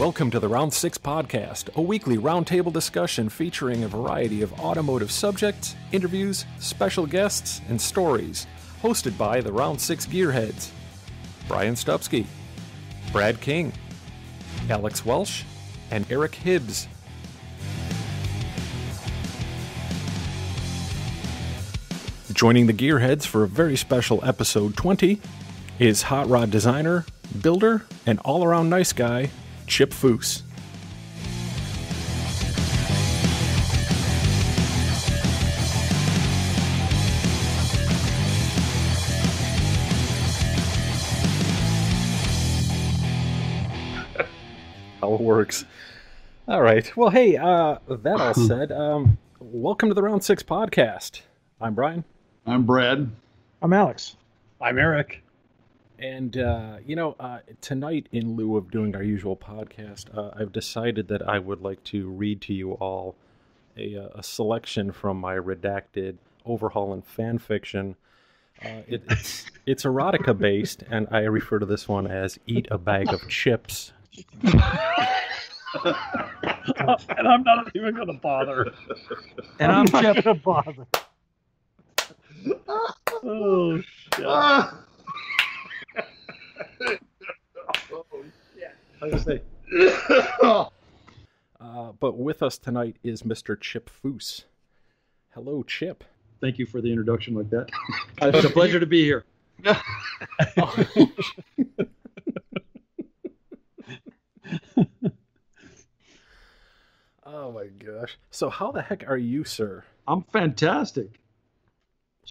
Welcome to the Round 6 Podcast, a weekly roundtable discussion featuring a variety of automotive subjects, interviews, special guests, and stories, hosted by the Round 6 Gearheads Brian Stupski, Brad King, Alex Welsh, and Eric Hibbs. Joining the Gearheads for a very special episode 20 is hot rod designer, builder, and all around nice guy, Chip Foose. How it works. All right. Well, hey, uh, that all said, um, welcome to the Round Six podcast. I'm Brian. I'm Brad. I'm Alex. I'm Eric. And, uh, you know, uh, tonight, in lieu of doing our usual podcast, uh, I've decided that I would like to read to you all a, uh, a selection from my redacted Overhaulin' fan fiction. Uh, it, it's, it's erotica based, and I refer to this one as Eat a Bag of Chips. and I'm not even going to bother. And I'm Chip. going to bother. oh, shit. Ah! I say, Uh, but with us tonight is Mr. Chip Foose. Hello, Chip. Thank you for the introduction like that. It's a pleasure to be here. Oh my gosh. So how the heck are you, sir? I'm fantastic.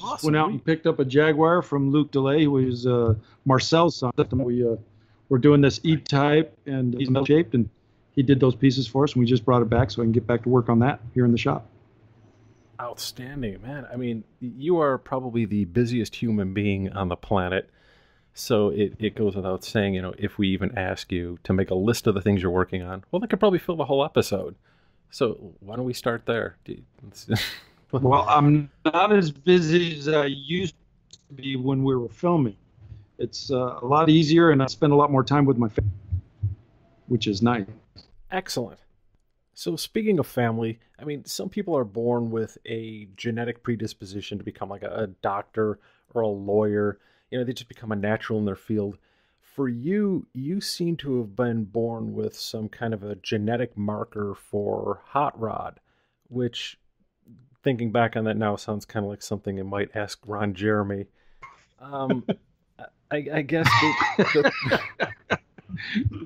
Awesome. Went out and picked up a Jaguar from Luke DeLay, who is uh, Marcel's son. We uh, we're doing this E-type, and he's metal shaped, and he did those pieces for us, and we just brought it back so I can get back to work on that here in the shop. Outstanding, man. I mean, you are probably the busiest human being on the planet. So it, it goes without saying, you know, if we even ask you to make a list of the things you're working on, well, that could probably fill the whole episode. So why don't we start there? Well, I'm not as busy as I used to be when we were filming. It's uh, a lot easier, and I spend a lot more time with my family, which is nice. Excellent. So, speaking of family, I mean, some people are born with a genetic predisposition to become like a, a doctor or a lawyer. You know, they just become a natural in their field. For you, you seem to have been born with some kind of a genetic marker for hot rod, which, thinking back on that now, sounds kind of like something I might ask Ron Jeremy. Um, I, I guess the, the,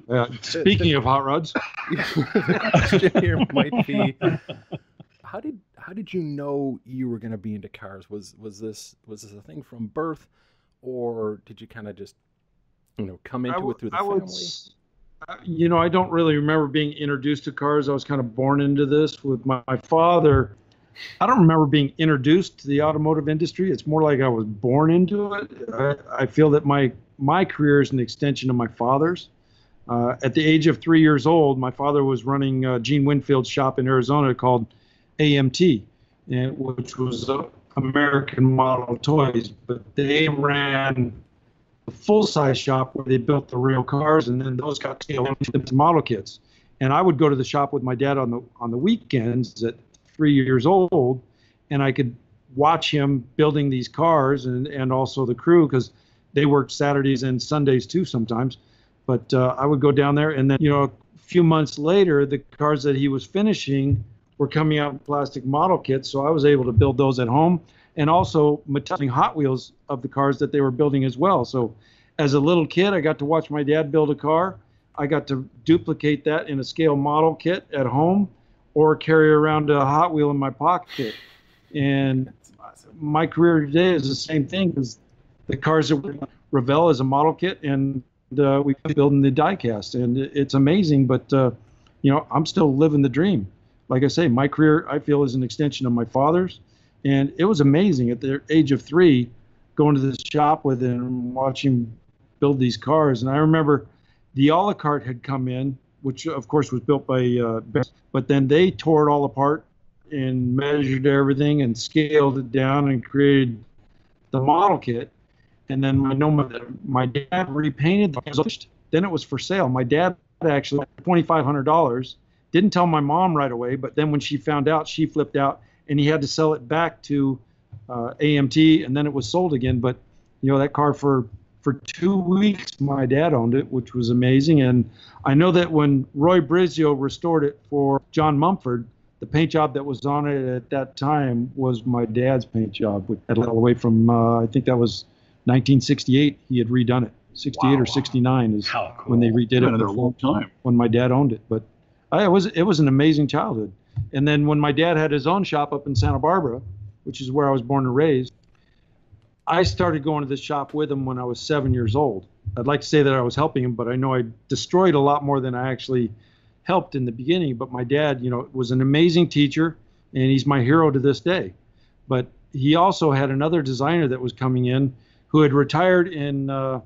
Uh, speaking of hot rods, the question here might be how did how did you know you were going to be into cars was was this was this a thing from birth or did you kind of just you know come into I it through the I family would s- uh, you know, I don't really remember being introduced to cars. I was kind of born into this with my, my father. I don't remember being introduced to the automotive industry. It's more like I was born into it. I, I feel that my my career is an extension of my father's. Uh, at the age of three years old, my father was running uh, Gene Winfield's shop in Arizona called AMT, and, which was uh, American Model Toys. But they ran a full size shop where they built the real cars, and then those got scaled into model kits. And I would go to the shop with my dad on the on the weekends at three years old, and I could watch him building these cars and and also the crew because they worked Saturdays and Sundays too sometimes. But uh, I would go down there, and then you know a few months later, the cars that he was finishing were coming out in plastic model kits, so I was able to build those at home and also metallic Hot Wheels of the cars that they were building as well. So, as a little kid, I got to watch my dad build a car. I got to duplicate that in a scale model kit at home, or carry around a Hot Wheel in my pocket. And my career today is the same thing because the cars that we Revell is a model kit, and uh, we keep building the diecast, and it's amazing. But uh, you know, I'm still living the dream. Like I say, my career I feel is an extension of my father's, and it was amazing at the age of three, going to this shop with him watching build these cars. And I remember the Ala Kart had come in, which of course was built by uh, but then they tore it all apart and measured everything and scaled it down and created the model kit. And then my, my dad repainted the. Then it was for sale. My dad actually $2,500. Didn't tell my mom right away, but then when she found out, she flipped out and he had to sell it back to uh, AMT and then it was sold again. But, you know, that car for for two weeks, my dad owned it, which was amazing. And I know that when Roy Brizio restored it for John Mumford, the paint job that was on it at that time was my dad's paint job, which had all the way from uh, I think that was 1968. He had redone it. 68 wow, or 69 is cool. when they redid it. Another long time. When my dad owned it, but I, it was it was an amazing childhood. And then when my dad had his own shop up in Santa Barbara, which is where I was born and raised, I started going to the shop with him when I was seven years old. I'd like to say that I was helping him, but I know I destroyed a lot more than I actually helped in the beginning. But my dad, you know, was an amazing teacher, and he's my hero to this day. But he also had another designer that was coming in who had retired in uh,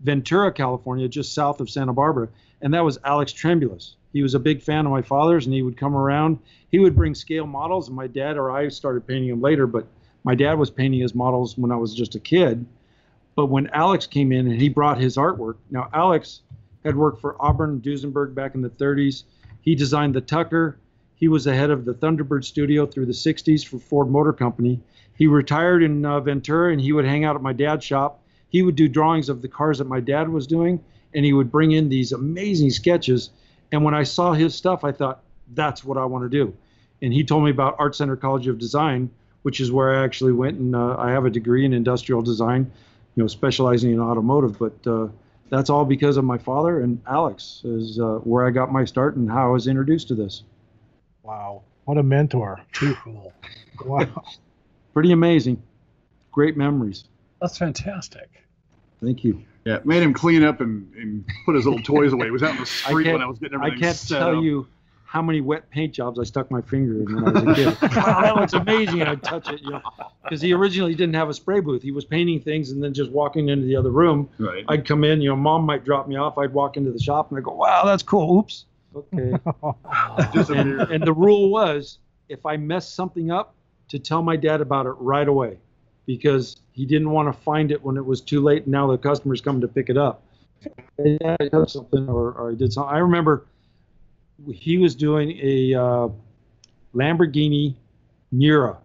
Ventura, California, just south of Santa Barbara, and that was Alex Tremulis. He was a big fan of my father's, and he would come around. He would bring scale models, and my dad or I started painting them later, but my dad was painting his models when I was just a kid. But when Alex came in and he brought his artwork, now Alex had worked for Auburn Duesenberg back in the 30s. He designed the Tucker. He was the head of the Thunderbird studio through the 60s for Ford Motor Company. He retired in uh, Ventura and he would hang out at my dad's shop. He would do drawings of the cars that my dad was doing and he would bring in these amazing sketches. And when I saw his stuff, I thought, that's what I want to do. And he told me about Art Center College of Design, which is where I actually went, and uh, I have a degree in industrial design, you know, specializing in automotive. But uh, that's all because of my father and Alex is uh, where I got my start and how I was introduced to this. Wow, what a mentor! Too cool. wow, pretty amazing. Great memories. That's fantastic. Thank you. Yeah, made him clean up and, and put his little toys away. He was out in the street when I was getting everything I can't set tell up. you how many wet paint jobs I stuck my finger in when I was a kid. wow, that looks amazing. And I'd touch it, you know, because he originally didn't have a spray booth. He was painting things and then just walking into the other room. Right. I'd come in, you know, mom might drop me off. I'd walk into the shop and I'd go, wow, that's cool. Oops. Okay. and, and the rule was if I messed something up, to tell my dad about it right away because he didn't want to find it when it was too late and now the customer's coming to pick it up. And I did something or, or I did something. I remember he was doing a uh, Lamborghini Miura.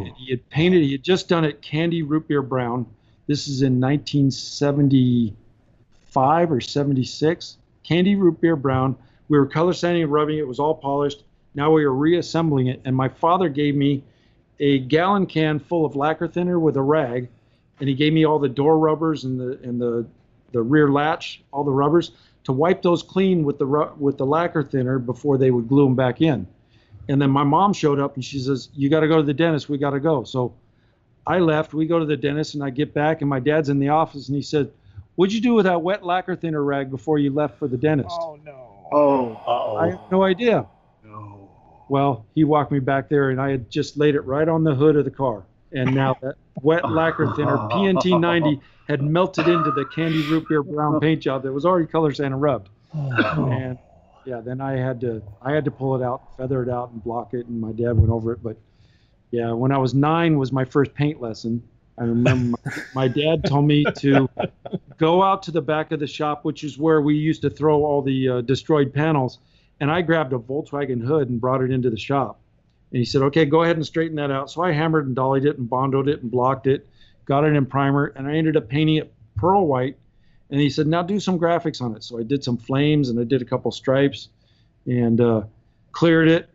And he had painted. He had just done it candy root beer brown. This is in 1975 or 76. Candy root beer brown. We were color sanding and rubbing it. It was all polished. Now we are reassembling it. And my father gave me a gallon can full of lacquer thinner with a rag, and he gave me all the door rubbers and the and the the rear latch, all the rubbers to wipe those clean with the with the lacquer thinner before they would glue them back in. And then my mom showed up and she says, "You got to go to the dentist. We got to go." So I left. We go to the dentist and I get back and my dad's in the office and he said, "What'd you do with that wet lacquer thinner rag before you left for the dentist?" Oh no. Oh. Uh-oh. I have no idea. No. Well, he walked me back there and I had just laid it right on the hood of the car. And now that wet lacquer thinner PNT 90 had melted into the candy root beer brown paint job that was already color sanded and rubbed. And yeah, then I had to I had to pull it out, feather it out, and block it. And my dad went over it. But yeah, when I was nine was my first paint lesson. I remember my, my dad told me to go out to the back of the shop, which is where we used to throw all the uh, destroyed panels. And I grabbed a Volkswagen hood and brought it into the shop. And he said, okay, go ahead and straighten that out. So I hammered and dollied it and bondoed it and blocked it, got it in primer, and I ended up painting it pearl white. And he said, now do some graphics on it. So I did some flames and I did a couple stripes and uh, cleared it.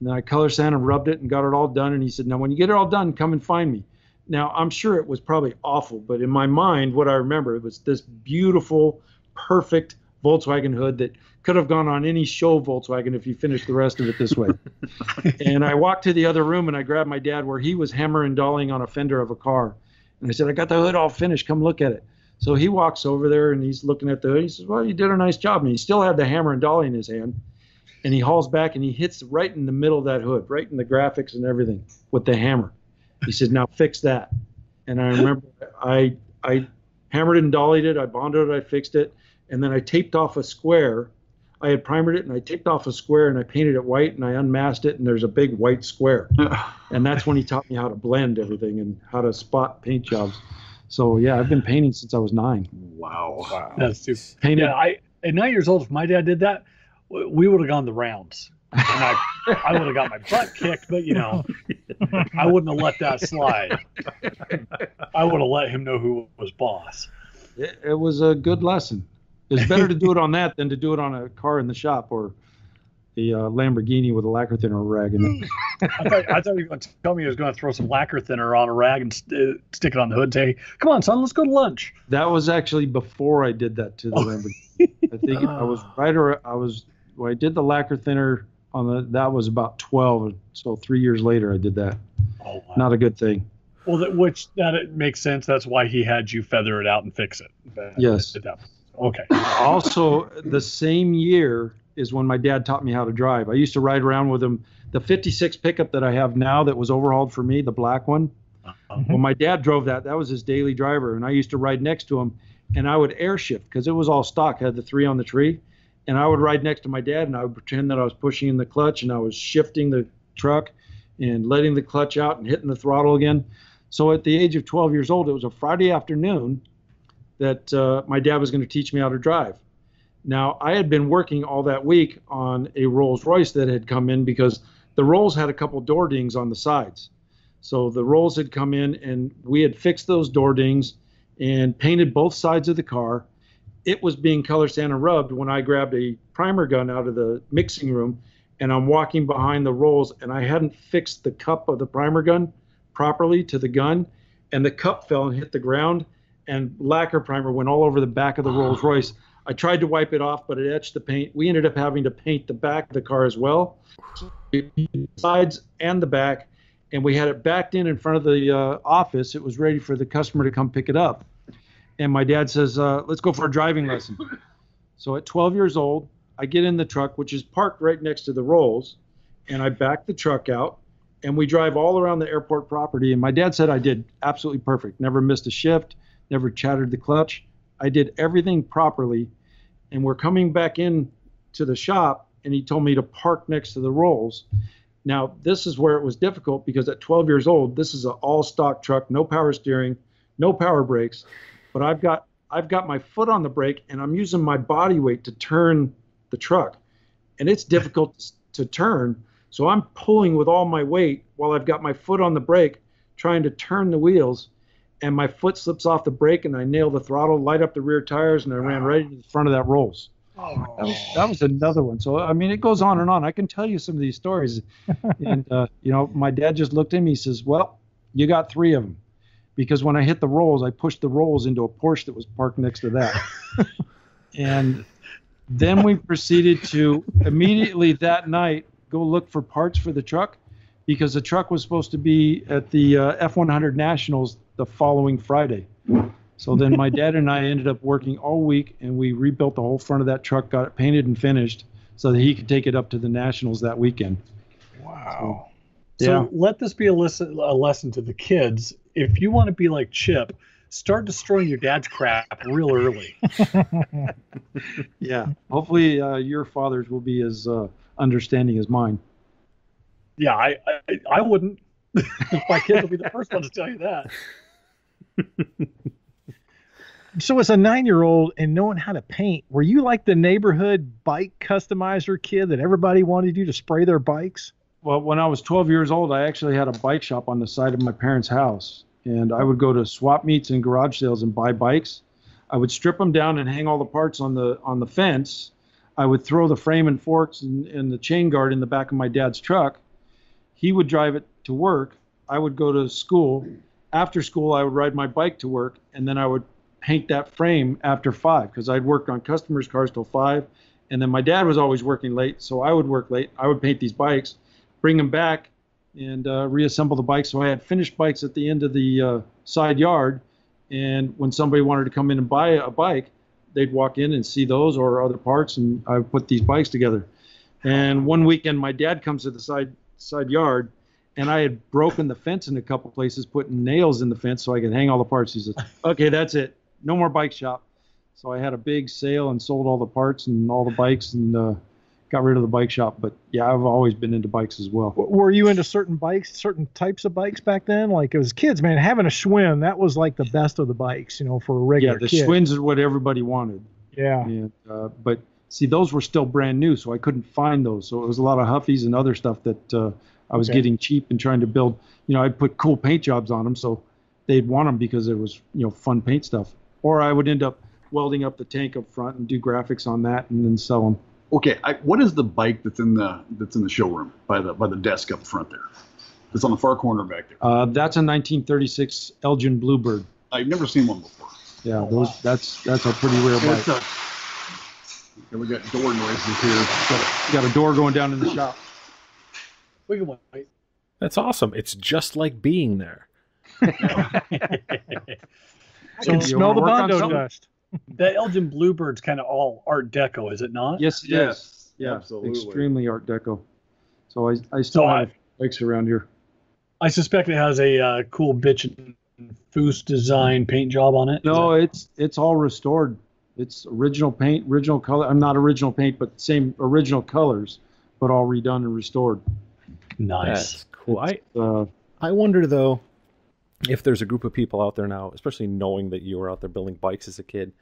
And then I color sand and rubbed it and got it all done. And he said, now when you get it all done, come and find me. Now I'm sure it was probably awful, but in my mind, what I remember it was this beautiful, perfect Volkswagen hood that could have gone on any show Volkswagen if you finished the rest of it this way. and I walked to the other room and I grabbed my dad where he was hammering dolling on a fender of a car. And I said, I got the hood all finished. Come look at it. So he walks over there and he's looking at the hood. He says, Well, you did a nice job. And he still had the hammer and dolly in his hand. And he hauls back and he hits right in the middle of that hood, right in the graphics and everything with the hammer. He said, Now fix that. And I remember I I hammered and dollied it, I bonded it, I fixed it, and then I taped off a square. I had primered it and I taped off a square and I painted it white and I unmasked it and there's a big white square. and that's when he taught me how to blend everything and how to spot paint jobs. So yeah, I've been painting since I was nine. Wow. Wow. That's too. Painted Yeah, I at nine years old, if my dad did that, we would have gone the rounds. And I, I would have got my butt kicked, but you know, I wouldn't have let that slide. I would have let him know who was boss. It, it was a good lesson. It's better to do it on that than to do it on a car in the shop or the uh, Lamborghini with a lacquer thinner rag in it. I thought, I thought you were going to tell me he was going to throw some lacquer thinner on a rag and st- uh, stick it on the hood and say, "Come on, son, let's go to lunch." That was actually before I did that to the Lamborghini. I think I was right or I was when I did the lacquer thinner on the that was about 12 so 3 years later I did that. Oh, wow. Not a good thing. Well, that, which that it makes sense. That's why he had you feather it out and fix it. That- Yes. that- Okay. also the same year is when my dad taught me how to drive. I used to ride around with him the 56 pickup that I have now that was overhauled for me, the black one. Uh-huh. When my dad drove that, that was his daily driver, and I used to ride next to him, and I would air shift because it was all stock, had the three on the tree, and I would ride next to my dad, and I would pretend that I was pushing in the clutch and I was shifting the truck and letting the clutch out and hitting the throttle again. So at the age of 12 years old, it was a Friday afternoon that uh, my dad was going to teach me how to drive. Now, I had been working all that week on a Rolls Royce that had come in because the Rolls had a couple door dings on the sides. So the Rolls had come in and we had fixed those door dings and painted both sides of the car. It was being color sand and rubbed when I grabbed a primer gun out of the mixing room and I'm walking behind the Rolls and I hadn't fixed the cup of the primer gun properly to the gun and the cup fell and hit the ground and lacquer primer went all over the back of the Rolls Royce. I tried to wipe it off, but it etched the paint. We ended up having to paint the back of the car as well, sides and the back, and we had it backed in in front of the uh, office. It was ready for the customer to come pick it up. And my dad says, uh, "Let's go for a driving lesson." So at 12 years old, I get in the truck, which is parked right next to the rolls, and I back the truck out, and we drive all around the airport property. And my dad said I did absolutely perfect. Never missed a shift, never chattered the clutch. I did everything properly. And we're coming back in to the shop, and he told me to park next to the rolls. Now, this is where it was difficult because at 12 years old, this is an all stock truck, no power steering, no power brakes. But I've got I've got my foot on the brake and I'm using my body weight to turn the truck. And it's difficult to turn. So I'm pulling with all my weight while I've got my foot on the brake, trying to turn the wheels. And my foot slips off the brake and I nail the throttle, light up the rear tires, and I ran right into the front of that rolls. That was, that was another one. So I mean, it goes on and on. I can tell you some of these stories, and uh, you know, my dad just looked at me. He says, "Well, you got three of them," because when I hit the rolls, I pushed the rolls into a Porsche that was parked next to that, and then we proceeded to immediately that night go look for parts for the truck, because the truck was supposed to be at the uh, F100 Nationals the following Friday. So then my dad and I ended up working all week, and we rebuilt the whole front of that truck, got it painted and finished, so that he could take it up to the nationals that weekend. Wow. So Yeah. let this be a lesson, a lesson to the kids. If you want to be like Chip, start destroying your dad's crap real early. Yeah. Hopefully, uh, your fathers will be as uh, understanding as mine. Yeah, I I, I wouldn't. My kids will be the first one to tell you that. So as a nine-year-old and knowing how to paint, were you like the neighborhood bike customizer kid that everybody wanted you to spray their bikes? Well, when I was 12 years old, I actually had a bike shop on the side of my parents' house, and I would go to swap meets and garage sales and buy bikes. I would strip them down and hang all the parts on the on the fence. I would throw the frame and forks and, and the chain guard in the back of my dad's truck. He would drive it to work. I would go to school. After school, I would ride my bike to work, and then I would paint that frame after five because I'd worked on customers' cars till five, and then my dad was always working late, so I would work late. I would paint these bikes, bring them back, and uh, reassemble the bikes. So I had finished bikes at the end of the uh, side yard, and when somebody wanted to come in and buy a bike, they'd walk in and see those or other parts, and I would put these bikes together. And one weekend, my dad comes to the side side yard, and I had broken the fence in a couple places, putting nails in the fence so I could hang all the parts. He says, "Okay, that's it. No more bike shop." So I had a big sale and sold all the parts and all the bikes and uh, got rid of the bike shop. But yeah, I've always been into bikes as well. Were you into certain bikes, certain types of bikes back then? Like as kids, man, having a Schwinn that was like the best of the bikes, you know, for a regular. Yeah, the kid. Schwinns is what everybody wanted. Yeah. And, uh, but see, those were still brand new, so I couldn't find those. So it was a lot of Huffies and other stuff that uh, I was Okay. getting cheap and trying to build. You know, I'd put cool paint jobs on them, so they'd want them because it was you know fun paint stuff. Or I would end up welding up the tank up front and do graphics on that and then sell them. Okay, I, what is the bike that's in the that's in the showroom by the by the desk up front there? It's on the far corner back there. Uh, that's a 1936 Elgin Bluebird. I've never seen one before. Yeah, Oh, those wow. that's that's a pretty rare bike. A, and we got door noises here. Got a, got a door going down in the shop. We can wait. That's awesome. It's just like being there. I So can smell the work on Bondo dust. that Elgin Bluebird's kind of all Art Deco, is it not? Yes, it is. Yes, Yeah, absolutely. extremely Art Deco. So I I still So I- have bikes around here. I suspect it has a uh, cool bitch and Foose design paint job on it. No, that- it's it's all restored. It's original paint, original color. I'm not original paint, but same original colors, but all redone and restored. Nice. That's cool. I Uh, I wonder though if there's a group of people out there now, especially knowing that you were out there building bikes as a kid.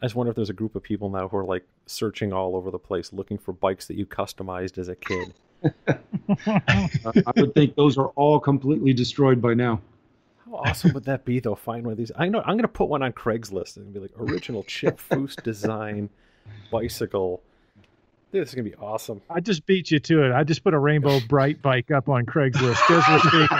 I just wonder if there's a group of people now who are like searching all over the place looking for bikes that you customized as a kid. I would think those are all completely destroyed by now. How awesome would that be though? Find one of these. I know I'm gonna put one on Craigslist and be like original Chip Foose design bicycle. Dude, this is gonna be awesome. I just beat you to it. I just put a Rainbow Brite bike up on Craigslist. As we're speaking.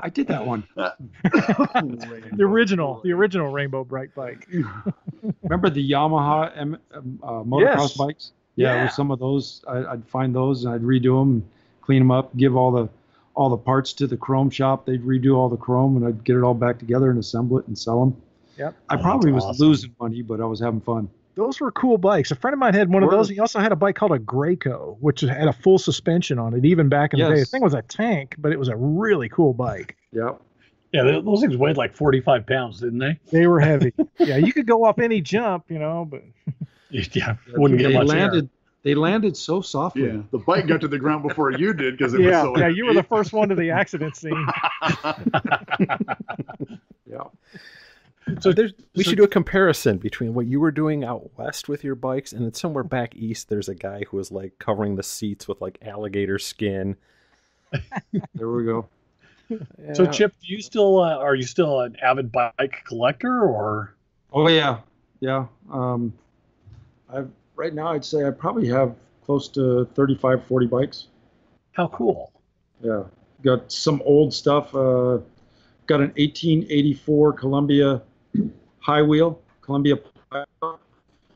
I did that one. The original, the original Rainbow Brite bike. Remember the Yamaha M, um, uh, motocross Yes. bikes? Yeah, Yeah. with some of those, I, I'd find those and I'd redo them, clean them up, give all the all the parts to the chrome shop. They'd redo all the chrome, and I'd get it all back together and assemble it and sell them. Yep. I Oh, probably that's was awesome. losing money, but I was having fun. Those were cool bikes. A friend of mine had one of those. He also had a bike called a Graco, which had a full suspension on it. Even back in the day, the Yes. thing was a tank, but it was a really cool bike. Yeah. Yeah, th- those things weighed like 45 pounds, didn't they? They were heavy. yeah, you could go off any jump, you know, but Yeah, wouldn't get they much air. landed. They landed so softly. Yeah, the bike got to the ground before you did because it yeah, was so yeah, you were the first one to the accident scene. Yeah. So there's we so- should do a comparison between what you were doing out west with your bikes and then somewhere back east there's a guy who was like covering the seats with like alligator skin. There we go. So, Chip, do you still uh, are you still an avid bike collector, or Oh yeah, yeah. Um, I've right now I'd say I probably have close to 35, 40 bikes. how cool? Yeah, got some old stuff. Uh, got an 1884 Columbia high wheel, Columbia.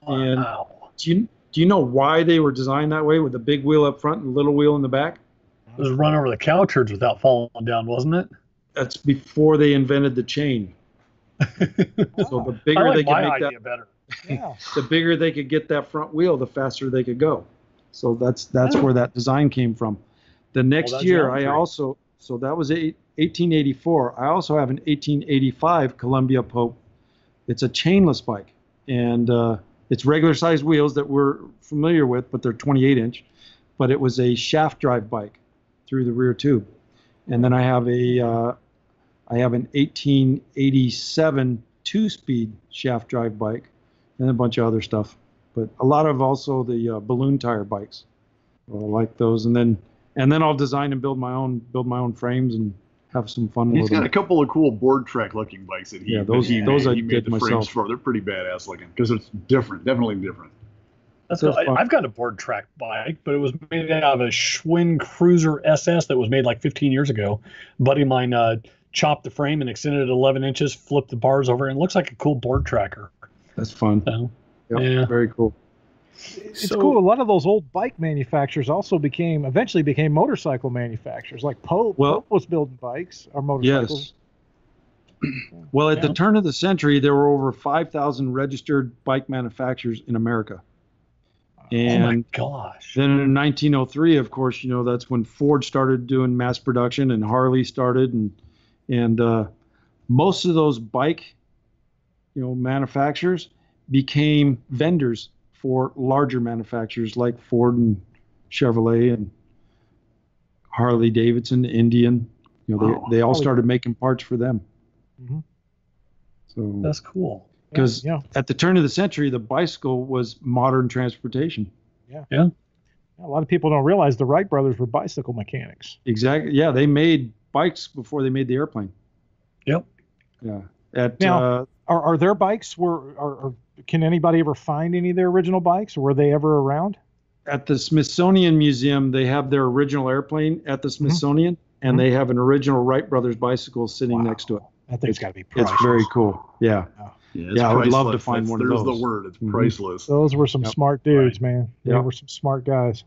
And- Wow, Do you do you know why they were designed that way with the big wheel up front and the little wheel in the back? it was run over the cow turds without falling down, wasn't it? That's before they invented the chain. So the bigger like they could my make idea that, better. Yeah. the bigger they could get that front wheel, the faster they could go. So that's that's where that design came from. The next that's year, I also so that was eight, 1884. I also have an 1885 Columbia Pope. It's a chainless bike, and uh, it's regular size wheels that we're familiar with, but they're 28 inch. But it was a shaft drive bike through the rear tube, and then I have a uh, I have an 1887 two-speed shaft drive bike, and a bunch of other stuff. But a lot of also the uh, balloon tire bikes. I like those, and then and then I'll design and build my own build my own frames and have some fun He's with got them. a couple of cool board track looking bikes that he, Yeah, those- he those made. I he made did the frames for. They're pretty badass looking because it's different, definitely different. That's cool. I, fun. I've got a board track bike, but it was made out of a Schwinn Cruiser SS that was made like 15 years ago. A buddy of mine uh, chopped the frame and extended it 11 inches, flipped the bars over, and it looks like a cool board tracker. That's fun. So, Yep, Yeah. very cool. It's So- cool. A lot of those old bike manufacturers also became eventually became motorcycle manufacturers. Like Pope, Well- Pope was building bikes or motorcycles. Yes. Well, at Yeah. the turn of the century, there were over 5,000 registered bike manufacturers in America. oh my And gosh. then in 1903, of course, you know that's when Ford started doing mass production and Harley started, and and uh, most of those bike, you know, manufacturers became vendors for larger manufacturers like Ford and Chevrolet and Harley Davidson, Indian. You know, Wow. they they all started making parts for them. Mhm. So That's cool. because Yeah. at the turn of the century, the bicycle was modern transportation. Yeah. Yeah. A lot of people don't realize the Wright brothers were bicycle mechanics. Exactly. Yeah, they made bikes before they made the airplane. Yep. Yeah. At Now- uh, Are, are their bikes were are, are can anybody ever find any of their original bikes or were they ever around? at the Smithsonian Museum, they have their original airplane at the Smithsonian, and Mhm. they have an original Wright brothers bicycle sitting Wow. next to it. That thing's got to be priceless. It's very cool. Yeah. Yeah, Yeah, I would love to find That's- one of There's those. the word. It's Mhm. priceless. Those were some Yep. smart dudes, man. They Yep. were some smart guys.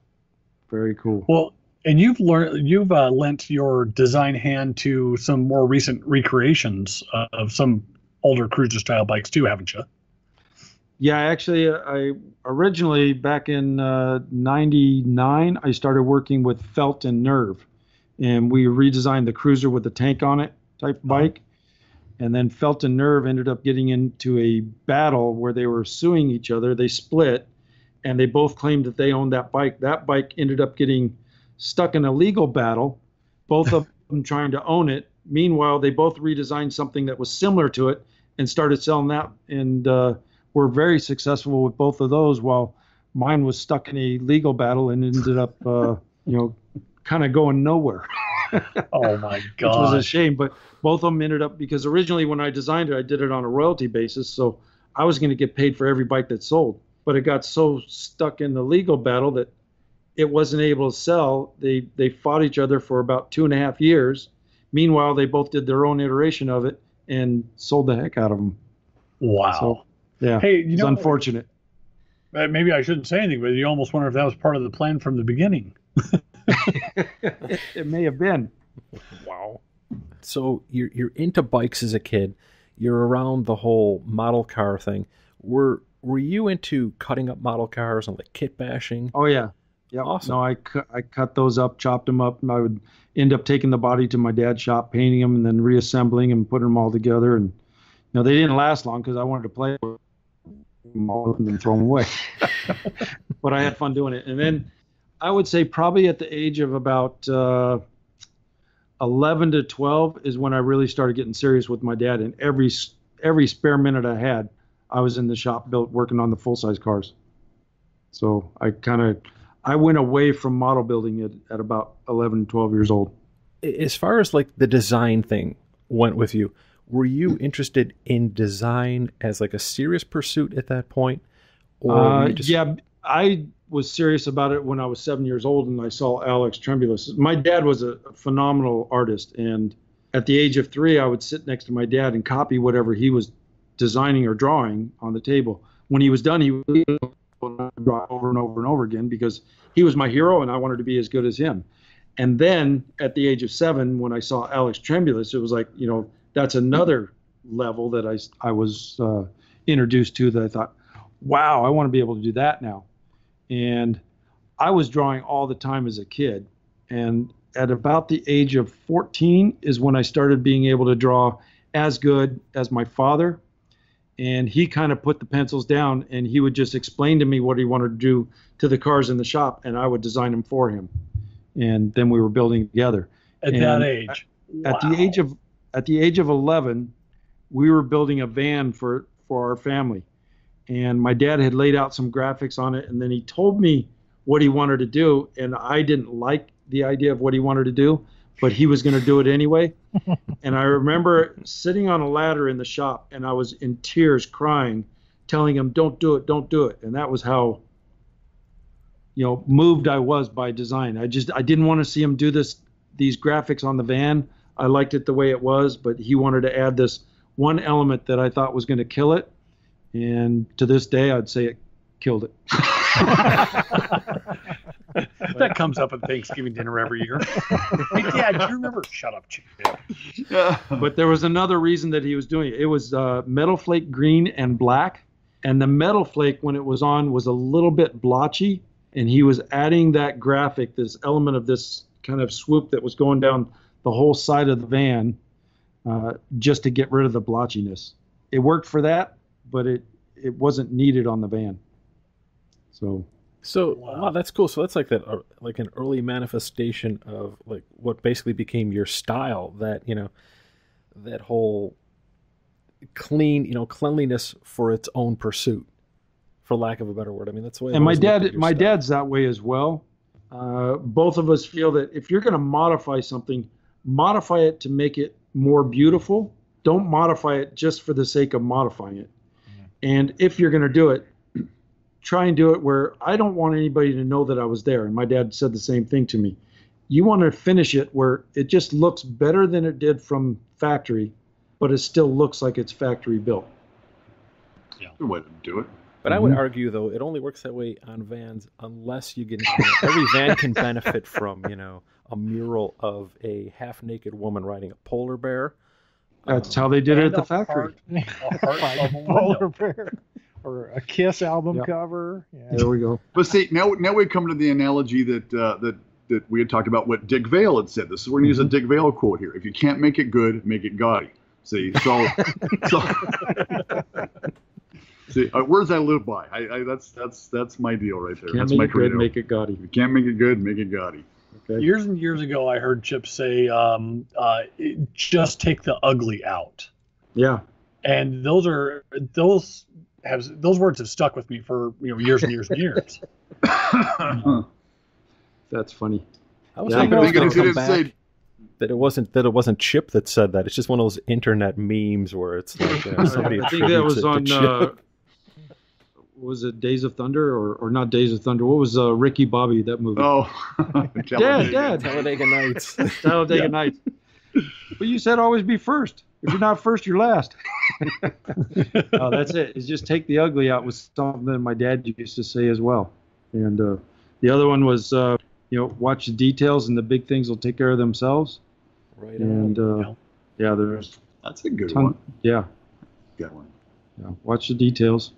Very cool. Well, and you've learned you've uh, lent your design hand to some more recent recreations uh, of some older cruiser style bikes too, haven't you? Yeah, actually, uh, I originally back in uh, '99, I started working with Felt and Nirve, and we redesigned the cruiser with the tank on it type bike. And then Felt and Nirve ended up getting into a battle where they were suing each other. They split, and they both claimed that they owned that bike. That bike ended up getting stuck in a legal battle, both of them trying to own it. Meanwhile, they both redesigned something that was similar to it and started selling that. And uh, were very successful with both of those, while mine was stuck in a legal battle and ended up, uh, you know, kind of going nowhere, Oh my god! which was a shame. But both of them ended up because originally when I designed it, I did it on a royalty basis, so I was going to get paid for every bike that sold. But it got so stuck in the legal battle that it wasn't able to sell. They they fought each other for about two and a half years. Meanwhile, they both did their own iteration of it and sold the heck out of them. Wow. So yeah, hey, you it's know, unfortunate. uh, maybe I shouldn't say anything, but you almost wonder if that was part of the plan from the beginning. it may have been. Wow. So you're you're into bikes as a kid. You're around the whole model car thing. Were were you into cutting up model cars and like kit bashing? Oh yeah, yeah. Awesome. No, I cut I cut those up, chopped them up, and I would end up taking the body to my dad's shop, painting them, and then reassembling and putting them all together. And you know they didn't last long because I wanted to play with them all and then throw them away. but I had fun doing it. And then I would say probably at the age of about uh, 11 to 12 is when I really started getting serious with my dad. And every every spare minute I had, I was in the shop built working on the full size cars. So I kind of I went away from model building at, at about 11, 12 years old. As far as like the design thing went with you, were you interested in design as like a serious pursuit at that point? Or Uh, just- yeah, I was serious about it when I was seven years old and I saw Alex Tremulis. My dad was a phenomenal artist, and at the age of three, I would sit next to my dad and copy whatever he was designing or drawing on the table. When he was done, he would over and over and over again because he was my hero and I wanted to be as good as him. And then at the age of seven, when I saw Alex Tremulis, it was like, you know, that's another level that I, I was uh, introduced to that I thought, wow, I want to be able to do that now. And I was drawing all the time as a kid. And at about the age of 14 is when I started being able to draw as good as my father. And he kind of put the pencils down and he would just explain to me what he wanted to do to the cars in the shop, and I would design them for him. And then we were building together. At And that age, at the age of at the age of 11 we were building a van for for our family. And my dad had laid out some graphics on it and then he told me what he wanted to do and i didn't like the idea of what he wanted to do but he was going to do it anyway and i remember sitting on a ladder in the shop and i was in tears crying telling him don't do it don't do it and that was how you know moved i was by design i just i didn't want to see him do this these graphics on the van I liked it the way it was, but he wanted to add this one element that I thought was going to kill it. And to this day, I'd say it killed it. that comes up at Thanksgiving dinner every year. hey, Dad, do you remember? Shut up, Chip. Yeah. but there was another reason that he was doing it. It was uh, metal flake green and black. And the metal flake, when it was on, was a little bit blotchy. And he was adding that graphic, this element of this kind of swoop that was going down the whole side of the van uh, just to get rid of the blotchiness. It worked for that, but it, it wasn't needed on the van. So So Wow. wow. that's cool. So that's like that, uh, like an early manifestation of like what basically became your style. That you know, that whole clean, you know, cleanliness for its own pursuit, for lack of a better word. I mean, that's the way. And my always looked at dad my stuff. dad's that way as well uh, both of us feel that if you're going to modify something modify it to make it more beautiful don't modify it just for the sake of modifying it and if you're going to do it try and do it where i don't want anybody to know that i was there. And my dad said the same thing to me. You want to finish it where it just looks better than it did from factory but it still looks like it's factory built. Yeah, Good way to do it. But I would Mhm. argue, though, it only works that way on vans unless you get you know, every van can benefit from you know a mural of a half-naked woman riding a polar bear. that's Um, how they did it at the factory heart- a heart of a Polar bear or a Kiss album Yeah. cover. Yeah. there we go But see, now now we come to the analogy that uh, that that we had talked about what Dick Vale had said. This is we're going to use a Dick Vale quote here. If you can't make it good, make it gaudy. See, so so. See, uh, words I live by. I, I that's that's that's my deal right there. can't that's make my it good make it gaudy If you can't make it good, make it gaudy. okay Years and years ago, I heard Chip say, um, uh, "Just take the ugly out," yeah and those are those have those words have stuck with me for you know years and years and years. that's funny I was Yeah, thinking I it was think going it to come back say- that it wasn't that it wasn't Chip that said that. It's just one of those internet memes where it's like you know, somebody I think that was it to on. Uh, was it Days of Thunder or, or not Days of Thunder? What was uh, Ricky Bobby that movie? oh, Dad, Dad, Talladega Nights. Talladega Yeah. Nights. But you said always be first. If you're not first, you're last. oh, that's it. It's just take the ugly out was something that my dad used to say as well. And uh, the other one was, uh, you know, watch the details and the big things will take care of themselves. right And on. uh, yeah, there's That's a good ton, one. yeah, Good one. yeah, watch the details.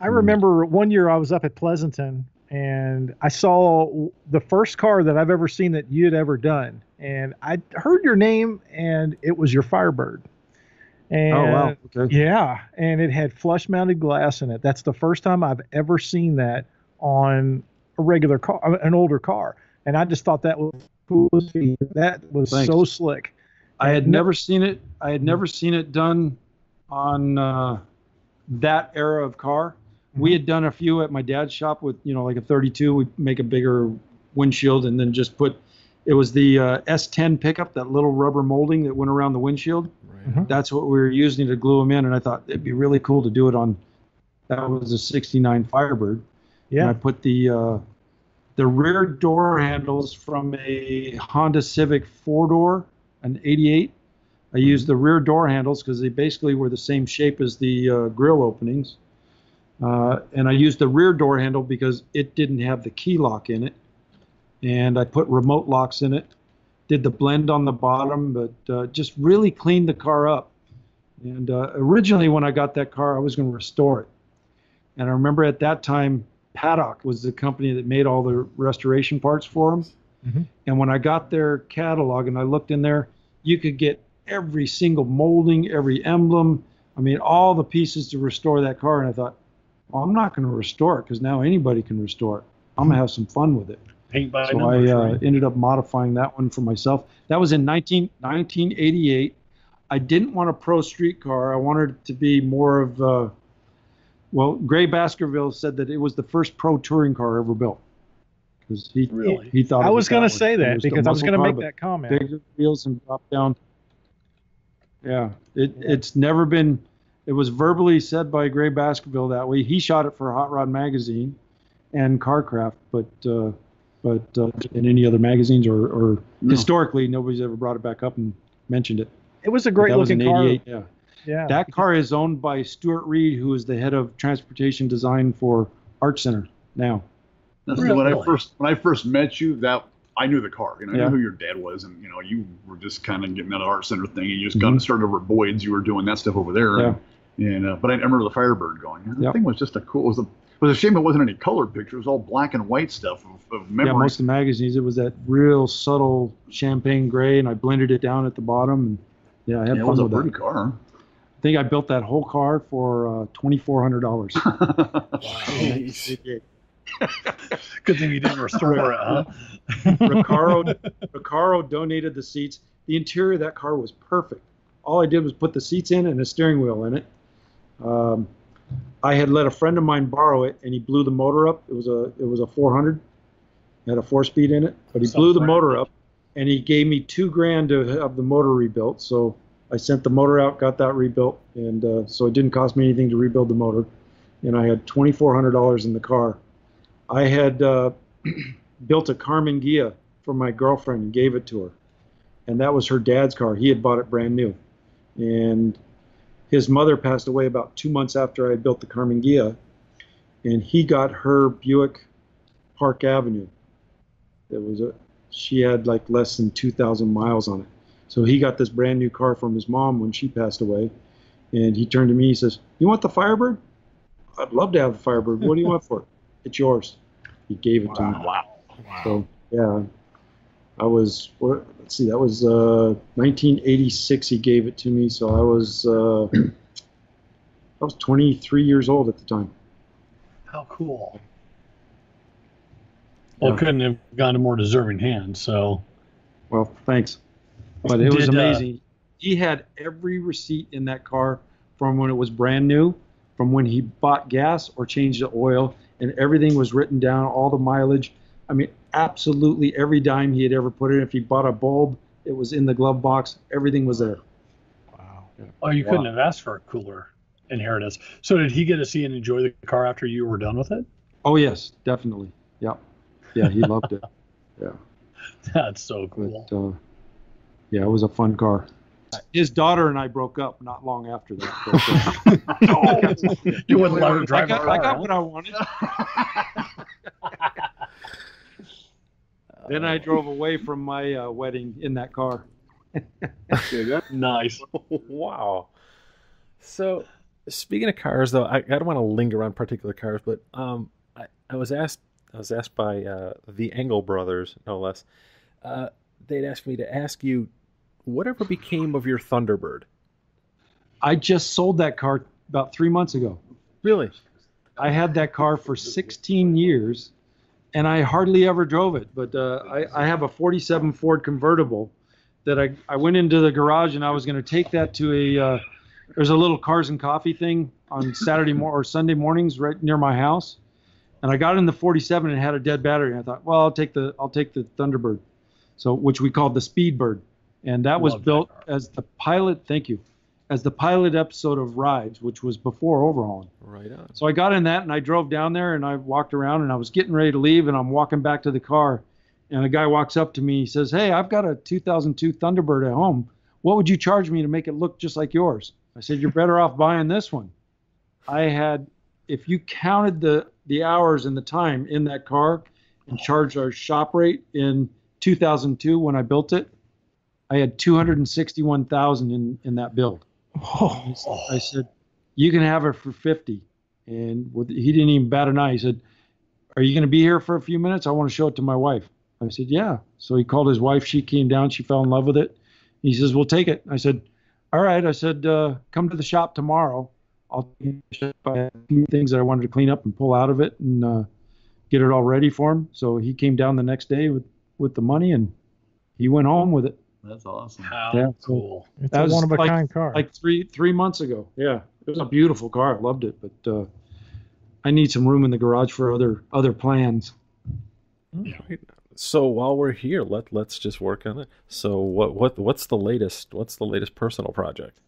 I remember one year I was up at Pleasanton and I saw the first car that I've ever seen that you had ever done. And I heard your name and it was your Firebird. And oh wow, okay. yeah, and it had flush mounted glass in it. That's the first time I've ever seen that on a regular car, an older car. And I just thought that was cool. That was Thanks. so slick. I had never seen it. I had never seen it done on uh, that era of car. We had done a few at my dad's shop with, you know, like a 32. We make a bigger windshield and then just put. It was the uh, S10 pickup, that little rubber molding that went around the windshield. Right. Mhm. That's what we were using to glue them in, and I thought it'd be really cool to do it on. That was a '69 Firebird. And I put the uh, the rear door handles from a Honda Civic four door, an '88. I used the rear door handles because they basically were the same shape as the uh, grill openings. Uh, and I used the rear door handle because it didn't have the key lock in it. And I put remote locks in it. Did the blend on the bottom, but uh, just really cleaned the car up. And uh, originally, when I got that car, I was going to restore it. And I remember at that time, Paddock was the company that made all the restoration parts for them. Mhm. And when I got their catalog and I looked in there, you could get every single molding, every emblem. I mean, all the pieces to restore that car. And I thought, well, I'm not going to restore it because now anybody can restore it. I'm going to have some fun with it. Paint by So I uh, right? ended up modifying that one for myself. That was in 19, 1988. I didn't want a pro street car. I wanted it to be more of, uh, well, Gray Baskerville said that it was the first pro touring car ever built. Because he, Really? he thought I it was going to say that because I was going to make that comment. Bigger wheels and drop down. Yeah, it, it's never been. It was verbally said by Gray Baskerville that way. He shot it for Hot Rod magazine and Carcraft, but uh, but uh, in any other magazines or, or No. historically, nobody's ever brought it back up and mentioned it. It was a But great that was looking in car. '88. Yeah, Yeah. that car is owned by Stewart Reed, who is the head of transportation design for Art Center now. That's Really? when I first when I first met you. That I knew the car. You know, I knew who your dad was, and you know, you were just kind of getting that art center thing. and You just Mhm. got started over at Boyd's. You were doing that stuff over there. Yeah. And, and uh, but I remember the Firebird going. That Yep. thing was just a cool. It was a it was a shame it wasn't any color picture. It was all black and white stuff of, of memory. Yeah, most of the magazines, it was that real subtle champagne gray, and I blended it down at the bottom. And yeah, I had Yeah, it fun was a with pretty that. car. I think I built that whole car for uh, twenty four hundred dollars. Jeez. Good thing you didn't restore it, huh? Recaro Recaro donated the seats. The interior of that car was perfect. all I did was put the seats in and a steering wheel in it. Um, I had let a friend of mine borrow it, and he blew the motor up. It was a it was a 400, it had a four speed in it, but he Some blew the motor up, and he gave me two grand to have the motor rebuilt. So I sent the motor out, got that rebuilt, and uh, so it didn't cost me anything to rebuild the motor, and I had twenty four hundred dollars in the car. I had uh, built a Karmann Ghia for my girlfriend and gave it to her, and that was her dad's car. He had bought it brand new, and his mother passed away about two months after I built the Karmann Ghia, and he got her Buick Park Avenue. It was a she had like less than 2,000 miles on it. So he got this brand new car from his mom when she passed away, and he turned to me. He says, "You want the Firebird? I'd love to have the Firebird. What do you want for it? It's yours." He gave it to me. Wow. So yeah, I was. What, let's see, that was uh, 1986. He gave it to me, so I was. Uh, I was 23 years old at the time. How cool. Well, Yeah. couldn't have gone to more deserving hands. So, Well, thanks. But it was Did, uh, amazing. he had every receipt in that car from when it was brand new, from when he bought gas or changed the oil, and everything was written down, all the mileage. I mean, absolutely every dime he had ever put in. If he bought a bulb, it was in the glove box. Everything was there. wow. Oh, you couldn't have asked for a cooler inheritance. So, did he get to see and enjoy the car after you were done with it? Oh yes, definitely. Yeah, yeah, he loved it. Yeah. That's so cool. But uh, yeah, it was a fun car. His daughter and I broke up not long after that. But, you wouldn't let her I drive got, a car, I got huh? what I wanted. then I drove away from my uh, wedding in that car. Okay, Nice. wow. So, speaking of cars, though, I, I don't want to linger on particular cars, but um, I, I was asked, I was asked by uh, the Engel brothers, no less. Uh, they'd asked me to ask you, whatever became of your Thunderbird? I just sold that car about three months ago. Really? I had that car for 16 years, and I hardly ever drove it. But uh, I, I have a 47 Ford convertible that I, I went into the garage and I was going to take that to a uh, there's a little cars and coffee thing on Saturday mor- or Sunday mornings right near my house, and I got in the 47 and it had a dead battery. And I thought, well, I'll take the I'll take the Thunderbird, so which we called the Speedbird, and that was Love that built car. as the pilot. Thank you, as the pilot episode of Rides, which was before Overhaulin'. Right on. So I got in that and I drove down there and I walked around and I was getting ready to leave and I'm walking back to the car and a guy walks up to me. He says, "Hey, I've got a 2002 Thunderbird at home. What would you charge me to make it look just like yours?" I said, "You're better off buying this one." I had, if you counted the the hours and the time in that car and charged our shop rate in 2002 when I built it, I had 261,000 in in that build. Oh, I said, "You can have her for 50." And with, he didn't even bat an eye. He said, "Are you going to be here for a few minutes? I want to show it to my wife." I said, "Yeah." So he called his wife. She came down. She fell in love with it. He says, "We'll take it." I said, "All right." I said, uh, "Come to the shop tomorrow. I'll buy a few things that I wanted to clean up and pull out of it and uh, get it all ready for him." So he came down the next day with with the money and he went home with it. That's awesome. How Yeah. cool. it's That a was one of a like- kind car. like three three months ago. Yeah, it was a beautiful car. I loved it, but uh, I need some room in the garage for other other plans. Right. So while we're here, let let's just work on it. So what what what's the latest? What's the latest personal project?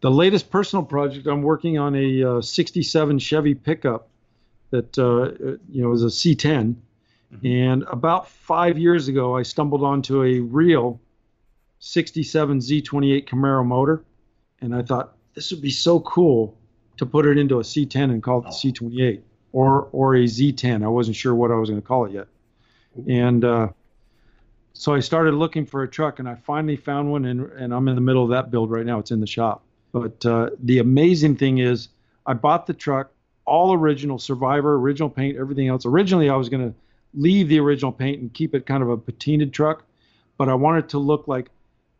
The latest personal project I'm working on a uh, '67 Chevy pickup that uh, you know is a C10, and about five years ago I stumbled onto a real '67 Z28 Camaro motor, and I thought this would be so cool to put it into a C10 and call it the C28 or or a Z10. I wasn't sure what I was going to call it yet. And uh, so I started looking for a truck, and I finally found one, and, and I'm in the middle of that build right now. It's in the shop. But uh, the amazing thing is, I bought the truck, all original, Survivor, original paint, everything else. Originally, I was going to leave the original paint and keep it kind of a patinaed truck, but I wanted to look like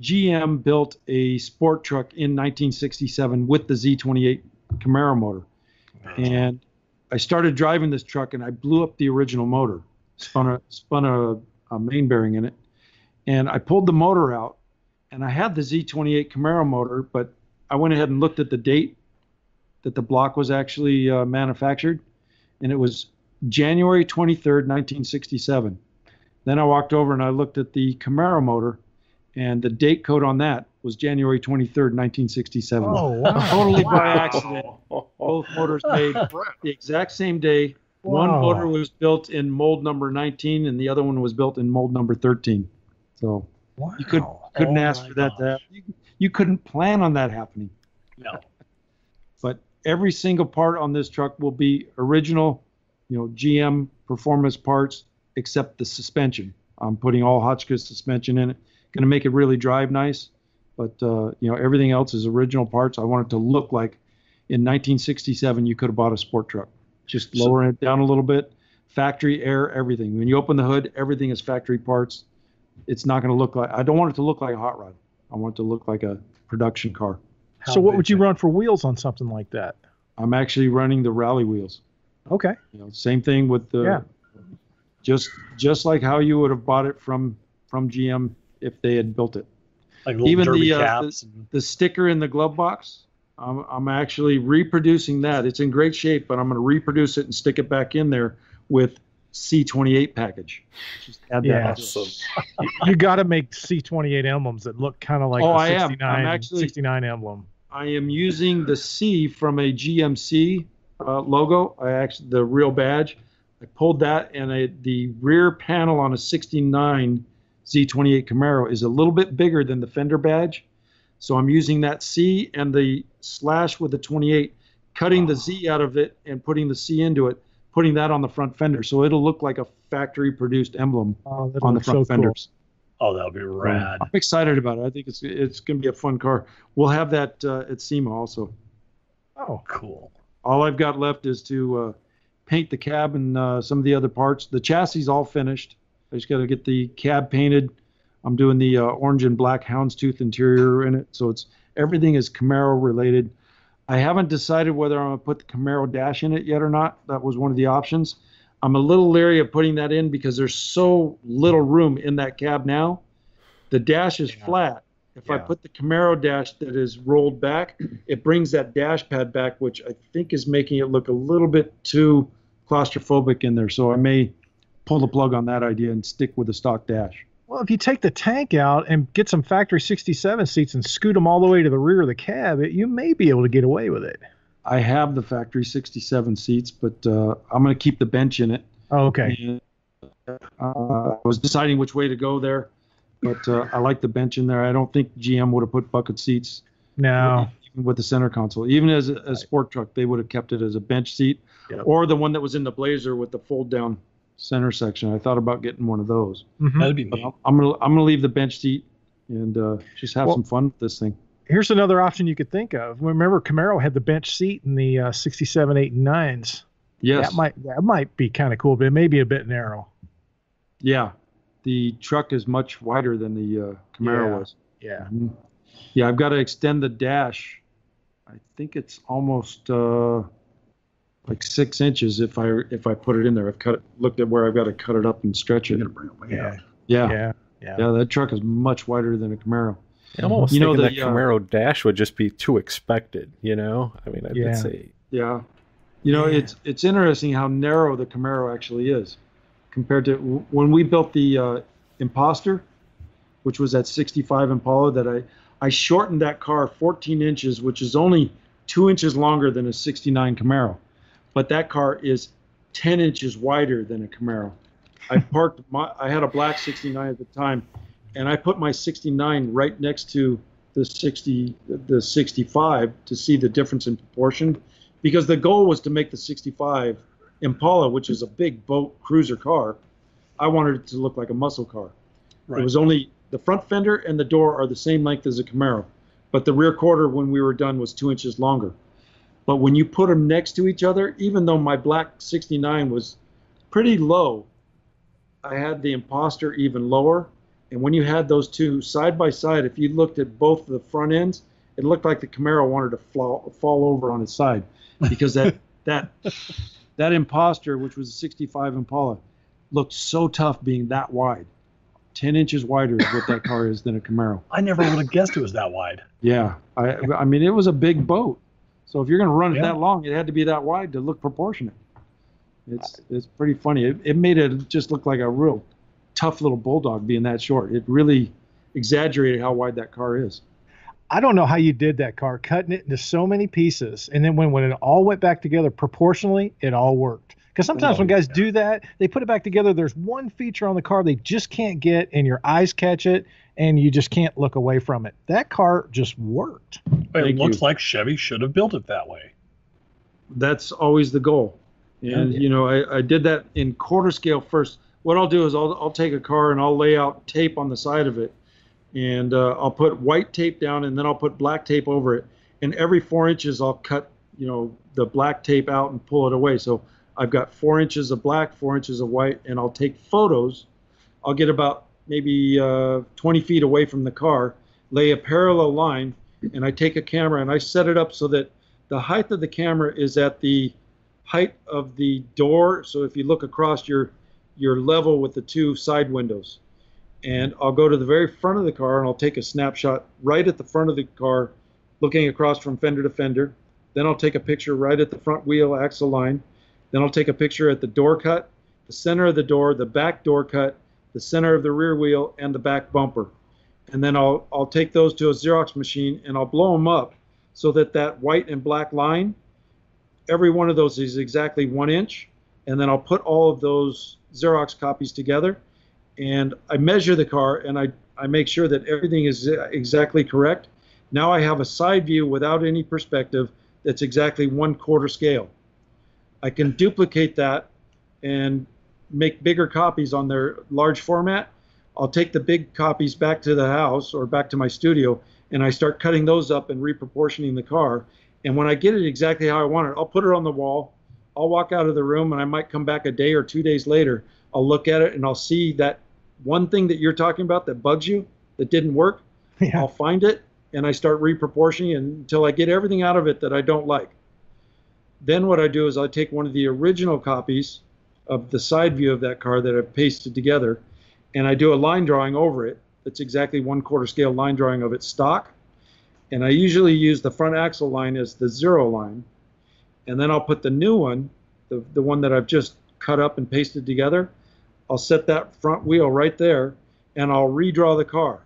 GM built a sport truck in 1967 with the Z28 Camaro motor. And I started driving this truck, and I blew up the original motor spun a spun a, a main bearing in it, and I pulled the motor out, and I had the Z28 Camaro motor, but I went ahead and looked at the date that the block was actually uh, manufactured, and it was January 23rd, 1967. Then I walked over and I looked at the Camaro motor, and the date code on that was January 23rd, 1967. Oh, wow. Totally by Wow. accident. Both motors made the exact same day. One motor was built in mold number 19, and the other one was built in mold number 13. So Wow. you could couldn't Oh ask for that to You, you couldn't plan on that happening. No. But every single part on this truck will be original, you know, GM performance parts, except the suspension. I'm putting all Hotchkiss suspension in it. Going to make it really drive nice, but uh, you know everything else is original parts. I want it to look like in 1967 you could have bought a sport truck. Just So- lowering it down a little bit, factory air, everything. When you open the hood, everything is factory parts. It's not going to look like. I don't want it to look like a hot rod. I want it to look like a production car. How so what would you run for wheels on something like that? I'm actually running the rally wheels. Okay. You know, same thing with the Yeah. just just like how you would have bought it from from GM if they had built it. Like little even derby the, uh, caps. The sticker in the glove box, I'm, I'm actually reproducing that. It's in great shape, but I'm going to reproduce it and stick it back in there with C28 package. Just add Yeah. to it. Awesome. You got to make C28 emblems that look kind of like Oh, the I am. I'm 69, actually- 69 emblem. I am using the C from a GMC uh, logo. I actually the real badge. I pulled that, and I, the rear panel on a '69 Z28 Camaro is a little bit bigger than the fender badge. So I'm using that C and the slash with the 28, cutting the Z out of it and putting the C into it, putting that on the front fender. So it'll look like a factory produced emblem Oh, that on the looks front so fenders. oh, that'll be rad. I'm excited about it. I think it's it's going to be a fun car. We'll have that uh, at SEMA also. Oh, Cool. All I've got left is to uh, paint the cab and uh, some of the other parts. The chassis is all finished. I just got to get the cab painted. I'm doing the uh, orange and black houndstooth interior in it, so it's everything is Camaro related. I haven't decided whether I'm gonna put the Camaro dash in it yet or not. That was one of the options. I'm a little leery of putting that in because there's so little room in that cab now. The dash is Yeah. flat. If I put the Camaro dash that is rolled back, it brings that dash pad back, which I think is making it look a little bit too claustrophobic in there. So I may pull the plug on that idea and stick with the stock dash. Well, if you take the tank out and get some factory 67 seats and scoot them all the way to the rear of the cab, it, you may be able to get away with it. I have the factory 67 seats, but uh, I'm going to keep the bench in it. Oh, okay. And, uh, I was deciding which way to go there, but uh, I like the bench in there. I don't think GM would have put bucket seats No. even with the center console. Even as a, a sport truck, they would have kept it as a bench seat, Yep. or the one that was in the Blazer with the fold down center section. I thought about getting one of those. Mhm. That'd be But neat. I'm, I'm gonna I'm gonna leave the bench seat and uh, just have Well- some fun with this thing. Here's another option you could think of. Remember, Camaro had the bench seat in the uh, 67, 8, and 9s. Yes. That might that might be kind of cool, but it may be a bit narrow. Yeah. The truck is much wider than the uh, Camaro Yeah. was. Yeah. Mhm. Yeah, I've got to extend the dash. I think it's almost uh, like six inches if I if I put it in there. I've cut it, looked at where I've got to cut it up and stretch it. gotta bring it way Yeah. Yeah, Yeah. Yeah. yeah, that truck is much wider than a Camaro. I'm almost You know, thinking the, that uh, Camaro dash would just be too expected. You know, I mean, I'd Yeah. say Yeah, you know Yeah. it's it's interesting how narrow the Camaro actually is compared to when we built the uh, Imposter, which was that 65 Impala that I I shortened that car 14 inches, which is only two inches longer than a 69 Camaro, but that car is 10 inches wider than a Camaro. I parked my I had a black 69 at the time, and I put my 69 right next to the 60 the 65 to see the difference in proportion because the goal was to make the 65 Impala, which is a big boat cruiser car, I wanted it to look like a muscle car. Right. It was only the front fender and the door are the same length as a Camaro, but the rear quarter when we were done was two inches longer. But when you put them next to each other, even though my black 69 was pretty low, I had the Imposter even lower. And when you had those two side by side, if you looked at both the front ends, it looked like the Camaro wanted to fall, fall over on its side because that that that Imposter, which was a 65 Impala, looked so tough being that wide. 10 inches wider is what that car is than a Camaro. I never would have guessed it was that wide. Yeah, I I mean it was a big boat, so if you're going to run it Yeah. that long, it had to be that wide to look proportionate. It's it's pretty funny. It, it made it just look like a real tough little bulldog being that short. It really exaggerated how wide that car is. I don't know how you did that car, cutting it into so many pieces, and then when when it all went back together proportionally, it all worked. Because sometimes Oh, when guys do that, they put it back together. There's one feature on the car they just can't get, and your eyes catch it, and you just can't look away from it. That car just worked. It Thank looks you. like Chevy should have built it that way. That's always the goal. And Yeah. you know, I, I did that in quarter scale first. What I'll do is I'll I'll take a car and I'll lay out tape on the side of it, and uh, I'll put white tape down and then I'll put black tape over it. And every four inches I'll cut you know the black tape out and pull it away. So I've got four inches of black, four inches of white, and I'll take photos. I'll get about maybe uh, 20 feet away from the car, lay a parallel line, and I take a camera and I set it up so that the height of the camera is at the height of the door. So if you look across, you're you're level with the two side windows. And I'll go to the very front of the car and I'll take a snapshot right at the front of the car, looking across from fender to fender. Then I'll take a picture right at the front wheel axle line. Then I'll take a picture at the door cut, the center of the door, the back door cut, the center of the rear wheel, and the back bumper. And then I'll I'll take those to a Xerox machine and I'll blow them up so that that white and black line, every one of those is exactly one inch. And then I'll put all of those Xerox copies together and I measure the car and I, I make sure that everything is exactly correct. Now I have a side view without any perspective that's exactly one quarter scale. I can duplicate that and make bigger copies on their large format. I'll take the big copies back to the house or back to my studio and I start cutting those up and reproportioning the car. And when I get it exactly how I want it, I'll put it on the wall. I'll walk out of the room and I might come back a day or two days later. I'll look at it and I'll see that one thing that you're talking about that bugs you that didn't work. Yeah. I'll find it and I start reproportioning until I get everything out of it that I don't like. Then what I do is I take one of the original copies of the side view of that car that I've pasted together and I do a line drawing over it that's exactly one quarter scale line drawing of its stock. And I usually use the front axle line as the zero line. And then I'll put the new one, the, the one that I've just cut up and pasted together, I'll set that front wheel right there and I'll redraw the car.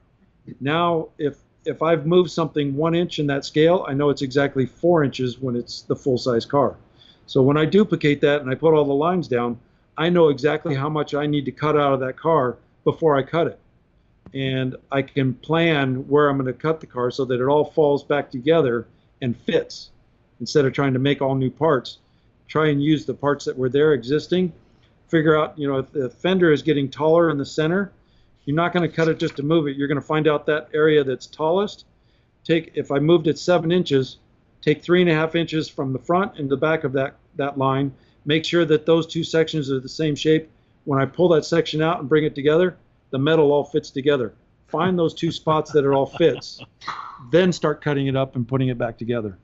Now, if if I've moved something one inch in that scale, I know it's exactly four inches when it's the full size car. So when I duplicate that and I put all the lines down, I know exactly how much I need to cut out of that car before I cut it. And I can plan where I'm going to cut the car so that it all falls back together and fits instead of trying to make all new parts. Try and use the parts that were there existing. Figure out, you know, if the fender is getting taller in the center, you're not going to cut it just to move it. You're going to find out that area that's tallest. Take if I moved it seven inches, take three and a half inches from the front and the back of that that line. Make sure that those two sections are the same shape. When I pull that section out and bring it together, the metal all fits together. Find those two spots that it all fits, then start cutting it up and putting it back together.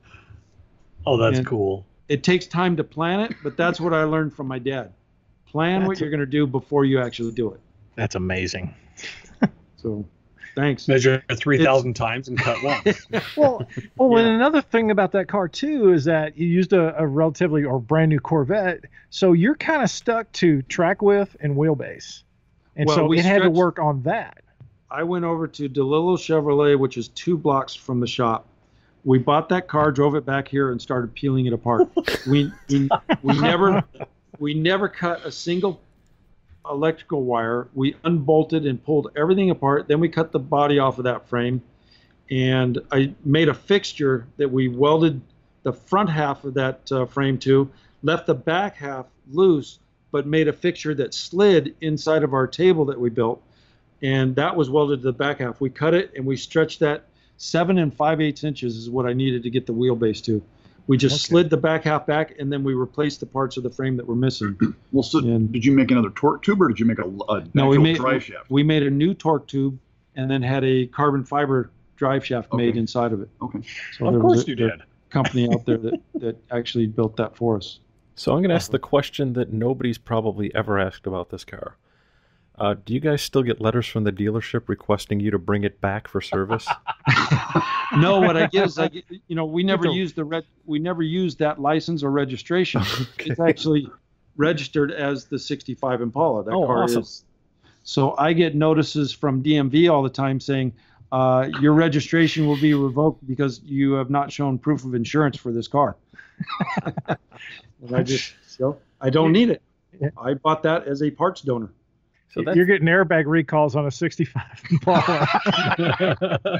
Oh, that's And- cool. It takes time to plan it, but that's what I learned from my dad. Plan what That's a- you're going to do before you actually do it. That's amazing. So, thanks. Measure 3,000 times and cut once. Well, well, and another thing about that car too is that you used a, a relatively or brand new Corvette, so you're kind of stuck to track width and wheelbase, and Well, so we it had to work on that. I went over to DeLillo Chevrolet, which is two blocks from the shop. We bought that car, drove it back here, and started peeling it apart. we, we we never we never cut a single electrical wire. We unbolted and pulled everything apart. Then we cut the body off of that frame, and I made a fixture that we welded the front half of that uh, frame to, left the back half loose, but made a fixture that slid inside of our table that we built and that was welded to the back half. We cut it and we stretched that seven and five eighths inches is what I needed to get the wheelbase to. We just Okay. slid the back half back and then we replaced the parts of the frame that were missing. Well, so And- did you make another torque tube or did you make a, a No, we made drive shaft? we made a new torque tube and then had a carbon fiber drive shaft made inside of it. Okay. So of there course was a, you did. a company out there that, that actually built that for us. So I'm going to ask uh-huh. the question that nobody's probably ever asked about this car. Uh, do you guys still get letters from the dealership requesting you to bring it back for service? no, what I get is I get, you know we never don't- used the red we never used that license or registration. Okay. It's actually registered as the 65 Impala. That Oh, car awesome. is. So I get notices from DMV all the time saying uh, your registration will be revoked because you have not shown proof of insurance for this car. and I just so I don't need it. I bought that as a parts donor. So You're getting airbag recalls on a 65 Impala.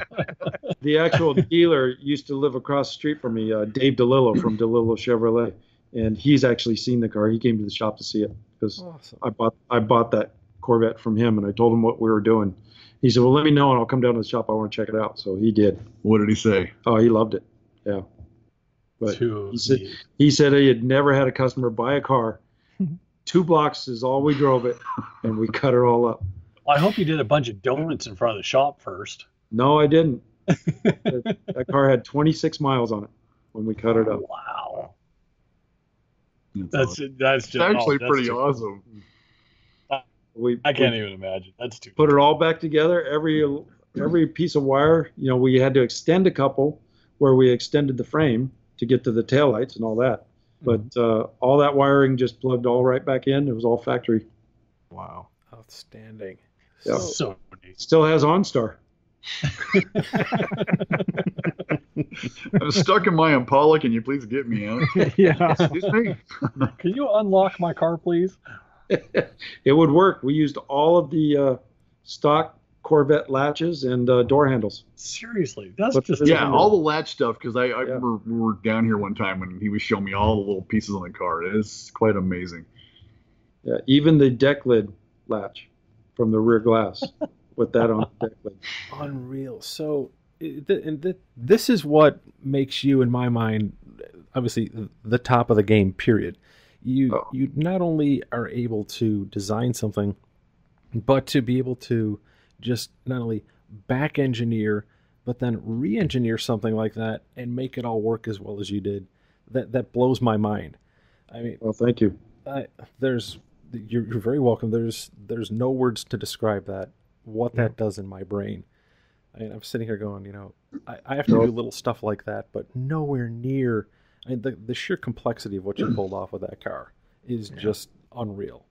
The actual dealer used to live across the street from me, uh, Dave DeLillo from DeLillo Chevrolet, and he's actually seen the car. He came to the shop to see it because awesome. I bought I bought that Corvette from him, and I told him what we were doing. He said, "Well, let me know, and I'll come down to the shop. I want to check it out." So he did. What did he say? Oh, he loved it. Yeah. But Too he said neat. he said he had never had a customer buy a car. Two blocks is all we drove it, and we cut her all up. Well, I hope you did a bunch of donuts in front of the shop first. No, I didn't. that, that car had 26 miles on it when we cut it up. Wow, That's that's awesome. that's just actually oh, that's pretty too- awesome. We I can't we even imagine. That's too. put it all back together. Every every piece of wire, you know, we had to extend a couple where we extended the frame to get to the taillights and all that. But uh, all that wiring just plugged all right back in. It was all factory. Wow. Outstanding. Yeah. So- so neat. Still has OnStar. I'm stuck in my Impala. Can you please get me out? yeah. Excuse me. Can you unlock my car, please? it would work. We used all of the uh, stock Corvette latches and uh, door handles. Seriously, that's But just Yeah, Yeah. all the latch stuff. Because I, I Yeah. remember we were down here one time and he was showing me all the little pieces on the car. It is quite amazing. Yeah, even the deck lid latch from the rear glass with that on deck lid. Unreal. So, i- and th- this is what makes you, in my mind, obviously the top of the game. Period. You Oh. you not only are able to design something, but to be able to just not only back engineer, but then re-engineer something like that and make it all work as well as you did. That that blows my mind. I mean, Well, thank you. I, there's you're, you're very welcome. There's there's no words to describe that what that does in my brain. I mean, I'm sitting here going, you know, I, I have to No. do little stuff like that, but nowhere near. I mean, the the sheer complexity of what you pulled off with that car is just unreal.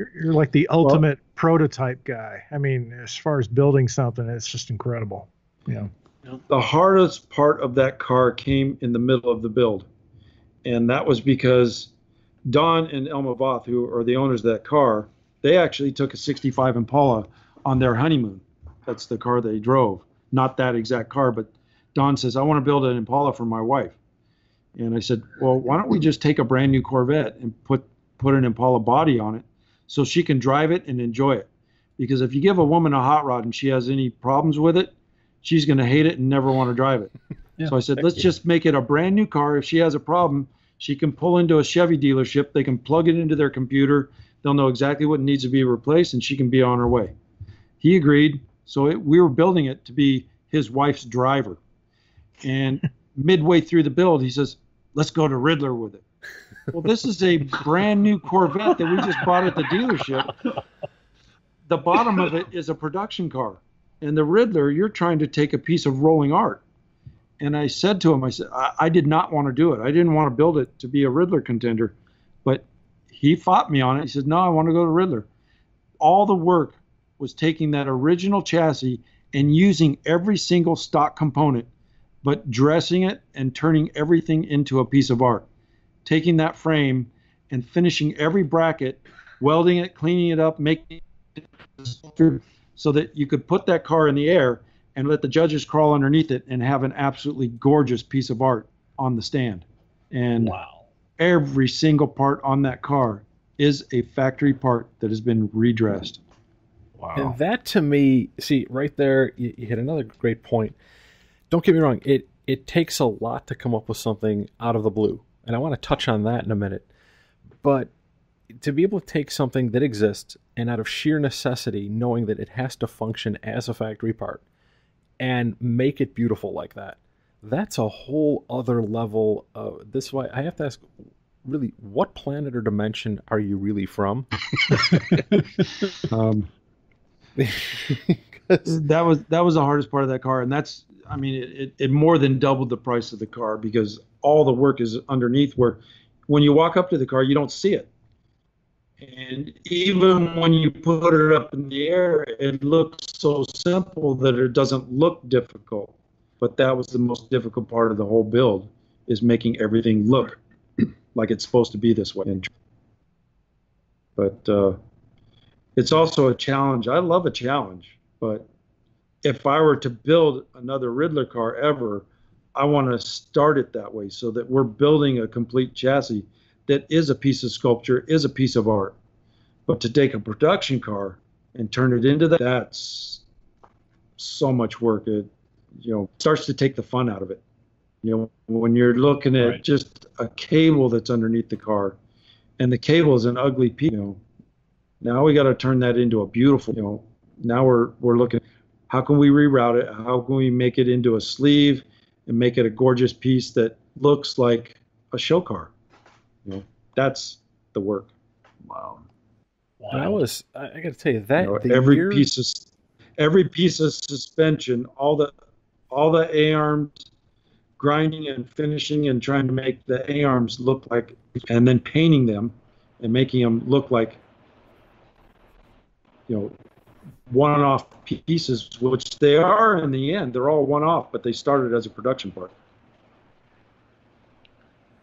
You're, you're like the ultimate prototype guy. I mean, as far as building something, it's just incredible. Yeah. The hardest part of that car came in the middle of the build. And that was because Don and Elma Voth, who are the owners of that car, they actually took a 65 Impala on their honeymoon. That's the car they drove. Not that exact car, but Don says, I want to build an Impala for my wife. And I said, Well, why don't we just take a brand new Corvette and put put an Impala body on it so she can drive it and enjoy it? Because if you give a woman a hot rod and she has any problems with it, she's going to hate it and never want to drive it. Yeah. so I said, let's just make it a brand new car. If she has a problem, she can pull into a Chevy dealership. They can plug it into their computer. They'll know exactly what needs to be replaced, and she can be on her way. He agreed. So it, we were building it to be his wife's driver. And midway through the build, he says, let's go to Ridler with it. Well, this is a brand new Corvette that we just bought at the dealership. The bottom of it is a production car. And the Ridler, you're trying to take a piece of rolling art. And I said to him, I said, I, I did not want to do it. I didn't want to build it to be a Ridler contender. But he fought me on it. He said, No, I want to go to Ridler. All the work was taking that original chassis and using every single stock component, but dressing it and turning everything into a piece of art. Taking that frame and finishing every bracket, welding it, cleaning it up, making it so that you could put that car in the air and let the judges crawl underneath it and have an absolutely gorgeous piece of art on the stand. And Wow. every single part on that car is a factory part that has been redressed. Wow. And that to me, see right there, you, you hit another great point. Don't get me wrong; it it takes a lot to come up with something out of the blue, and I want to touch on that in a minute. But to be able to take something that exists and out of sheer necessity, knowing that it has to function as a factory part, and make it beautiful like that, that's a whole other level of this. Why I have to ask, really, what planet or dimension are you really from? Um, that was that was the hardest part of that car, and that's I mean it, it, it more than doubled the price of the car because all the work is underneath. Where when you walk up to the car, you don't see it, and even when you put it up in the air, it looks so simple that it doesn't look difficult. But that was the most difficult part of the whole build is making everything look like it's supposed to be this way. But uh, it's also a challenge. I love a challenge, but if I were to build another Ridler car ever, I want to start it that way so that we're building a complete chassis that is a piece of sculpture, is a piece of art. But to take a production car and turn it into that, that's so much work. It, you know, starts to take the fun out of it. You know, when you're looking at right. just a cable that's underneath the car, and the cable is an ugly piece. You know, now we got to turn that into a beautiful. You know, now we're we're looking. How can we reroute it? How can we make it into a sleeve and make it a gorgeous piece that looks like a show car? You know, that's the work. Wow. Wow. I was. I got to tell you that you know, every year... piece of every piece of suspension, all the all the A arms, grinding and finishing and trying to make the A arms look like, and then painting them and making them look like, you know, one off pieces, which they are in the end. They're all one off, but they started as a production part.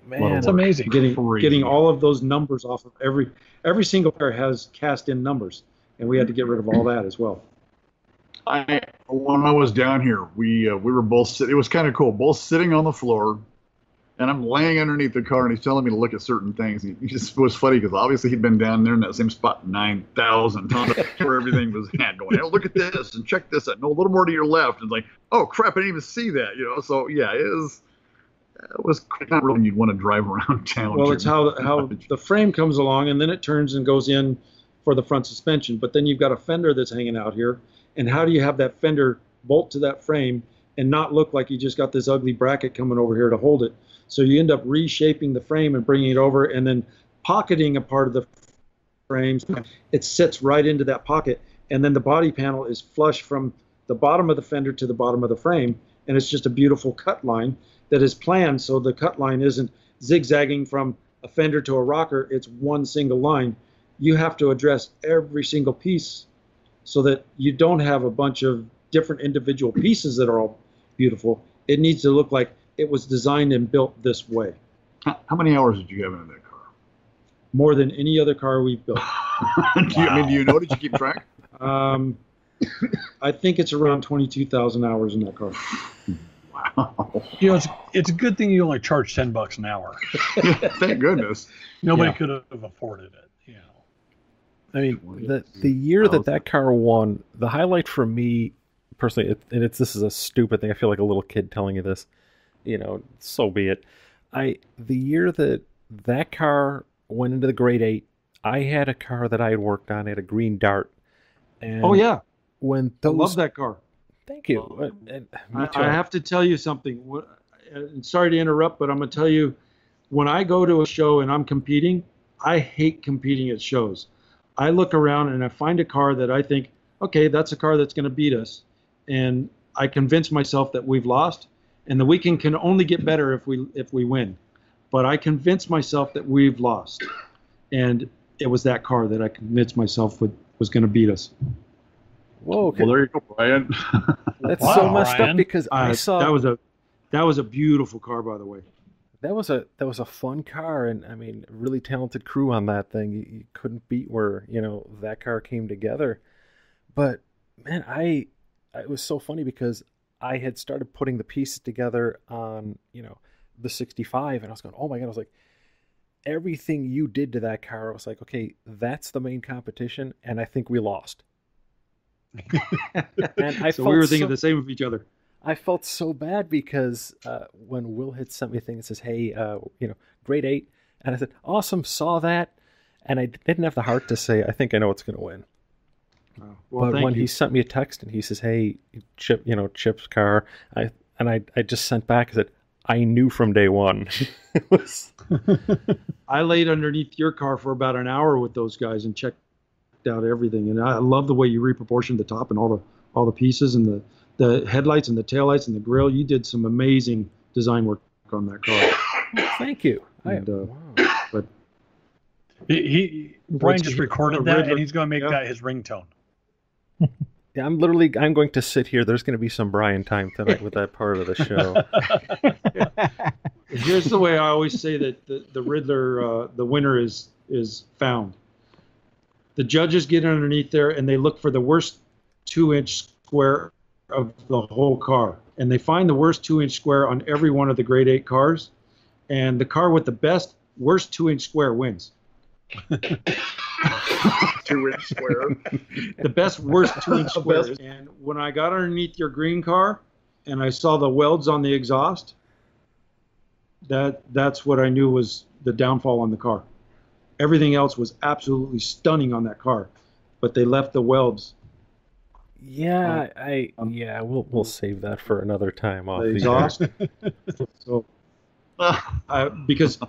Man, it's amazing. Getting Crazy. getting all of those numbers off of every every single pair has cast in numbers, and we had to get rid of all that as well. I when I was down here, we uh, we were both. It was kind of cool, both sitting on the floor, and I'm laying underneath the car, and he's telling me to look at certain things. And it just was funny because obviously he'd been down there in that same spot nine thousand times where everything was at, going, "Oh, look at this and check this out. No, a little more to your left." And like, "Oh crap, I didn't even see that," you know. So yeah, it was. It was not really you'd want to drive around town. Well, it's how how the frame comes along, and then it turns and goes in for the front suspension. But then you've got a fender that's hanging out here and how do you have that fender bolt to that frame and not look like you just got this ugly bracket coming over here to hold it? So you end up reshaping the frame and bringing it over and then pocketing a part of the frame. It sits right into that pocket, and then the body panel is flush from the bottom of the fender to the bottom of the frame, and it's just a beautiful cut line that is planned so the cut line isn't zigzagging from a fender to a rocker, it's one single line. You have to address every single piece so that you don't have a bunch of different individual pieces that are all beautiful. It needs to look like it was designed and built this way. How many hours did you have in that car? More than any other car we've built. do you, I mean, do you know? Did you keep track? Um, I think it's around 22,000 hours in that car. Wow. You know, it's it's a good thing you only charge 10 bucks an hour. Thank goodness. Nobody yeah. could have afforded it. I mean, the the year that that car won, the highlight for me personally, it, and it's this is a stupid thing. I feel like a little kid telling you this. You know, so be it. I the year that that car went into the Great Eight, I had a car that I had worked on. I had a green Dart. And oh yeah, when those, I love that car. Thank you. Uh, and, I, I have to tell you something. Sorry to interrupt, but I'm gonna tell you, when I go to a show and I'm competing, I hate competing at shows I look around and I find a car that I think, okay, that's a car that's going to beat us, and I convince myself that we've lost, and the weekend can only get better if we if we win. But I convinced myself that we've lost, and it was that car that I convinced myself would, was going to beat us. Whoa! Okay. Well, there you go, Brian. That's wow, so messed Brian. up because I uh, saw that was a that was a beautiful car, by the way that was a that was a fun car and i mean really talented crew on that thing you, you, couldn't beat where you know that car came together but man i it was so funny because i had started putting the pieces together on you know the 65 and i was going oh my god i was like everything you did to that car i was like okay that's the main competition and i think we lost and i so we were thinking so, the same of each other I felt so bad because uh, when Will had sent me a thing that says, "Hey, uh, you know, Great Eight," and I said, "Awesome, saw that," and I didn't have the heart to say, "I think I know what's going to win." Oh, well, but when you. he sent me a text and he says, "Hey, Chip, you know, Chip's car," I and I I just sent back and said, "I knew from day one." I laid underneath your car for about an hour with those guys and checked out everything, and I love the way you reproportioned the top and all the all the pieces and the the headlights and the taillights and the grill. You did some amazing design work on that car. Thank you. And, I, uh, wow. But He, he Brian just recorded that, Ridler- and he's going to make yeah. that his ringtone. Yeah, I'm literally I'm going to sit here. There's going to be some Brian time tonight with that part of the show. here's the way I always say that the, the Ridler, uh, the winner is is found. The judges get underneath there and they look for the worst two inch square of the whole car, and they find the worst two inch square on every one of the Great Eight cars, and the car with the best worst two inch square wins. Two inch square. the best worst two inch The squares. And when I got underneath your green car and I saw the welds on the exhaust, that that's what I knew was the downfall on the car. Everything else was absolutely stunning on that car, but they left the welds. Yeah, I um, yeah, we'll we'll save that for another time off The the exhaust. so I, because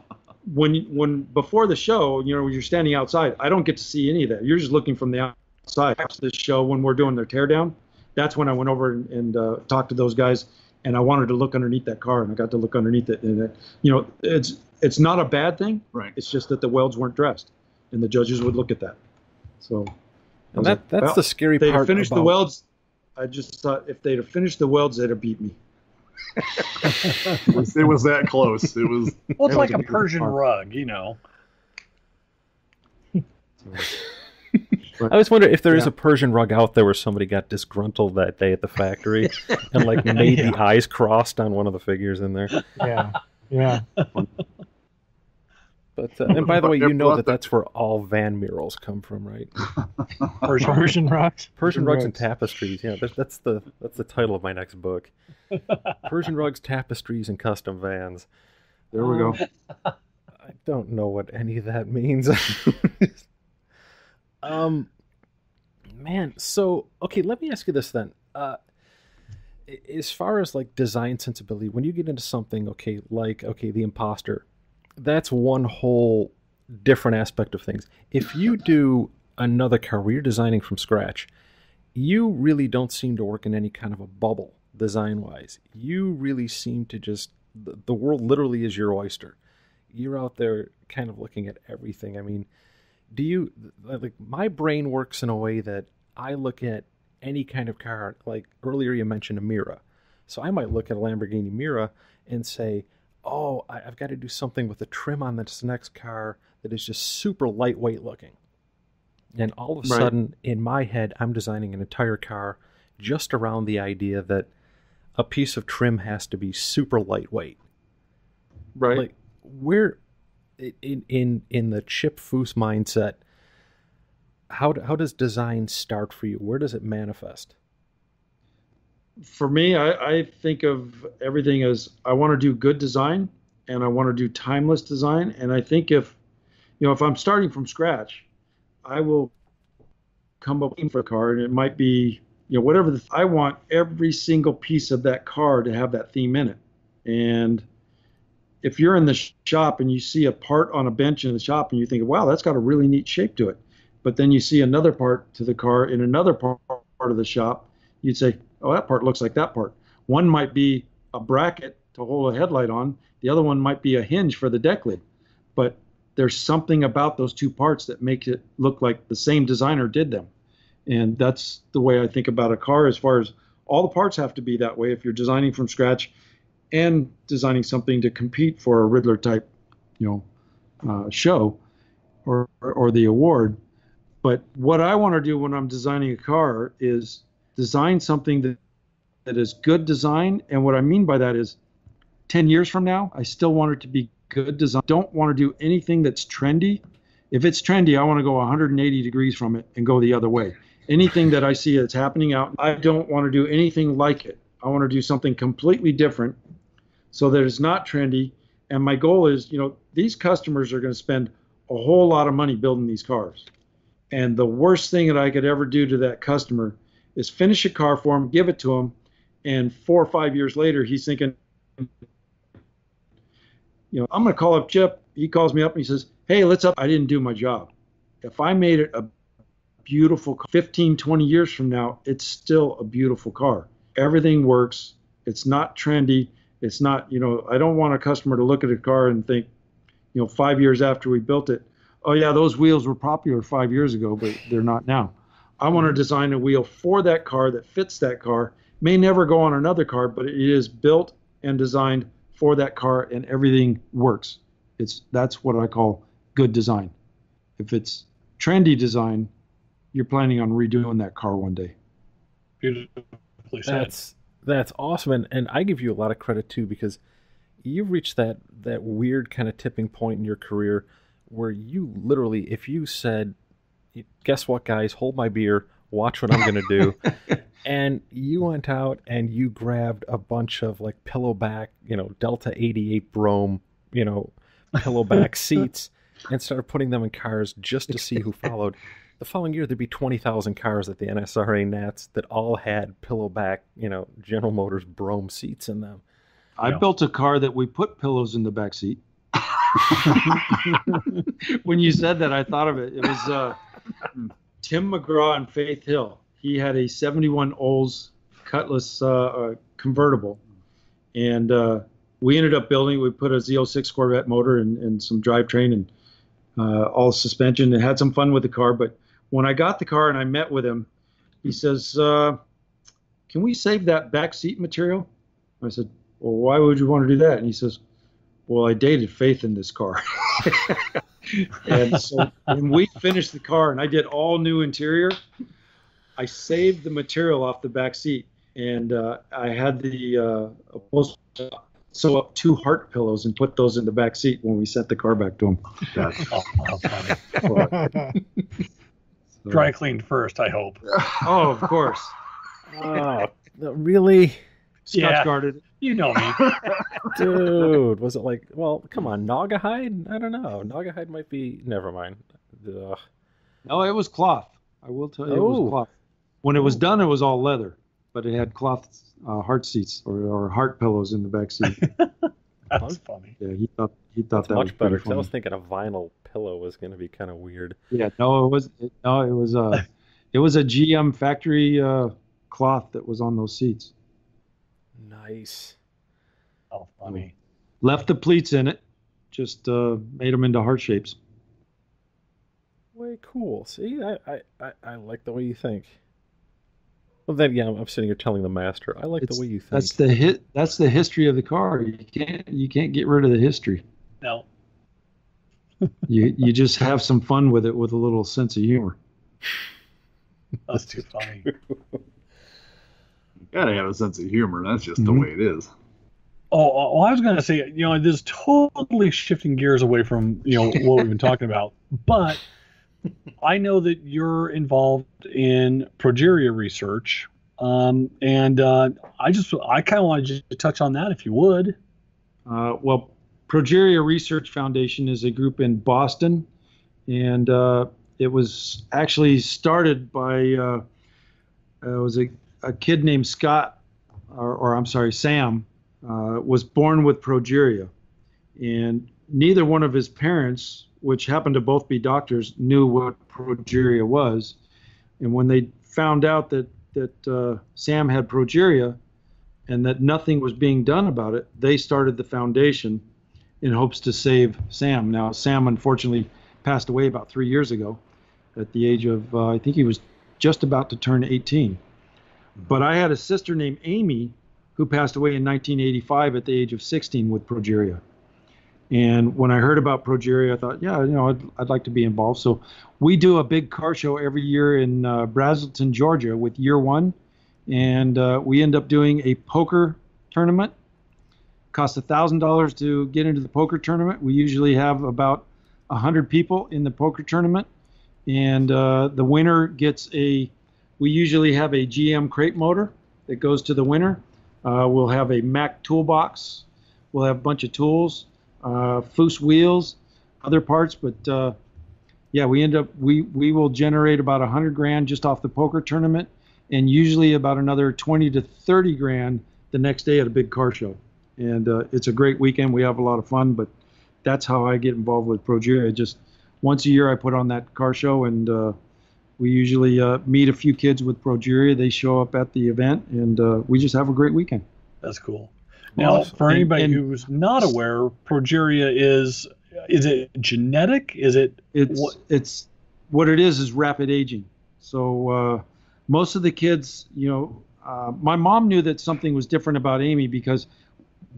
when when before the show, you know, when you're standing outside, I don't get to see any of that. You're just looking from the outside. After this show, when we're doing their teardown, that's when I went over and, and uh, talked to those guys, and I wanted to look underneath that car, and I got to look underneath it, and it, you know, it's it's not a bad thing. Right. It's just that the welds weren't dressed, and the judges would look at that. So And that like, that's well, the scary if they'd part have finished the welds. I just thought if they'd have finished the welds, they'd have beat me. It was, it was that close. It was. Well, it's That like a a Persian car. rug, you know. I always wonder if there is Yeah. a Persian rug out there where somebody got disgruntled that day at the factory and like made the eyes crossed on one of the figures in there. Yeah. Yeah. But uh, and by the way, you know that that's where all van murals come from, right? Persian, Persian rocks. Persian rugs and tapestries. Yeah, that, that's the that's the title of my next book. Persian rugs, tapestries, and custom vans. There we go. I don't know what any of that means. um, man. So okay, let me ask you this then. Uh, as far as like design sensibility, when you get into something, okay, like okay, the imposter, that's one whole different aspect of things. If you do another car where you're designing from scratch, you really don't seem to work in any kind of a bubble design wise. You really seem to just the, the world literally is your oyster. You're out there kind of looking at everything. I mean, do you like my brain works in a way that I look at any kind of car like earlier you mentioned a Miura. So I might look at a Lamborghini Miura and say, "Oh, I, I've got to do something with the trim on this next car that is just super lightweight looking." And all of a Right. sudden, in my head, I'm designing an entire car just around the idea that a piece of trim has to be super lightweight. Right. Like where in in in the Chip Foose mindset, how do, how does design start for you? Where does it manifest? For me, I, I think of everything as I want to do good design and I want to do timeless design. And I think if, you know, if I'm starting from scratch, I will come up with a car and it might be, you know, whatever the, I want every single piece of that car to have that theme in it. And if you're in the sh- shop and you see a part on a bench in the shop and you think, wow, that's got a really neat shape to it. But then you see another part to the car in another part of the shop, you'd say, oh, that part looks like that part. One might be a bracket to hold a headlight on, the other one might be a hinge for the deck lid. But there's something about those two parts that makes it look like the same designer did them. And that's the way I think about a car as far as all the parts have to be that way if you're designing from scratch and designing something to compete for a Ridler type, you know, uh, show or, or the award. But what I want to do when I'm designing a car is design something that, that is good design. And what I mean by that is 10 years from now, I still want it to be good design. Don't want to do anything that's trendy. If it's trendy, I want to go 180 degrees from it and go the other way. Anything that I see that's happening out, I don't want to do anything like it. I want to do something completely different so that it's not trendy. And my goal is, you know, these customers are going to spend a whole lot of money building these cars. And the worst thing that I could ever do to that customer is finish a car for him, give it to him, and four or five years later, he's thinking, you know, I'm going to call up Chip. He calls me up and he says, Hey, let's up. I didn't do my job. If I made it a beautiful car. 15, 20 years from now, it's still a beautiful car. Everything works. It's not trendy. It's not, you know, I don't want a customer to look at a car and think, you know, five years after we built it, oh yeah, those wheels were popular five years ago, but they're not now. I want to design a wheel for that car that fits that car. May never go on another car, but it is built and designed for that car, and everything works. It's that's what I call good design. If it's trendy design, you're planning on redoing that car one day. Beautifully said. That's that's awesome, and and I give you a lot of credit too because you've reached that that weird kind of tipping point in your career where you literally, if you said, "Guess what, guys? Hold my beer. Watch what I'm going to do," and you went out and you grabbed a bunch of like pillowback, you know, Delta 88 Brougham, you know, pillowback seats, and started putting them in cars just to see who followed. The following year, there'd be 20,000 cars at the NSRA Nats that all had pillowback, you know, General Motors Brougham seats in them. I Yeah. built a car that we put pillows in the back seat. when you said that, I thought of it. It was uh, Tim McGraw and Faith Hill. He had a 71 Olds Cutlass uh, uh, convertible, and uh, we ended up building. It, we put a Z06 Corvette motor and, and some drivetrain and uh, all suspension, and had some fun with the car. But when I got the car and I met with him, he says, uh, "Can we save that back seat material?" I said, "Well, why would you want to do that?" And he says, "Well, I dated Faith in this car." and so when we finished the car and I did all new interior, I saved the material off the back seat and uh, I had the uh, upholstery sew up two heart pillows and put those in the back seat when we sent the car back to him. That's Oh, how funny. So- Dry cleaned first, I hope. Oh, of course. Oh, really? Scotch Yeah. guarded. You know me. Dude, was it like, well, come on, Naugahyde? I don't know. Naugahyde might be, never mind. Ugh. No, it was cloth. I will tell you, it Oh. was cloth. When it was done, it was all leather, but it had cloth uh, heart seats or, or heart pillows in the back seat. That's funny. yeah, he thought he thought That's that much was better pretty because I was thinking a vinyl pillow was going to be kind of weird. Yeah, no, it was it, no, it was uh, it was a GM factory uh, cloth that was on those seats. Nice. Oh, funny. Left the pleats in it, just uh, made them into heart shapes. Way cool. See, I, I, I, I like the way you think. Well, then, yeah, I'm sitting here telling the master, I like It's- the way you think. That's the hit. That's the history of the car. You can't you can't get rid of the history. No. You you just have some fun with it with a little sense of humor. That's too funny. gotta have a sense of humor. That's just the Mhm. way it is. Oh, oh, well, I was going to say, you know, this is totally shifting gears away from, you know, what we've been talking about. But I know that you're involved in progeria research. Um, and uh, I just, I kind of wanted you to touch on that if you would. Uh, well, Progeria Research Foundation is a group in Boston, and uh, it was actually started by uh, uh, it was a, a kid named Scott, or, or I'm sorry, Sam, uh, was born with progeria, and neither one of his parents, which happened to both be doctors, knew what progeria was, and when they found out that that uh, Sam had progeria, and that nothing was being done about it, they started the foundation in hopes to save Sam. Now, Sam unfortunately passed away about three years ago at the age of, uh, I think he was just about to turn 18. But I had a sister named Amy who passed away in 1985 at the age of 16 with progeria. And when I heard about progeria, I thought, yeah, you know, I'd, I'd like to be involved. So we do a big car show every year in uh, Georgia with Year One and uh, we end up doing a poker tournament. Costs thousand dollars to get into the poker tournament. We usually have about hundred people in the poker tournament, and uh, the winner gets a. We usually have a GM crate motor that goes to the winner. Uh, we'll have a Mac toolbox. We'll have a bunch of tools, uh, Foose wheels, other parts, but uh, yeah, we end up we we will generate about a hundred grand just off the poker tournament and usually about another 20 to 30 grand the next day at a big car show. And uh, it's a great weekend. We have a lot of fun, but that's how I get involved with Progeria. Just once a year, I put on that car show, and uh, We usually uh, meet a few kids with progeria. They show up at the event, and uh, we just have a great weekend. That's cool. Now, Awesome. for anybody and- who's not aware, progeria is is it genetic? Is it It's What- it's what it is is rapid aging. So uh, most of the kids, you know, uh, my mom knew that something was different about Amy because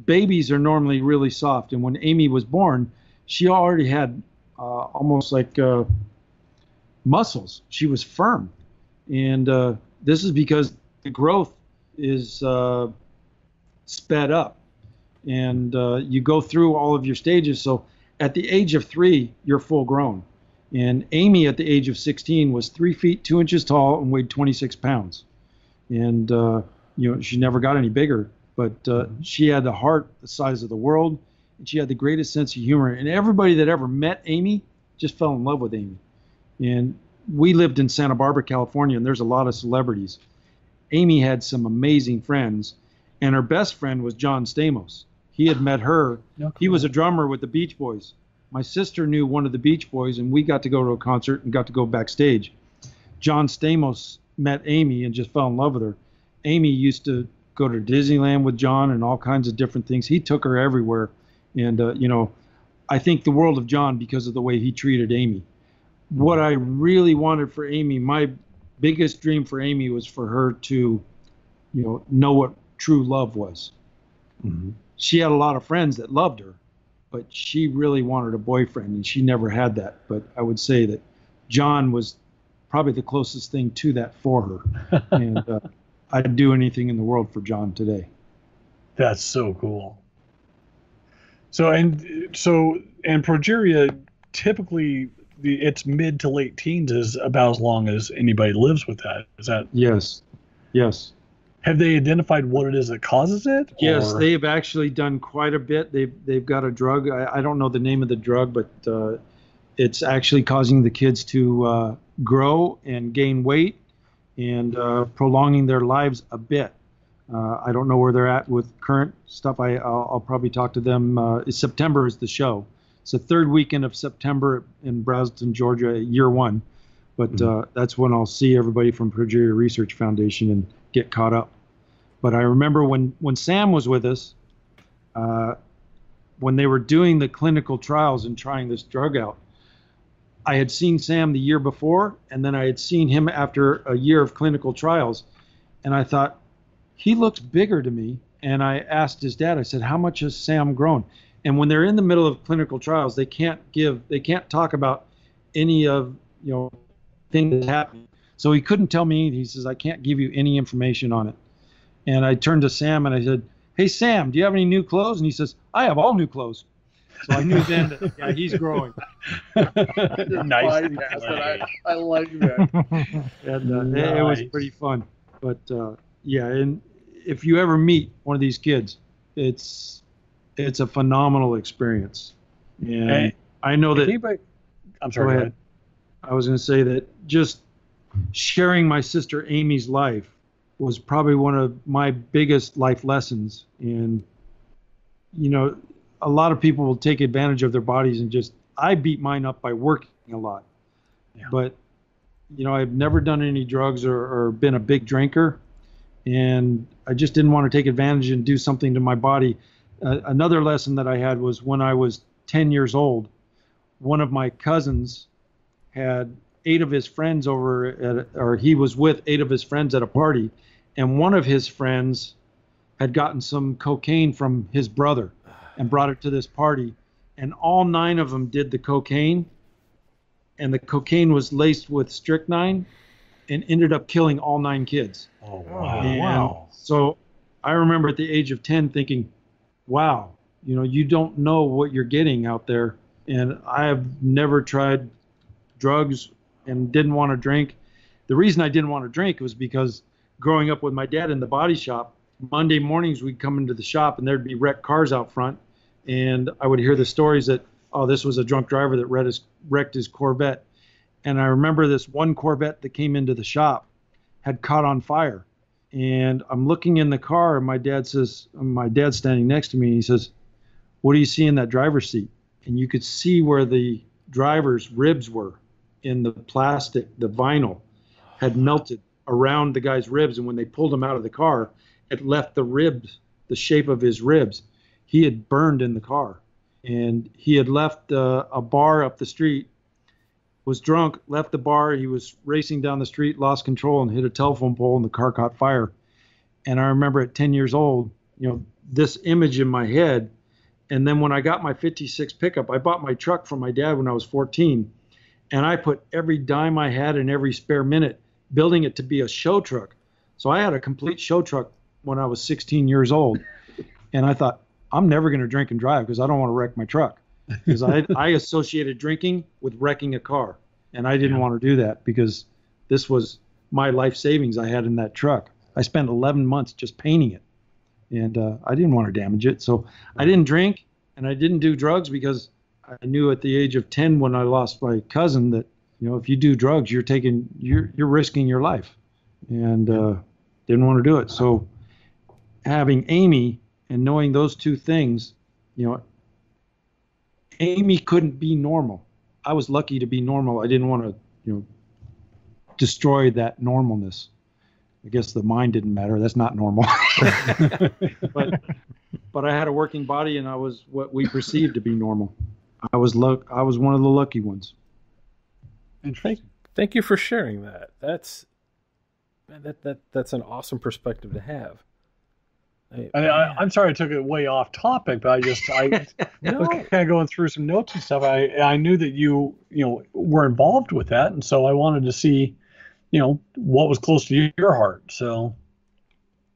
babies are normally really soft, and when Amy was born, she already had uh, almost like uh, muscles. She was firm, and uh, this is because the growth is uh, sped up, and uh, you go through all of your stages. So at the age of three, you're full grown. And Amy, at the age of 16, was three feet two inches tall and weighed 26 pounds. And uh, you know, she never got any bigger, but uh, she had the heart the size of the world, and she had the greatest sense of humor. And everybody that ever met Amy just fell in love with Amy. And we lived in Santa Barbara, California, and there's a lot of celebrities. Amy had some amazing friends, and her best friend was John Stamos. He had met her no, he was a drummer with the Beach Boys. My sister knew one of the Beach Boys, and we got to go to a concert and got to go backstage. John Stamos met Amy and just fell in love with her. Amy used to go to Disneyland with John and all kinds of different things. He took her everywhere, and uh, you know, I think the world of John because of the way he treated Amy. What I really wanted for Amy, my biggest dream for Amy was for her to, you know, know what true love was Mhm. she had a lot of friends that loved her, but she really wanted a boyfriend, and she never had that. But I would say that John was probably the closest thing to that for her, and uh, I'd do anything in the world for John today. That's so cool. So and so and progeria typically the its mid to late teens is about as long as anybody lives with that. Is that Yes, yes, have they identified what it is that causes it? yes. Or- They've actually done quite a bit. They've they've got a drug. I, I don't know the name of the drug, but uh, it's actually causing the kids to uh, grow and gain weight and uh, prolonging their lives a bit. Uh, I don't know where they're at with current stuff. I, I'll, I'll probably talk to them. Uh, September is the show. It's the third weekend of September in Braselton, Georgia, year one. But uh, that's when I'll see everybody from Progeria Research Foundation and get caught up. But I remember when, when Sam was with us, uh, when they were doing the clinical trials and trying this drug out, I had seen Sam the year before, and then I had seen him after a year of clinical trials, and I thought he looks bigger to me. And I asked his dad, I said, "How much has Sam grown?" And when they're in the middle of clinical trials, they can't give, they can't talk about any of you know things that happened. So he couldn't tell me. He says, "I can't give you any information on it." And I turned to Sam and I said, "Hey Sam, do you have any new clothes?" And he says, "I have all new clothes." So I knew then that yeah, he's growing. nice. I, I like that. and uh, it, it was pretty fun. But uh, yeah, and if you ever meet one of these kids, it's it's a phenomenal experience. And Hey, I know that anybody, I'm sorry. Go ahead. I was going to say that just sharing my sister Amy's life was probably one of my biggest life lessons. And you know, a lot of people will take advantage of their bodies and just I beat mine up by working a lot. Yeah. But you know, I've never done any drugs or, or been a big drinker, and I just didn't want to take advantage and do something to my body. Uh, another lesson that I had was when I was 10 years old, one of my cousins had eight of his friends over at, or he was with eight of his friends at a party, and one of his friends had gotten some cocaine from his brother and brought it to this party, and all nine of them did the cocaine, and the cocaine was laced with strychnine, and ended up killing all nine kids. Oh Oh, wow! And wow. So I remember at the age of 10 thinking, wow, you know, you don't know what you're getting out there. And I have never tried drugs and didn't want to drink. The reason I didn't want to drink was because growing up with my dad in the body shop, Monday mornings we'd come into the shop and there'd be wrecked cars out front. And I would hear the stories that, oh, this was a drunk driver that his, wrecked his Corvette. And I remember this one Corvette that came into the shop had caught on fire and I'm looking in the car, and my dad says, my dad's standing next to me, and he says, "What do you see in that driver's seat?" And you could see where the driver's ribs were in the plastic, the vinyl. had melted around the guy's ribs, and when they pulled him out of the car, it left the ribs, the shape of his ribs. He had burned in the car, and he had left uh, a bar up the street. Was drunk, left the bar. He was racing down the street, lost control, and hit a telephone pole, and the car caught fire. And I remember at 10 years old, you know, this image in my head. And then when I got my 56 pickup, I bought my truck from my dad when I was 14 and I put every dime I had and every spare minute building it to be a show truck. So I had a complete show truck when I was 16 years old, and I thought I'm never going to drink and drive because I don't want to wreck my truck because I I associated drinking with wrecking a car, and I didn't want to do that because this was my life savings I had in that truck. I spent 11 months just painting it, and uh, I didn't want to damage it, so I didn't drink and I didn't do drugs because I knew at the age of 10 when I lost my cousin that you know if you do drugs you're taking you're you're risking your life. And uh, didn't want to do it. So having Amy and knowing those two things you know Amy couldn't be normal I was lucky to be normal I didn't want to you know destroy that normalness I guess the mind didn't matter that's not normal but but I had a working body and I was what we perceived to be normal I was luck. I was one of the lucky ones. Thank, thank you for sharing that. That's that that that's an awesome perspective to have. I, I, I'm sorry I took it way off topic, but I just I No. kind of going through some notes and stuff. I I knew that you you know were involved with that, and so I wanted to see, you know, what was close to your heart. So,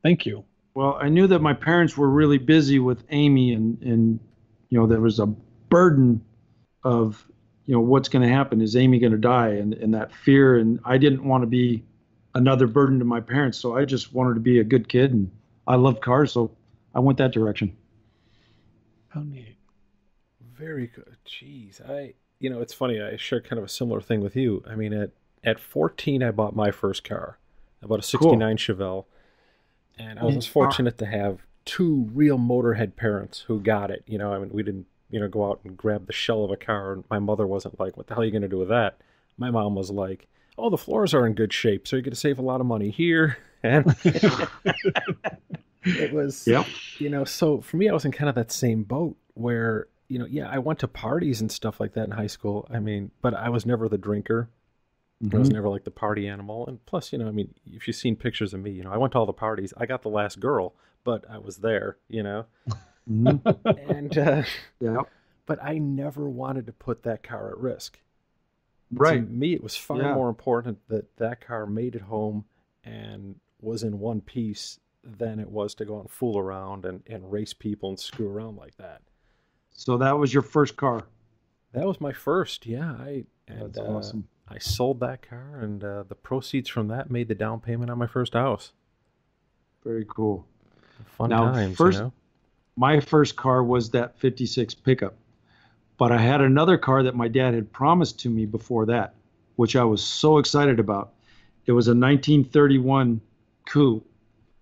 thank you. Well, I knew that my parents were really busy with Amy, and and you know there was a burden of you know what's going to happen. Is Amy going to die? And and that fear, and I didn't want to be another burden to my parents, so I just wanted to be a good kid, and I love cars, so I went that direction. How neat. Very good. Jeez, I you know it's funny. I share kind of a similar thing with you. I mean, at at 14, I bought my first car. I bought a '69 Chevelle, and I was fortunate to have two real motorhead parents who got it. You know, I mean, we didn't you know go out and grab the shell of a car. And my mother wasn't like, "What the hell are you going to do with that?" My mom was like, "Oh, the floors are in good shape, so you're going to save a lot of money here." And it was Yep. you know, so for me, I was in kind of that same boat where, you know, yeah, I went to parties and stuff like that in high school. I mean, but I was never the drinker. I was Mhm. never like the party animal. And plus, you know, I mean, if you've seen pictures of me, you know, I went to all the parties. I got the last girl, but I was there, you know. Mhm. And, uh, Yep. but I never wanted to put that car at risk. Right. To me, it was far Yeah. more important that that car made it home and was in one piece than it was to go and fool around and, and race people and screw around like that. So that was your first car. That was my first, yeah. I and That's uh, awesome. I sold that car, and uh, the proceeds from that made the down payment on my first house. Very cool. Fun Now, times, first- you know. my first car was that 56 pickup but i had another car that my dad had promised to me before that which i was so excited about it was a 1931 coupe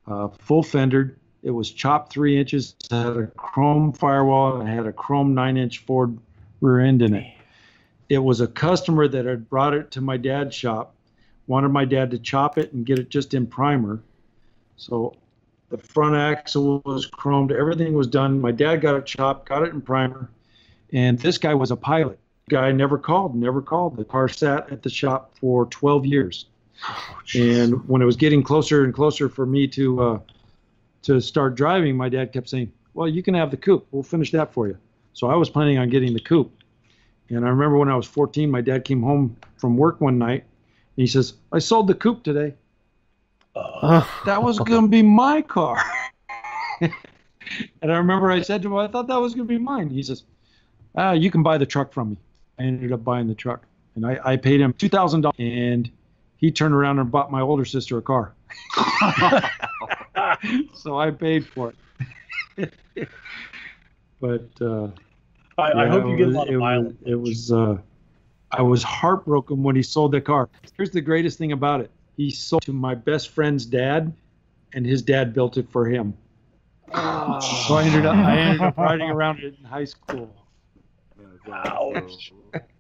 uh, full fendered it was chopped three inches it had a chrome firewall and had a chrome nine inch ford rear end in it it was a customer that had brought it to my dad's shop wanted my dad to chop it and get it just in primer so the front axle was chromed. Everything was done. My dad got it chopped, got it in primer, and this guy was a pilot. Guy never called, never called. The car sat at the shop for 12 years. and when it was getting closer and closer for me to uh, to start driving, my dad kept saying, "Well, you can have the coupe. We'll finish that for you." So I was planning on getting the coupe. And I remember when I was 14, my dad came home from work one night, and he says, "I sold the coupe today." Uh, that was going to be my car. and I remember I said to him, I thought that was going to be mine. He says, ah, you can buy the truck from me. I ended up buying the truck. And I, I paid him $2,000. And he turned around and bought my older sister a car. so I paid for it. but uh, I, I hope you it get a was- lot it of was- mileage. It was, uh, I was heartbroken when he sold that car. Here's the greatest thing about it. He sold to my best friend's dad, and his dad built it for him. So I ended up, I ended up riding around it in high school.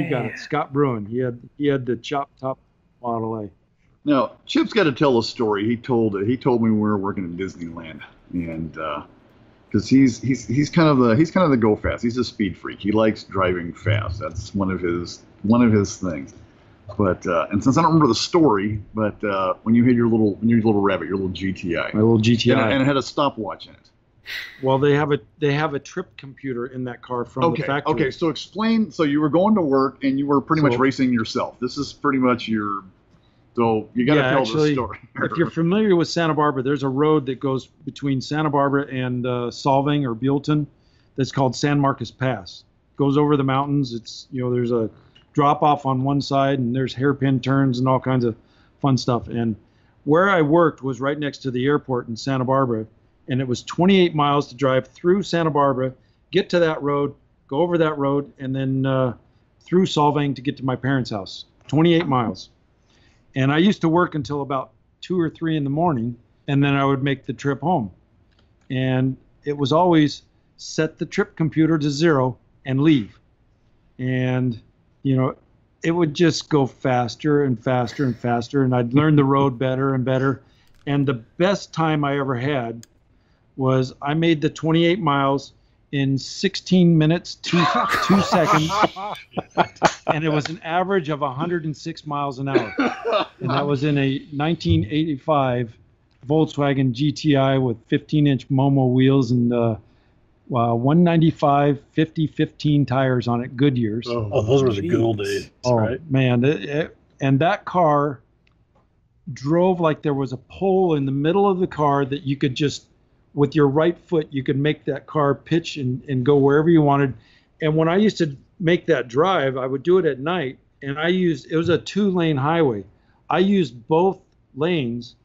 Ouch. He got it. Scott Bruin. He had he had the chop top Model A. Now, Chip's got to tell a story. He told he told me when we were working in Disneyland, and because he's he's he's kind of the he's kind of the go fast. He's a speed freak. He likes driving fast. That's one of his one of his things. But uh, and since I don't remember the story, but uh, when you had your little when your little rabbit, your little GTI, My little GTI. and, and it had a stopwatch in it. Well, they have a they have a trip computer in that car from okay, the factory. okay. So explain. So you were going to work and you were pretty much racing yourself. This is pretty much your. So you got to Yeah, tell actually, the story. if you're familiar with Santa Barbara, there's a road that goes between Santa Barbara and uh, Solvang or Buellton that's called San Marcos Pass. Goes over the mountains. It's you know there's a drop off on one side and there's hairpin turns and all kinds of fun stuff. And where I worked was right next to the airport in Santa Barbara, and it was 28 miles to drive through Santa Barbara, get to that road, go over that road, and then uh, through Solvang to get to my parents' house. 28 miles. And I used to work until about two or three in the morning, and then I would make the trip home. And it was always set the trip computer to zero and leave. And, you know, it would just go faster and faster and faster, and I'd learn the road better and better. And the best time I ever had was I made the 28 miles in 16 minutes, two, two seconds, and it was an average of 106 miles an hour and that was in a 1985 Volkswagen GTI with 15-inch Momo wheels and uh, uh, 195 50 15 tires on it, Goodyears. Oh, those were the good old days, Oh, right? man, it, it- and that car drove like there was a pole in the middle of the car that you could just, with your right foot, you could make that car pitch and, and go wherever you wanted. And when I used to make that drive, I would do it at night, and I used it was a two-lane highway. I used both lanes,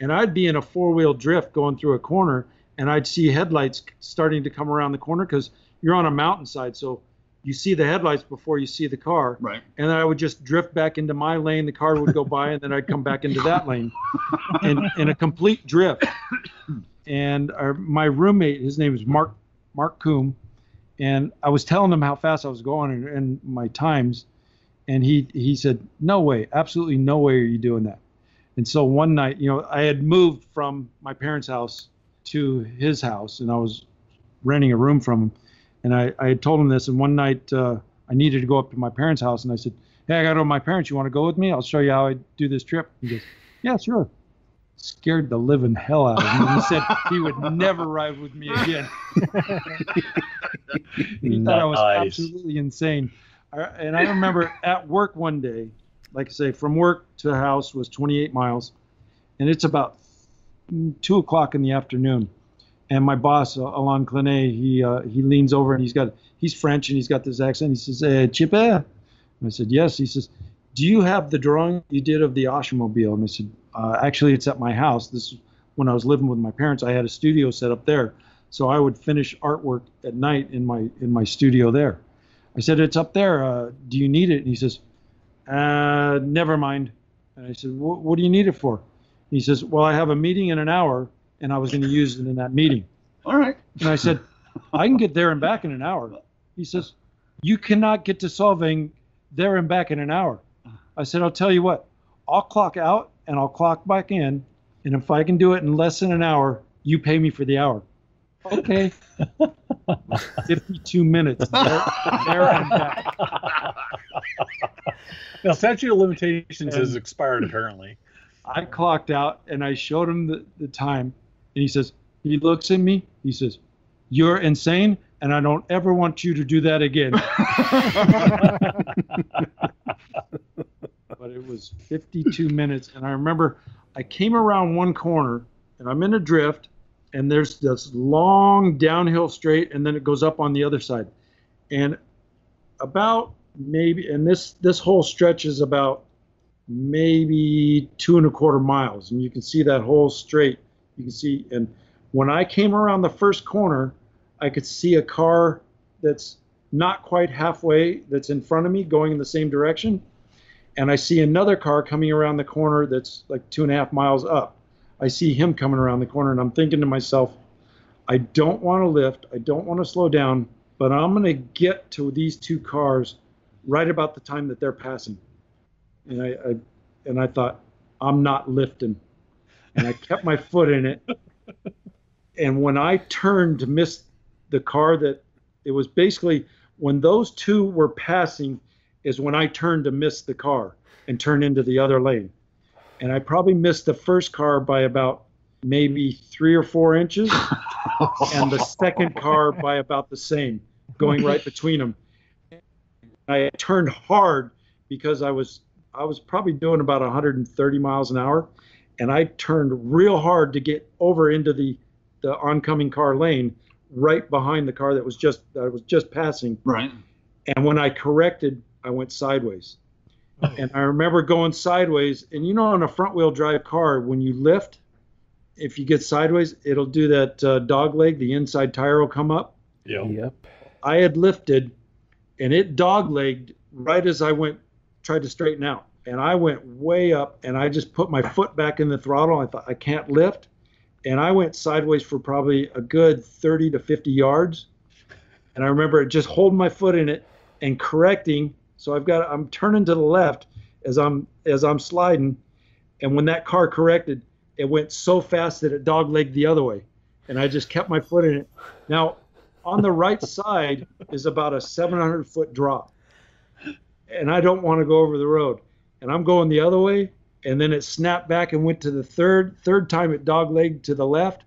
and I'd be in a four-wheel drift going through a corner, and I'd see headlights starting to come around the corner because you're on a mountainside, so you see the headlights before you see the car right. and then I would just drift back into my lane. The car would go by, and then I'd come back into that lane, in in a complete drift. And our, my roommate, his name is Mark Mark Coombe, and I was telling him how fast I was going and, and my times, and he he said, "No way, absolutely no way are you doing that." And so one night, you know, I had moved from my parents' house to his house, and I was renting a room from him. And I, I had told him this, and one night uh, I needed to go up to my parents' house, and I said, "Hey, I got to go to my parents. You want to go with me? I'll show you how I do this trip." He goes, "Yeah, sure." Scared the living hell out of me. He said he would never ride with me again. he thought I was absolutely insane. And I remember at work one day, like I say, from work to the house was 28 miles, and it's about two o'clock in the afternoon. And my boss, uh, Alain Clenet, he uh, he leans over and he's got he's French and he's got this accent. He says, "Hey, Chipe," and I said, "Yes." He says, "Do you have the drawing you did of the automobile?" And I said, uh, "Actually, it's at my house. This is when I was living with my parents. I had a studio set up there, so I would finish artwork at night in my in my studio there." I said, "It's up there. Uh, do you need it?" And he says, uh, "Never mind." And I said, "What do you need it for?" He says, "Well, I have a meeting in an hour, and I was going to use it in that meeting." All right. And I said, I can get there and back in an hour. He says, You cannot get to Solvang there and back in an hour. I said, I'll tell you what, I'll clock out and I'll clock back in. And if I can do it in less than an hour, you pay me for the hour. Okay. 52 minutes there, there and back. Now, statute of limitations has expired apparently. I clocked out and I showed him the, the time. And he says, He looks at me. He says, You're insane. And I don't ever want you to do that again. but it was 52 minutes and i remember i came around one corner and i'm in a drift and there's this long downhill straight and then it goes up on the other side. And about maybe and this this whole stretch is about maybe two and a quarter miles and you can see that whole straight. You can see and when i came around the first corner i could see a car that's not quite halfway that's in front of me going in the same direction and I see another car coming around the corner that's like two and a half miles up. I see him coming around the corner, and I'm thinking to myself, I don't want to lift, I don't want to slow down, but I'm going to get to these two cars right about the time that they're passing. And I, I and I thought, I'm not lifting. And I kept my foot in it. And when I turned to miss the car that it was basically when those two were passing is when I turned to miss the car and turn into the other lane. And I probably missed the first car by about maybe three or four inches, and the second car by about the same, going right between them. I turned hard because I was I was probably doing about 130 miles an hour, and I turned real hard to get over into the the oncoming car lane, right behind the car that was just that was just passing. Right. And when I corrected, I went sideways. And I remember going sideways. And you know, on a front wheel drive car, when you lift, if you get sideways, it'll do that uh, dog leg. The inside tire will come up. Yeah. Yep. I had lifted, and it dog legged right as I went, tried to straighten out. And I went way up, and I just put my foot back in the throttle. I thought, I can't lift. And I went sideways for probably a good 30 to 50 yards. And I remember just holding my foot in it and correcting. So I've got, I'm turning to the left as I'm as I'm sliding, and when that car corrected, it went so fast that it dog legged the other way, and I just kept my foot in it. Now, on the right side is about a 700 foot drop, and I don't want to go over the road, and I'm going the other way, and then it snapped back and went to the third third time it dog legged to the left,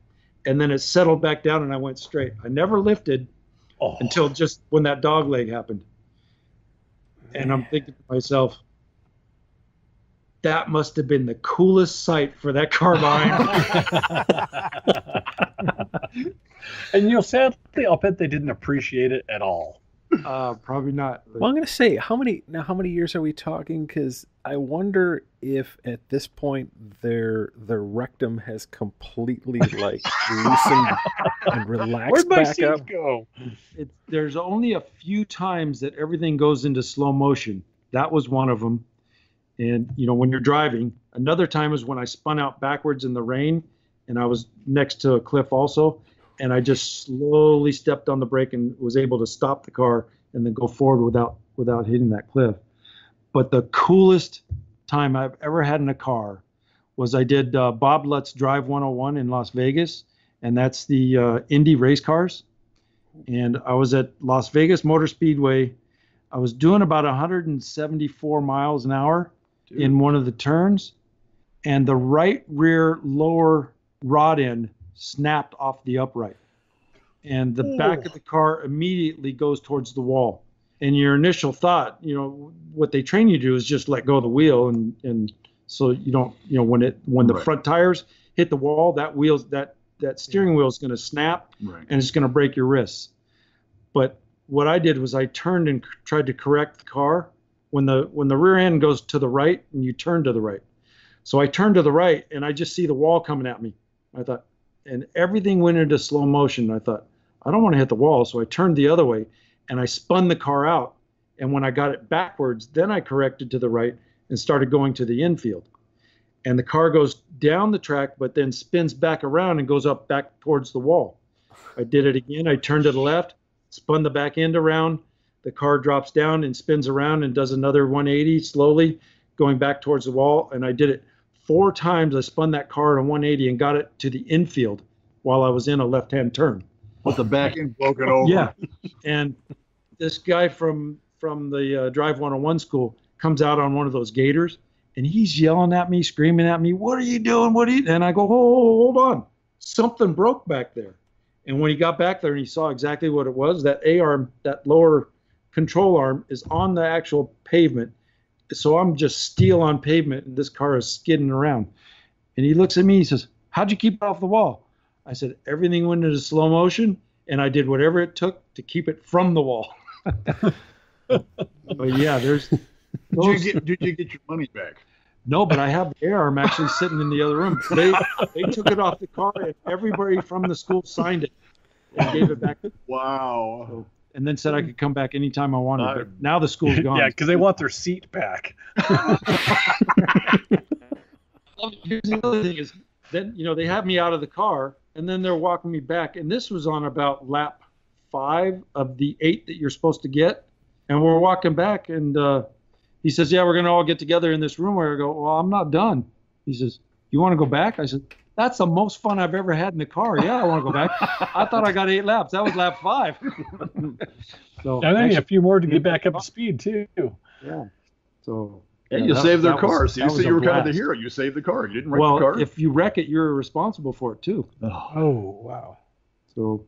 and then it settled back down, and I went straight. I never lifted Oh, until just when that dog leg happened. And I'm thinking to myself, that must have been the coolest sight for that carbine. and you know, sadly, I'll bet they didn't appreciate it at all. Uh, probably not. Well, I'm going to say how many now. How many years are we talking? Because I wonder if at this point their their rectum has completely like loosened and relaxed Where'd my back seat up. go? It, there's only a few times that everything goes into slow motion. That was one of them. And you know, when you're driving, another time was when I spun out backwards in the rain, and I was next to a cliff also, and I just slowly stepped on the brake and was able to stop the car and then go forward without without hitting that cliff. But the coolest time I've ever had in a car was I did uh, Bob Lutz Drive 101 in Las Vegas, and that's the uh, Indy race cars. And I was at Las Vegas Motor Speedway. I was doing about 174 miles an hour in one of the turns, and the right rear lower rod end snapped off the upright. And the back of the car immediately goes towards the wall. And your initial thought, you know, what they train you to do is just let go of the wheel and and so you don't, you know, when it when the Right. front tires hit the wall, that wheel's that that steering wheel is going to snap Right. and it's going to break your wrists. But what I did was I turned and c- tried to correct the car when the when the rear end goes to the right and you turn to the right. So I turned to the right and I just see the wall coming at me. I thought, and everything went into slow motion. I thought, I don't want to hit the wall, so I turned the other way and I spun the car out. And when I got it backwards, then I corrected to the right and started going to the infield. And the car goes down the track, but then spins back around and goes up back towards the wall. I did it again. I turned to the left, spun the back end around. The car drops down and spins around and does another 180 slowly, going back towards the wall. And I did it four times. I spun that car a 180 and got it to the infield while I was in a left hand turn. With the back end broken over. Yeah. And this guy from from the uh, Drive 101 school comes out on one of those gators and he's yelling at me, screaming at me, "What are you doing? What are you?" And I go, "Hold, hold on, something broke back there." And when he got back there and he saw exactly what it was, that A arm, that lower control arm, is on the actual pavement. So I'm just steel on pavement, and this car is skidding around. And he looks at me, he says, "How'd you keep it off the wall?" I said, "Everything went into slow motion, and I did whatever it took to keep it from the wall." but yeah, there's Did you get did you get your money back? no, but I have the A arm actually sitting in the other room. They they took it off the car, and everybody from the school signed it and gave it back, Wow. And then said I could come back anytime I wanted. Uh, But now the school's gone. Yeah, because they want their seat back. Here's the other thing is, then you know they have me out of the car, and then they're walking me back, and this was on about lap five of the eight that you're supposed to get, And we're walking back, and uh, he says, "Yeah, we're gonna all get together in this room." Where I go, "Well, I'm not done." He says, "You want to go back?" I said, "That's the most fun I've ever had in the car. Yeah, I want to go back. I thought I got eight laps. That was lap five. so I think actually, a few more to get back up to speed too. yeah. So And Yeah, you that- saved their car. was- cars. that you was said you were kind of the hero. You saved the car. You didn't wreck well, the car. Well, if you wreck it, you're responsible for it too. Oh, Oh wow. So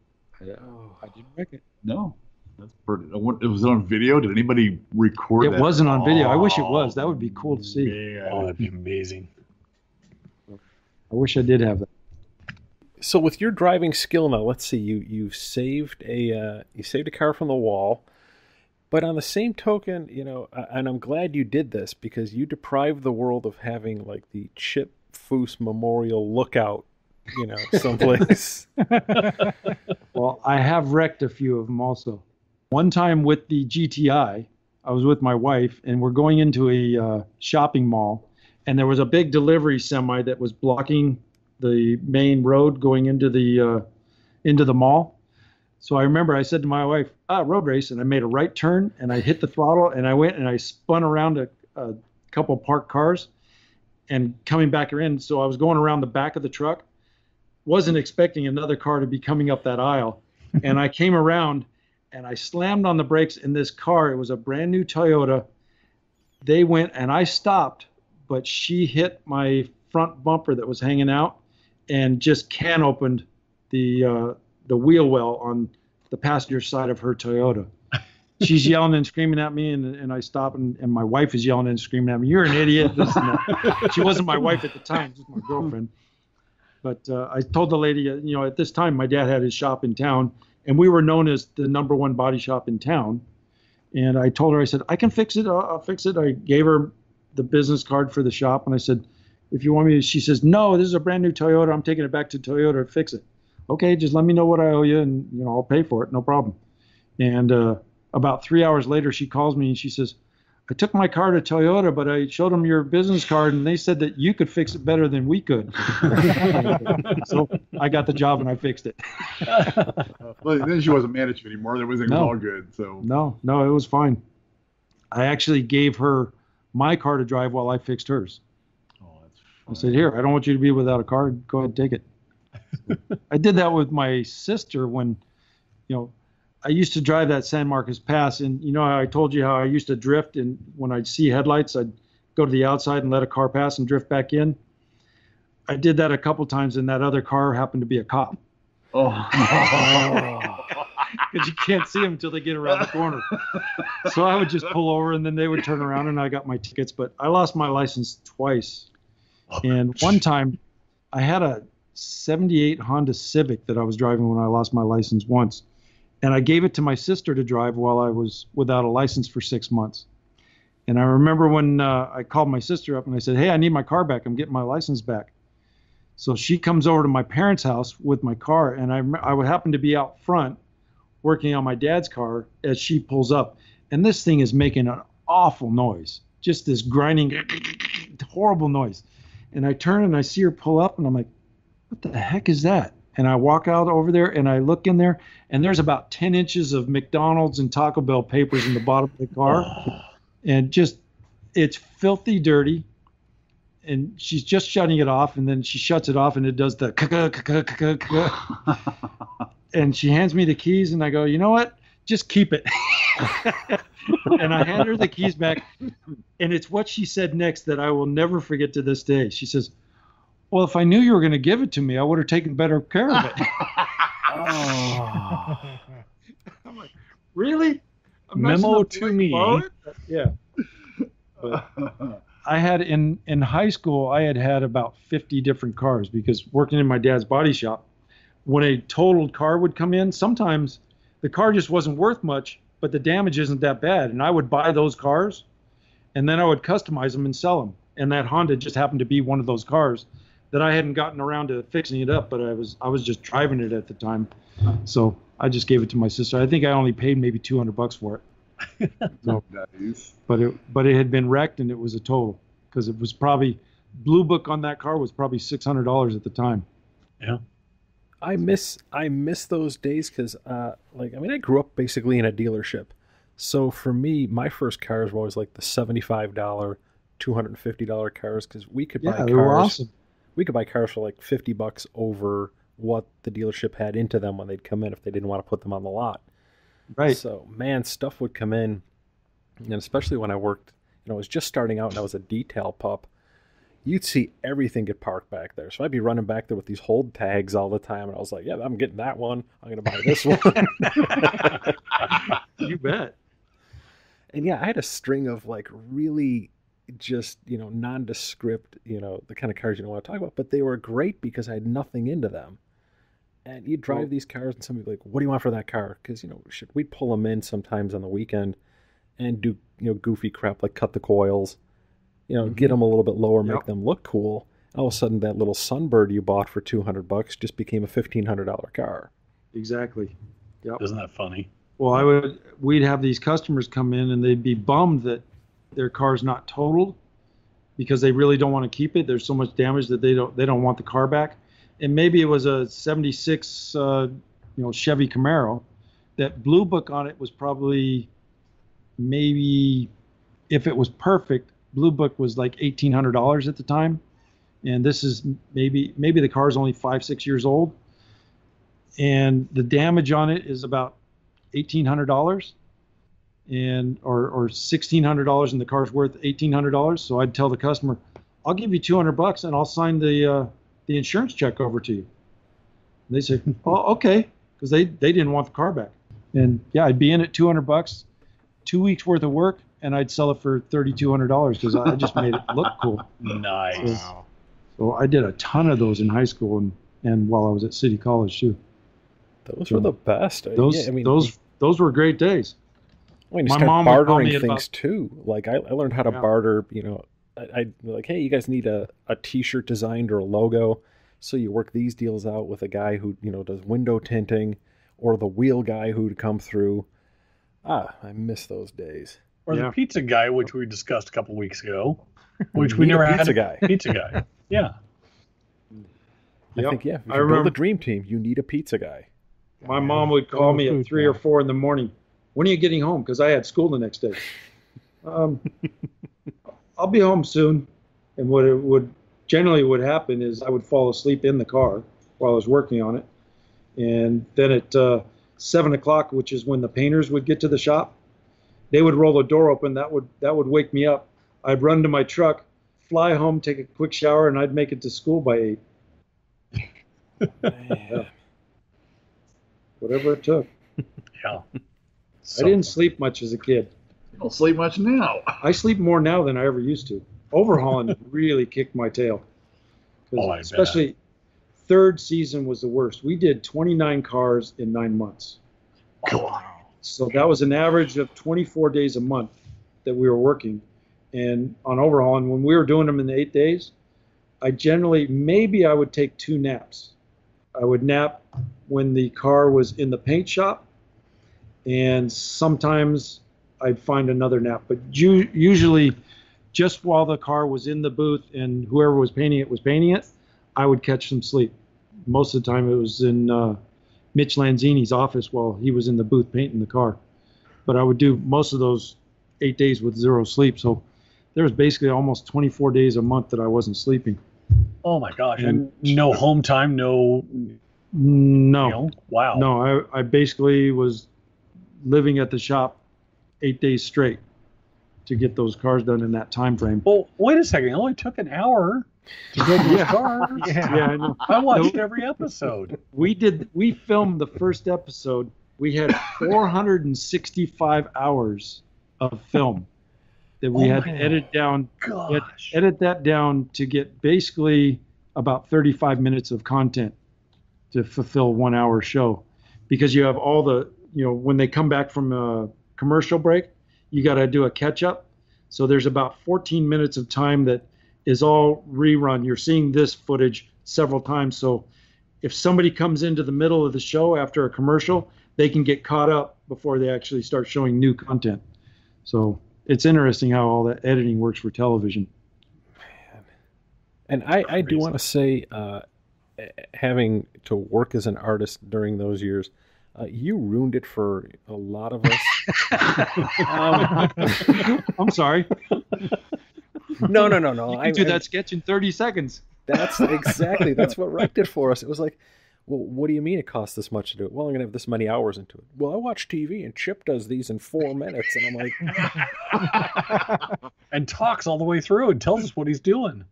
yeah, oh, I didn't wreck it. no, that's pretty. It was on video. Did anybody record It that? wasn't on video. I wish it Oh, was. That would be cool to oh, see. Yeah, Oh, that'd be amazing. I wish I did have that. So with your driving skill now, let's see, you you saved a uh, you saved a car from the wall, but on the same token, you know, and I'm glad you did this because you deprived the world of having like the Chip Foose Memorial Lookout, you know, someplace. Well, I have wrecked a few of them also. One time with the GTI, I was with my wife, and we're going into a uh, shopping mall, and there was a big delivery semi that was blocking the main road going into the uh, into the mall. So I remember I said to my wife, "Ah, road race," and I made a right turn, and I hit the throttle, and I went and I spun around a, a couple parked cars, and coming back in. So I was going around the back of the truck, wasn't expecting another car to be coming up that aisle and I came around and I slammed on the brakes in this car. It was a brand new Toyota. They went and I stopped, but she hit my front bumper that was hanging out and just can opened the uh, the wheel well on the passenger side of her Toyota. She's yelling and screaming at me, and, and I stop, and, and my wife is yelling and screaming at me. You're an idiot. This and that. She wasn't my wife at the time, just my girlfriend. But uh, I told the lady, uh, you know, at this time, my dad had his shop in town, and we were known as the number one body shop in town. And I told her, I said, I can fix it. I'll, I'll fix it. I gave her the business card for the shop, and I said, if you want me, to, she says, no, this is a brand new Toyota. I'm taking it back to Toyota to fix it. Okay, just let me know what I owe you, and you know, I'll pay for it, no problem. And uh, about three hours later, she calls me and she says, I took my car to Toyota, but I showed them your business card, and they said that you could fix it better than we could. so I got the job and I fixed it. Well, then she wasn't management anymore. Everything was No. all good. So No, no, it was fine. I actually gave her my car to drive while I fixed hers. oh, that's I said, "Here, I don't want you to be without a car. Go ahead, take it." I did that with my sister when, you know, I used to drive that San Marcos Pass, and you know, I told you how I used to drift, and when I'd see headlights, I'd go to the outside and let a car pass and drift back in. I did that a couple times, and that other car happened to be a cop oh. because you can't see them until they get around the corner. so I would just pull over, and then they would turn around, and I got my tickets. But I lost my license twice, and one time I had a 78 Honda Civic that I was driving when I lost my license once. And I gave it to my sister to drive while I was without a license for six months. And I remember when uh, I called my sister up and I said, Hey, I need my car back. I'm getting my license back. So she comes over to my parents' house with my car. And I, I would happen to be out front working on my dad's car as she pulls up. And this thing is making an awful noise, just this grinding, horrible noise. And I turn and I see her pull up and I'm like, what the heck is that? And I walk out over there and I look in there and there's about 10 inches of McDonald's and Taco Bell papers in the bottom of the car. And just, it's filthy dirty. And she's just shutting it off and then she shuts it off and it does the and she hands me the keys and I go, you know what? Just keep it. and I hand her the keys back. And it's what she said next that I will never forget to this day. She says, Well, if I knew you were going to give it to me, I would have taken better care of it. Oh. I'm like, Really? I'm Memo to me. you borrow it?" I had in in high school I had had about 50 different cars because working in my dad's body shop when a totaled car would come in sometimes the car just wasn't worth much but the damage isn't that bad. And I would buy those cars and then I would customize them and sell them. And that Honda just happened to be one of those cars that I hadn't gotten around to fixing it up but I was I was just driving it at the time. So I just gave it to my sister. I think I only paid maybe 200 bucks for it nice. but it but it had been wrecked and it was a total because it was probably blue book on that car was probably six hundred dollars at the time. Yeah. I miss I miss those days because uh, like I mean I grew up basically in a dealership, So for me, my first cars were always like the seventy-five dollar, two hundred and fifty dollar cars because we could buy Yeah, cars. were awesome. We could buy cars for like fifty bucks over what the dealership had into them when they'd come in if they didn't want to put them on the lot. Right. So man, stuff would come in, and especially when I worked, you know, I was just starting out and I was a detail pup. You'd see everything get parked back there. So I'd be running back there with these hold tags all the time, and I was like, "Yeah, I'm getting that one. I'm going to buy this one." You bet. and yeah, I had a string of like really just you know nondescript, you know, the kind of cars you don't want to talk about, but they were great because I had nothing into them. And you'd drive Well- these cars, and somebody'd be like, "What do you want for that car?" Because you know, shit, we'd pull them in sometimes on the weekend, and do you know goofy crap like cut the coils, you know, get mm-hmm. them a little bit lower, make them look cool. All of a sudden, that little Sunbird you bought for two hundred bucks just became a fifteen hundred dollar car. Exactly. Isn't that funny? Well, I would. We'd have these customers come in and they'd be bummed that their car's not totaled because they really don't want to keep it. There's so much damage that they don't they don't want the car back. And maybe it was a '76, uh, you know, Chevy Camaro. That blue book on it was probably maybe if it was perfect, blue book was like eighteen hundred dollars at the time, and this is maybe maybe the car is only five six years old, and the damage on it is about eighteen hundred dollars, and or or sixteen hundred dollars, and the car's worth eighteen hundred dollars. So I'd tell the customer, I'll give you two hundred bucks, and I'll sign the uh, the insurance check over to you. And they say, oh okay, because they they didn't want the car back, and yeah, I'd be in at two hundred bucks, two weeks worth of work, and I'd sell it for thirty two hundred dollars because I just made it look cool. Nice. So, so I did a ton of those in high school and and while I was at City College too. Those So, were the best. Those yeah, I mean, those those were great days. When you My start mom would call bartering me things about- too. Like I, I learned how to Yeah. barter. You know, I, I'd be like, hey, you guys need a, a T-shirt designed or a logo. So you work these deals out with a guy who you know does window tinting, or the wheel guy who'd come through. Ah, I miss those days. Or Yeah. the pizza guy, which we discussed a couple weeks ago, which we Need a never had pizza a guy. pizza guy. Yeah. I Yep. think yeah, if you I build remember- a dream team, you need a pizza guy. My mom would call me at three or four in the morning. When are you getting home? Because I had school the next day. Um, I'll be home soon. And what it would generally would happen is I would fall asleep in the car while I was working on it. And then at uh, seven o'clock, which is when the painters would get to the shop, they would roll the door open. That would that would wake me up. I'd run to my truck, fly home, take a quick shower, and I'd make it to school by eight. Man. Whatever it took. Yeah. I didn't sleep much as a kid. Don't sleep much now. I sleep more now than I ever used to. Overhaulin' really kicked my tail. Oh, I bet. especially third season was the worst. We did 29 cars in nine months. So that was an average of 24 days a month that we were working. And on Overhaulin', when we were doing them in the eight days, I generally, maybe I would take two naps. I would nap when the car was in the paint shop, and sometimes I'd find another nap. But u- usually, just while the car was in the booth and whoever was painting it was painting it, I would catch some sleep. Most of the time, it was in uh, Mitch Lanzini's office while he was in the booth painting the car. But I would do most of those eight days with zero sleep. So there was basically almost 24 days a month that I wasn't sleeping. Oh my gosh. And no home time, no No, you know, wow. no, I, I basically was living at the shop eight days straight to get those cars done in that time frame. Well, wait a second. It only took an hour to build those Yeah. cars. Yeah. Yeah, I know. I watched every episode. We did. We filmed the first episode. We had 465 hours of film that we Oh had to edit down. Gosh. Edit that down to get basically about 35 minutes of content to fulfill one hour show, because you have all the you know when they come back from a commercial break, you got to do a catch up. So there's about 14 minutes of time that is all rerun. You're seeing this footage several times. So if somebody comes into the middle of the show after a commercial, they can get caught up before they actually start showing new content. So it's interesting how all that editing works for television. Man. And I, I do want to say, uh, having to work as an artist during those years, Uh, you ruined it for a lot of us. um, I'm sorry. no, no, no, no. You can do that sketch in 30 seconds. That's exactly that's what wrecked it for us. It was like, well, what do you mean it costs this much to do it? Well, I'm gonna have this many hours into it. Well, I watch TV and Chip does these in four minutes, and I'm like, and talks all the way through and tells us what he's doing.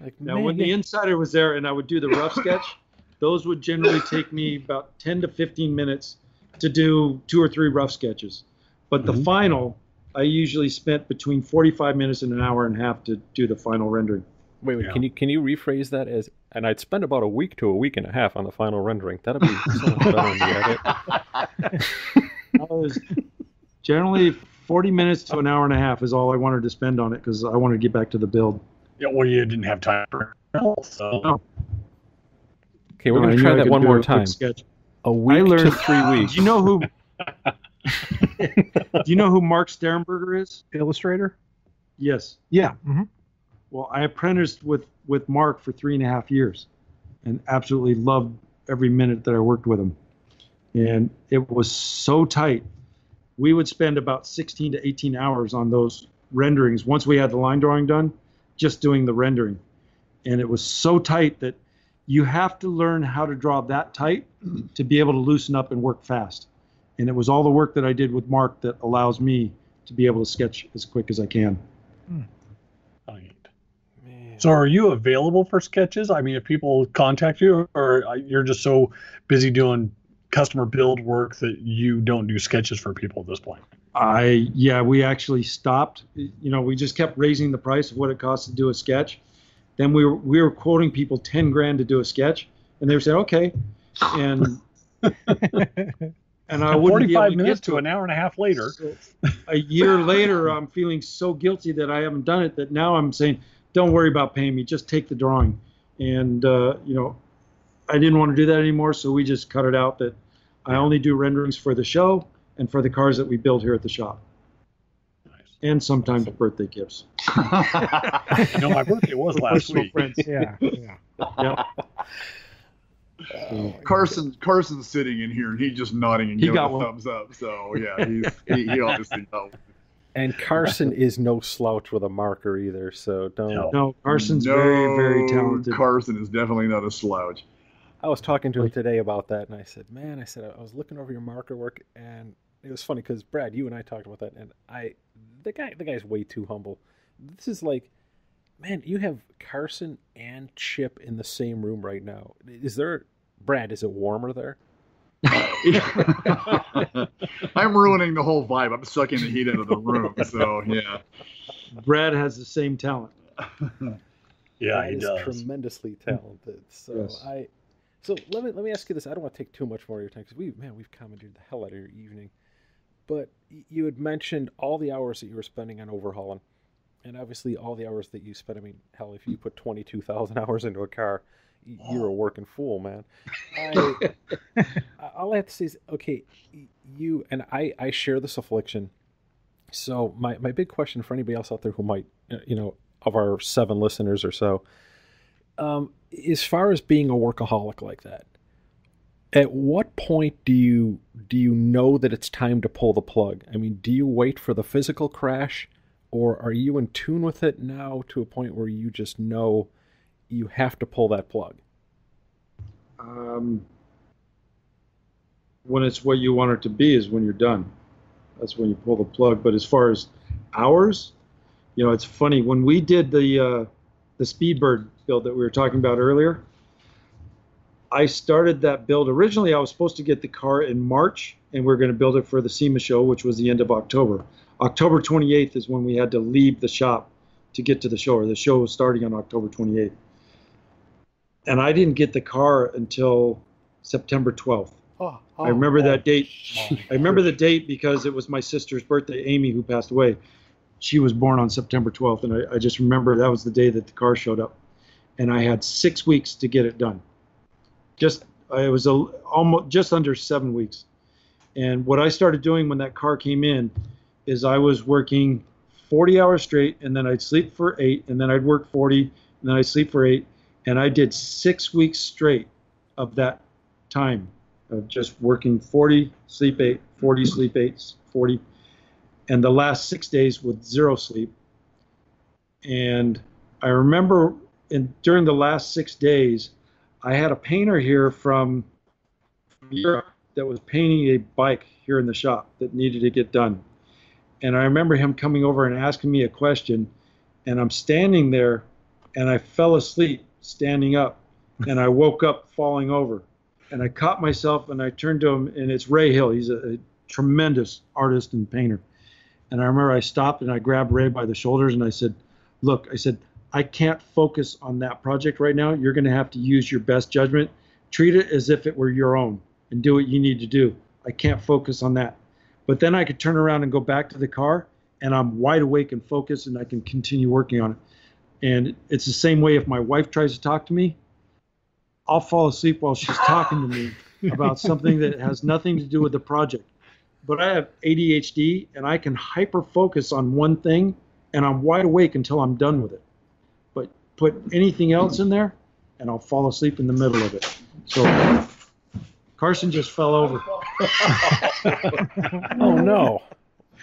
like Now, man, when the insider was there and I would do the rough sketch, those would generally take me about 10 to 15 minutes to do two or three rough sketches. But the Mhm. final, I usually spent between 45 minutes and an hour and a half to do the final rendering. wait, wait, Yeah. can you can you rephrase that as? And I'd spend about a week to a week and a half on the final rendering. That'd be so much better in the edit. I was generally 40 minutes to an hour and a half is all I wanted to spend on it because I wanted to get back to the build. Yeah, well, you didn't have time for it so No. Okay, we're I gonna try that one more a time. A week to learned- three weeks. Do you know who? do you know who Mark Stehrenberger is? Illustrator. Yes. Yeah. hmm Well, I apprenticed with with Mark for three and a half years, and absolutely loved every minute that I worked with him. And it was so tight. We would spend about 16 to 18 hours on those renderings once we had the line drawing done, just doing the rendering. And it was so tight that you have to learn how to draw that tight to be able to loosen up and work fast. And it was all the work that I did with Mark that allows me to be able to sketch as quick as I can. Right. Man. So, are you available for sketches? I mean, if people contact you, or uh, you're just so busy doing customer build work that you don't do sketches for people at this point? I yeah, we actually stopped. You know, we just kept raising the price of what it costs to do a sketch. Then we were we were quoting people ten grand to do a sketch, and they were saying okay, and and I able Forty-five to minutes get to an hour and a half later. So, a year later, I'm feeling so guilty that I haven't done it that now I'm saying, don't worry about paying me, just take the drawing. And uh, you know, I didn't want to do that anymore, so we just cut it out. That I only do renderings for the show and for the cars that we build here at the shop, and sometimes birthday gifts. You know, my birthday was last Personal week. friends. Yeah. Yeah. Yep. Oh, Carson Carson's sitting in here and he's just nodding and He giving got a one. thumbs up. So yeah, he's, he, he obviously knows. And Carson is no slouch with a marker either, so don't. No. No, Carson's very, very talented. Carson is definitely not a slouch. I was talking to him today about that, and I said, "Man, I said I was looking over your marker work, and it was funny because Brad, you and I talked about that, and I, the guy, the guy's way too humble. This is like, man, you have Carson and Chip in the same room right now. Is there, Brad? Is it warmer there? I'm ruining the whole vibe. I'm sucking the heat out of the room. So yeah. Brad has the same talent. Yeah, That he is does. tremendously talented. So Yes. I, so let me let me ask you this. I don't want to take too much more of your time because we man we've commandeered the hell out of your evening. But you had mentioned all the hours that you were spending on Overhaulin', and obviously all the hours that you spent. I mean, hell, if you put twenty two thousand hours into a car, you're a working fool, man. I, all I have to say is, okay, you and I, I share this affliction. So my, my big question for anybody else out there who might, uh, you know, of our seven listeners or so, um, as far as being a workaholic like that, at what point do you do you know that it's time to pull the plug? I mean, do you wait for the physical crash, or are you in tune with it now to a point where you just know you have to pull that plug? um, when it's what you want it to be is when you're done. That's when you pull the plug. But as far as hours, you know, it's funny when we did the uh, the Speedbird build that we were talking about earlier. I started that build originally. I was supposed to get the car in March, and we are going to build it for the SEMA show, which was the end of October. October 28th is when we had to leave the shop to get to the show, or the show was starting on October 28th. And I didn't get the car until September 12th. Oh, I remember that oh, date. I remember the date because it was my sister's birthday, Amy, who passed away. She was born on September 12th, and I, I just remember that was the day that the car showed up. And I had six weeks to get it done. Just it was a, almost just under seven weeks. And what I started doing when that car came in is I was working 40 hours straight, and then I'd sleep for eight, and then I'd work 40, and then I'd sleep for eight, and I did six weeks straight of that time of just working 40 sleep eight, 40 sleep eights, 40, and the last six days with zero sleep. And I remember in during the last six days, I had a painter here from Europe that was painting a bike here in the shop that needed to get done. And I remember him coming over and asking me a question, and I'm standing there, and I fell asleep standing up, and I woke up falling over, and I caught myself, and I turned to him, and it's Ray Hill. He's a, a tremendous artist and painter. And I remember I stopped and I grabbed Ray by the shoulders and I said, "Look," I said, "I can't focus on that project right now. You're going to have to use your best judgment. Treat it as if it were your own, and do what you need to do. I can't focus on that." But then I could turn around and go back to the car, and I'm wide awake and focused, and I can continue working on it. And it's the same way if my wife tries to talk to me, I'll fall asleep while she's talking to me about something that has nothing to do with the project. But I have ADHD, and I can hyper focus on one thing, and I'm wide awake until I'm done with it. Put anything else in there, and I'll fall asleep in the middle of it. So Carson just fell over. Oh no.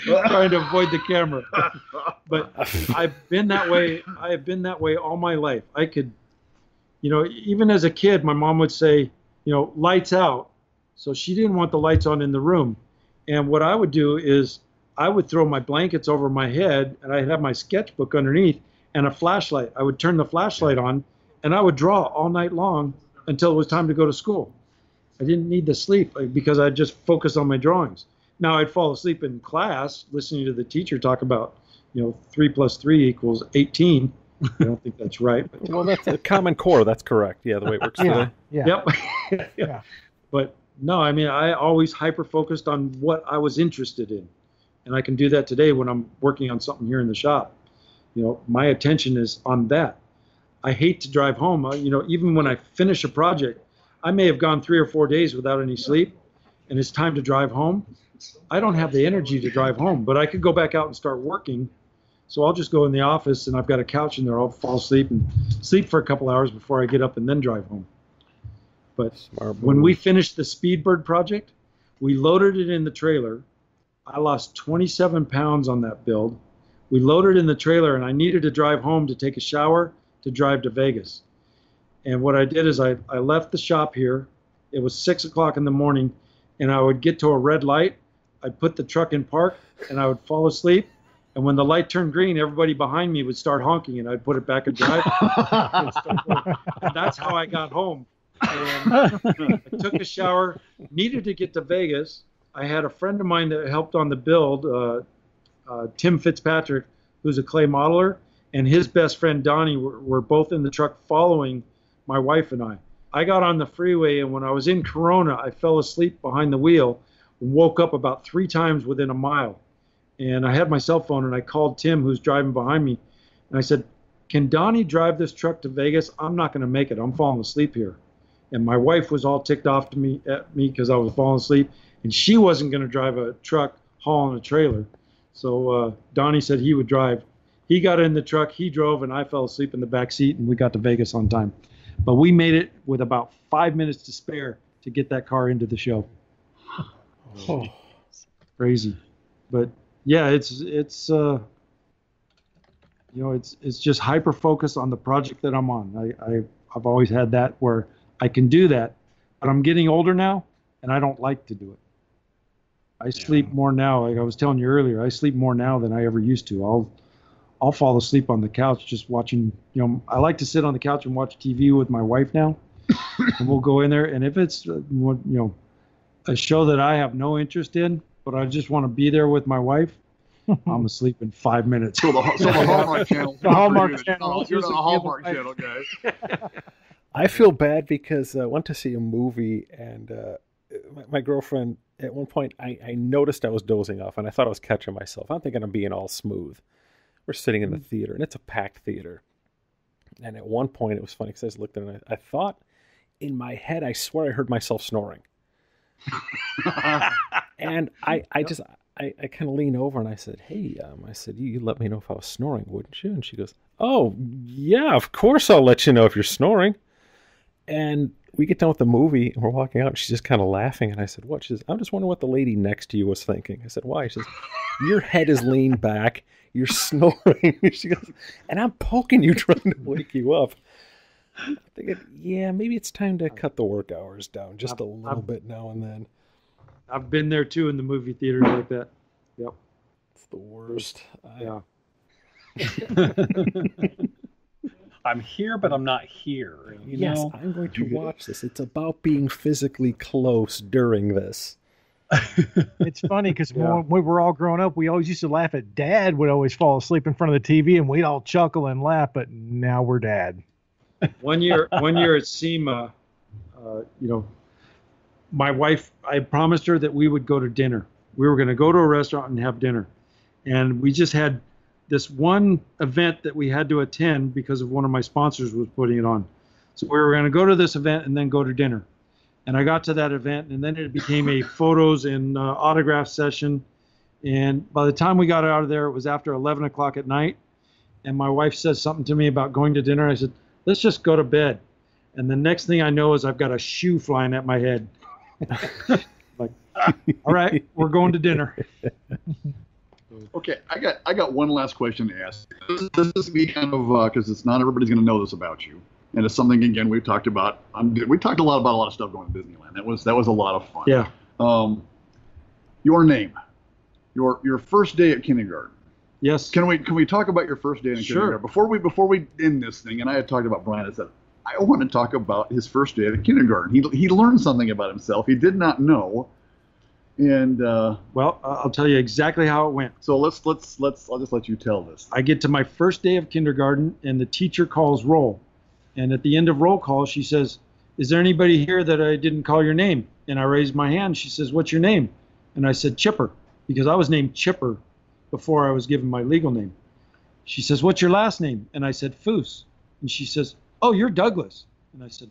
trying to avoid the camera. But I've been that way. I have been that way all my life. I could, you know, even as a kid, my mom would say, you know, lights out. So she didn't want the lights on in the room. And what I would do is I would throw my blankets over my head and I'd have my sketchbook underneath and a flashlight. I would turn the flashlight on and I would draw all night long until it was time to go to school. I didn't need the sleep uh, because I'd just focus on my drawings. Now I'd fall asleep in class listening to the teacher talk about, you know, three plus three equals 18. I don't think that's right. But, Well, that's a common core. That's correct. Yeah, the way it works Yeah, today. yeah. Yep. Yeah. But no, I mean, I always hyper focused on what I was interested in. And I can do that today when I'm working on something here in the shop. You know, my attention is on that. I hate to drive home. Uh, you know, even when I finish a project, I may have gone three or four days without any sleep, and it's time to drive home. I don't have the energy to drive home, but I could go back out and start working. So I'll just go in the office and I've got a couch in there. I'll fall asleep and sleep for a couple hours before I get up and then drive home. But Smart when we finished the Speedbird project, we loaded it in the trailer. I lost 27 pounds on that build. We loaded in the trailer, and I needed to drive home to take a shower to drive to Vegas. And what I did is I, I left the shop here. It was six o'clock in the morning, and I would get to a red light. I'd put the truck in park, and I would fall asleep. And when the light turned green, everybody behind me would start honking, and I'd put it back in drive. and that's how I got home. And I took a shower, needed to get to Vegas. I had a friend of mine that helped on the build, uh, uh, Tim Fitzpatrick, who's a clay modeler, and his best friend Donnie were, were both in the truck following my wife and I. I got on the freeway, and when I was in Corona, I fell asleep behind the wheel and woke up about three times within a mile. And I had my cell phone, and I called Tim, who's driving behind me, and I said, Can Donnie drive this truck to Vegas? I'm not going to make it. I'm falling asleep here and my wife was all ticked off to me at me because I was falling asleep, and she wasn't going to drive a truck hauling a trailer. So uh, Donnie said he would drive. He got in the truck, he drove, and I fell asleep in the back seat, and we got to Vegas on time. But we made it with about five minutes to spare to get that car into the show. Oh, Crazy, but yeah, it's it's uh, you know it's it's just hyper focus on the project that I'm on. I, I I've always had that where I can do that, but I'm getting older now, and I don't like to do it. I sleep more now. Like I was telling you earlier, I sleep more now than I ever used to. I'll I'll fall asleep on the couch just watching. You know, I like to sit on the couch and watch TV with my wife now, and we'll go in there. And if it's uh, you know, a show that I have no interest in, but I just want to be there with my wife, I'm asleep in five minutes. So the, so the Hallmark Channel. The Hallmark You're Channel. You're on the Hallmark Channel, guys. I feel bad because uh, I went to see a movie and uh, my, my girlfriend, at one point, I, I noticed I was dozing off and I thought I was catching myself. I'm thinking I'm being all smooth. We're sitting in the theater and it's a packed theater. And at one point, it was funny because I just looked at it and I, I thought in my head, I swear I heard myself snoring. And I, I just, I, I kind of leaned over and I said, Hey, um, I said, you, you let me know if I was snoring, wouldn't you? And she goes, Oh, yeah, of course I'll let you know if you're snoring. And we get done with the movie and we're walking out. And she's just kind of laughing, and I said, "What?" She says, "I'm just wondering what the lady next to you was thinking." I said, "Why?" She says, "Your head is leaned back. You're snoring." she goes, "And I'm poking you, trying to wake you up." I'm thinking, yeah, maybe it's time to cut the work hours down just a little I'm- bit now and then. I've been there too in the movie theaters like that. Yep. It's the worst. I- Yeah. I'm here, but I'm not here. You yes, know? I'm going to watch this. It's about being physically close during this. It's funny because Yeah. when we were all growing up, we always used to laugh at dad would always fall asleep in front of the TV and we'd all chuckle and laugh, but now we're dad. one year one year at SEMA, uh, you know, my wife, I promised her that we would go to dinner. We were going to go to a restaurant and have dinner, and we just had this one event that we had to attend because of one of my sponsors was putting it on. So we were going to go to this event and then go to dinner. And I got to that event, and then it became a photos and uh, autograph session. And by the time we got out of there, it was after 11 o'clock at night. And my wife said something to me about going to dinner. I said, let's just go to bed. And the next thing I know is I've got a shoe flying at my head. like, all right, we're going to dinner. Okay, I got I got one last question to ask. This, this is me kind of because it's not everybody's going to know this about you, and it's something again we've talked about. Um, we talked a lot about a lot of stuff going to Disneyland. That was that was a lot of fun. Yeah. Um, your name, your your first day at kindergarten. Yes. Can we can we talk about your first day in Sure. kindergarten before we before we end this thing? And I had talked about Brian. I said I want to talk about his first day at kindergarten. He he learned something about himself he did not know, and uh, well, I'll tell you exactly how it went. so let's let's let's I'll just let you tell this. I get to my first day of kindergarten, and the teacher calls roll. And at the end of roll call, she says, Is there anybody here that I didn't call your name? And I raised my hand. She says, What's your name? And I said, Chipper, because I was named Chipper before I was given my legal name. She says, What's your last name? And I said, Foose. And she says, Oh, you're Douglas. And I said,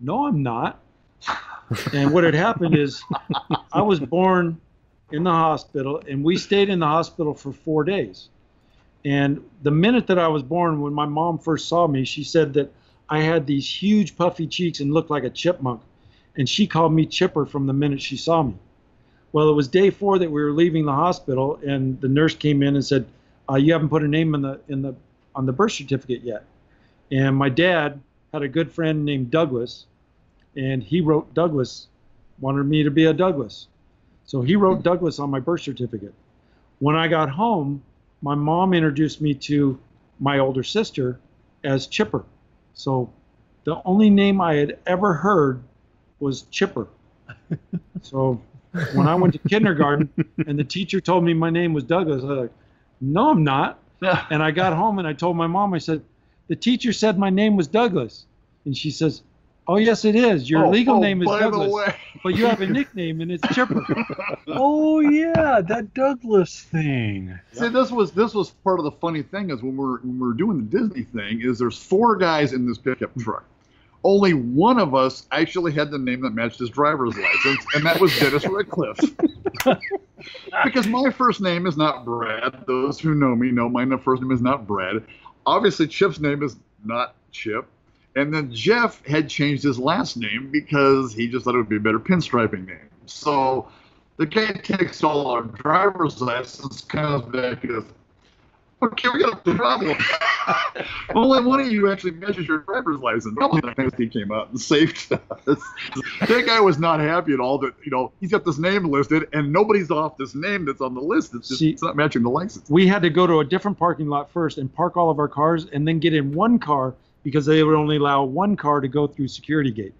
No, I'm not. and what had happened is I was born in the hospital, and we stayed in the hospital for four days. And the minute that I was born, when my mom first saw me, she said that I had these huge puffy cheeks and looked like a chipmunk. And she called me Chipper from the minute she saw me. Well, it was day four that we were leaving the hospital, and the nurse came in and said, uh, "You haven't put a name in the in the on the birth certificate yet." And my dad had a good friend named Douglas, and he wrote Douglas, wanted me to be a Douglas. So he wrote hmm. Douglas on my birth certificate. When I got home, my mom introduced me to my older sister as Chipper. So the only name I had ever heard was Chipper. So when I went to kindergarten and the teacher told me my name was Douglas, I was like, no, I'm not. And I got home and I told my mom, I said, the teacher said my name was Douglas. And she says, oh, yes, it is. Your Oh, legal oh, name is by the Douglas, way. but you have a nickname and it's Chipper. oh yeah, that Douglas thing. See, this was this was part of the funny thing is when we're when we're doing the Disney thing is there's four guys in this pickup truck. Only one of us actually had the name that matched his driver's license, and that was Dennis Redcliffe. because my first name is not Brad. Those who know me know my first name is not Brad. Obviously, Chip's name is not Chip. And then Jeff had changed his last name because he just thought it would be a better pinstriping name. So the guy takes all our driver's license, comes back and Okay, we got a problem. Only one of you actually measures your driver's license. Probably the next he came out and saved us. that guy was not happy at all that, you know, he's got this name listed and nobody's off this name that's on the list. It's just See- it's not matching the license. we had to go to a different parking lot first and park all of our cars and then get in one car because they would only allow one car to go through security gate.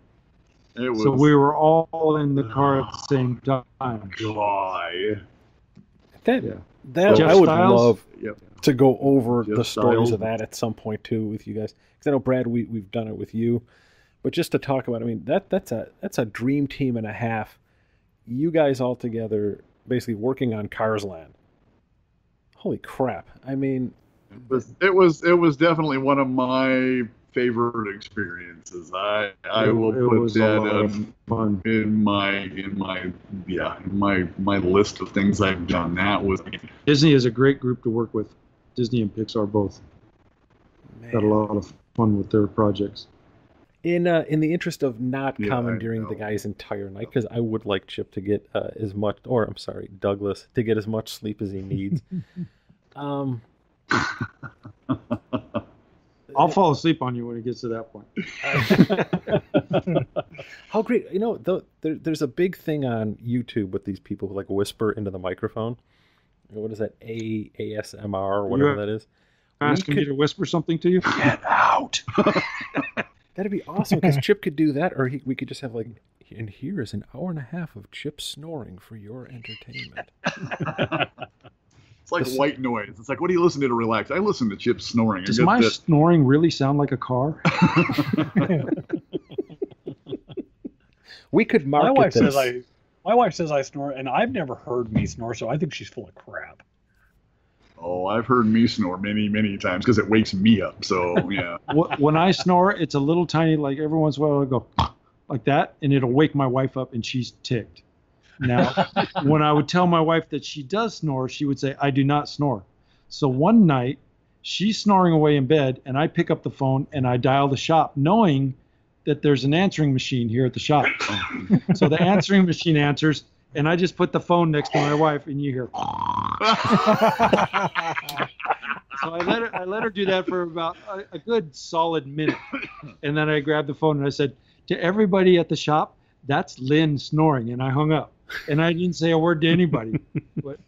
It was So we were all in the car at the same time. Guy. That Yeah. that Jeff I would Styles? love Yep. to go over Jeff the stories Styles. of that at some point too with you guys. Because I know Brad, we we've done it with you, but just to talk about, I mean that that's a that's a dream team and a half. You guys all together, basically working on Cars Land. Holy crap! I mean, It was, it was it was definitely one of my favorite experiences. I I will it put that lot of um, Fun. in my in my yeah in my my list of things I've done. That was Disney is a great group to work with. Disney and Pixar both man. had a lot of fun with their projects. in uh, in the interest of not Yeah, commandeering the guy's entire night, because I would like Chip to get uh, as much, or I'm sorry, Douglas to get as much sleep as he needs. um, I'll fall asleep on you when it gets to that point. how great, you know, the, there, there's a big thing on YouTube with these people who like whisper into the microphone. What is that? A ASMR or whatever Yeah. that is. We Asking me could- to whisper something to you. Get out. That'd be awesome because Chip could do that, or he, we could just have like, and here is an hour and a half of Chip snoring for your entertainment. It's like This- white noise. It's like, what do you listen to to relax? I listen to Chip snoring. I Does my that- snoring really sound like a car? We could market My wife this. says I. My wife says I snore, and I've never heard me snore, so I think she's full of crap. Oh, I've heard me snore many, many times because it wakes me up. So yeah. When I snore, it's a little tiny, like every once in a while I go like that, and it'll wake my wife up, and she's ticked. Now, when I would tell my wife that she does snore, she would say, I do not snore. So one night, she's snoring away in bed, and I pick up the phone and I dial the shop, knowing that there's an answering machine here at the shop. Oh. so the answering machine answers, and I just put the phone next to my wife, and you hear. So I let her I let her do that for about a, a good solid minute, and then I grabbed the phone and I said to everybody at the shop, "That's Lynn snoring," and I hung up. And I didn't say a word to anybody. but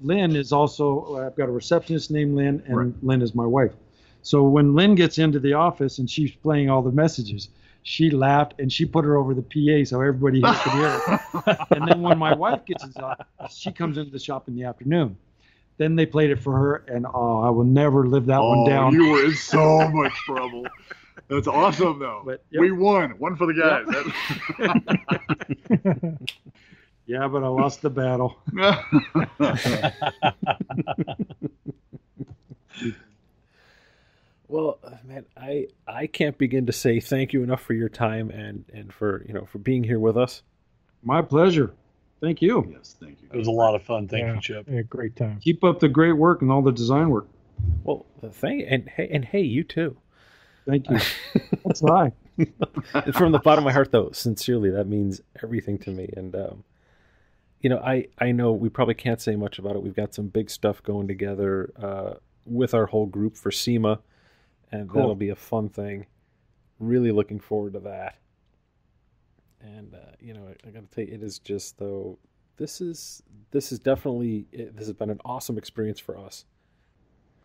Lynn is also I've got a receptionist named Lynn, and Right. Lynn is my wife. So when Lynn gets into the office and she's playing all the messages, she laughed and she put her over the PA so everybody could hear it. and then when my wife gets in she comes into the shop in the afternoon. Then they played it for her, and oh, I will never live that one oh, down. you were in so much trouble. That's awesome though. But, yep. We won. One for the guys. Yeah, but I lost the battle. Well, uh, man, I I can't begin to say thank you enough for your time and and for you know for being here with us. My pleasure. Thank you. yes, thank you. It was a lot of fun. Thank Yeah. you, Chip. Yeah, great time. Keep up the great work and all the design work. Well, thank and hey and hey you too. Thank you. That's right. From the bottom of my heart, though, sincerely, that means everything to me. And um, you know, I I know we probably can't say much about it. We've got some big stuff going together uh, with our whole group for SEMA, and Cool. that'll be a fun thing. Really looking forward to that. And uh, you know, I, I got to tell you, it is just though. This is this is definitely it, this has been an awesome experience for us.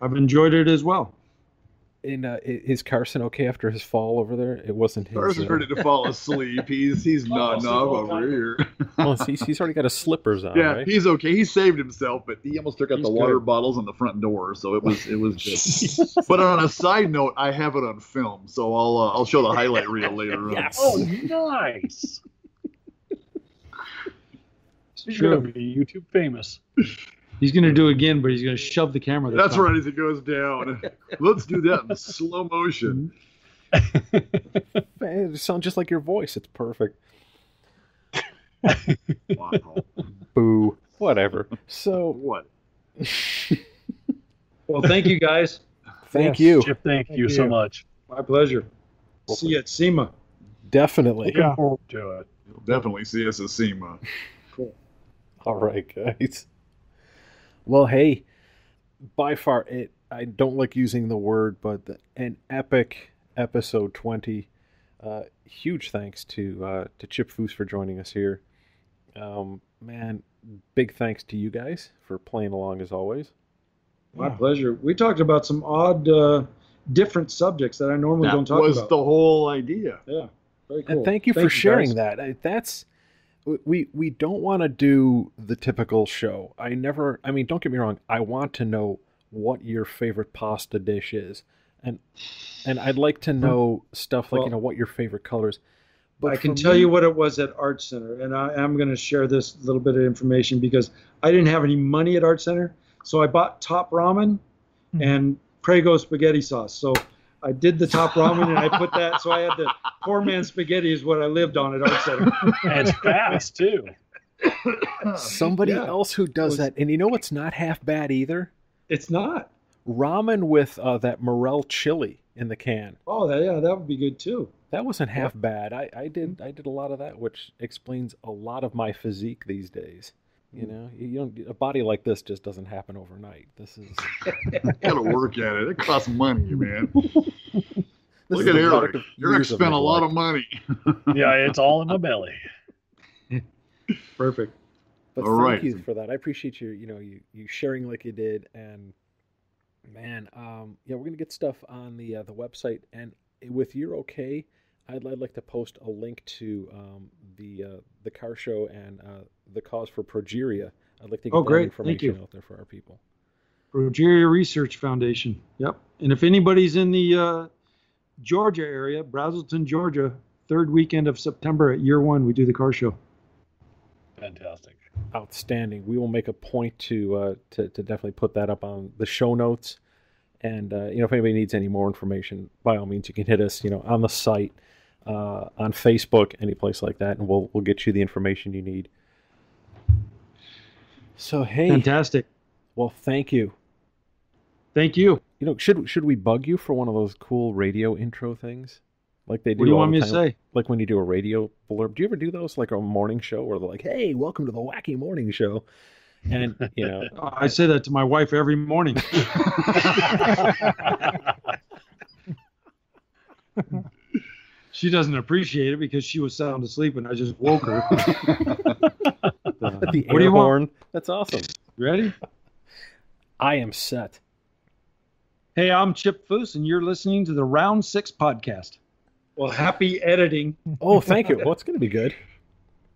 I've enjoyed it as well. And uh, i- is Carson okay after his fall over there? It wasn't his. Carson's uh, ready to fall asleep. He's he's nodding off over here. oh, he's, he's already got his slippers on, Yeah, right? he's okay. He saved himself, but he almost took out He's the water good. bottles on the front door, so it was it was just. but on a side note, I have it on film, so I'll uh, I'll show the highlight reel later on. Oh, nice. You're Sure. gonna be YouTube famous. He's going to do it again, but he's going to shove the camera. this That's time. right as it goes down. Let's do that in slow motion. Mm-hmm. Man, It sounds just like your voice. It's perfect. Wow. Boo. Whatever. So, What? Well, thank you guys. thank Yes. you. Chip, thank, Thank you, so much. My pleasure. See you at SEMA. Definitely. Looking Yeah. forward to it. Definitely see us at SEMA. Cool. All right, guys. Well, hey, by far, it. I don't like using the word, but the, an epic episode twenty. Uh, huge thanks to uh, to Chip Foose for joining us here. Um, man, big thanks to you guys for playing along as always. My Yeah. pleasure. We talked about some odd, uh, different subjects that I normally That don't talk was about. Was the whole idea. yeah, very cool. And thank you for guys. sharing that. That's we we don't want to do the typical show. I never. I mean, don't get me wrong. I want to know what your favorite pasta dish is, and and I'd like to know stuff like Well, you know what your favorite colors. But I can tell me- you what it was at Art Center, and I am going to share this little bit of information because I didn't have any money at Art Center, so I bought top ramen Hmm. and Prego spaghetti sauce. So I did the top ramen and I put that. So I had the poor man spaghetti is what I lived on at Art Center. And it's fast too. somebody Yeah. else who does Was- that, and you know what's not half bad either. It's not. Ramen with uh, that Hormel chili in the can. Oh, that, yeah, that would be good too. That wasn't half bad. I, I did I did a lot of that, which explains a lot of my physique these days. You know, you don't a body like this just doesn't happen overnight. This is Gotta work at it. It costs money, man. this Look at the Eric. product of Eric years spent a lot of money. Yeah, it's all in my belly. Perfect. But All thank right. you for that. I appreciate you, you know, you you sharing like you did, and man, um, yeah, we're gonna get stuff on the uh, the website, and with your okay, I'd, I'd like to post a link to um, the uh, the car show and uh, the cause for progeria. I'd like to get Oh, that great. Thank information out there for our people. Progeria Research Foundation. Yep. And if anybody's in the uh, Georgia area, Braselton, Georgia, third weekend of September at year one, we do the car show. Fantastic. Outstanding. We will make a point to uh, to to definitely put that up on the show notes. And uh, you know, if anybody needs any more information, by all means, you can hit us. You know, on the site, uh, on Facebook, any place like that, and we'll we'll get you the information you need. So hey, Fantastic. well, thank you. Thank you. You know, should should we bug you for one of those cool radio intro things, like they do? What do you all want me to say? Like when you do a radio blurb. Do you ever do those, like a morning show, where they're like, "Hey, welcome to the wacky morning show," and you know, I say that to my wife every morning. she doesn't appreciate it because she was sound asleep and I just woke her. Uh, the what do air you want? That's awesome. Ready? I am set. Hey, I'm Chip Foose, and you're listening to the Round Six podcast. Well, happy editing. Oh, thank you. Well, it's going to be good.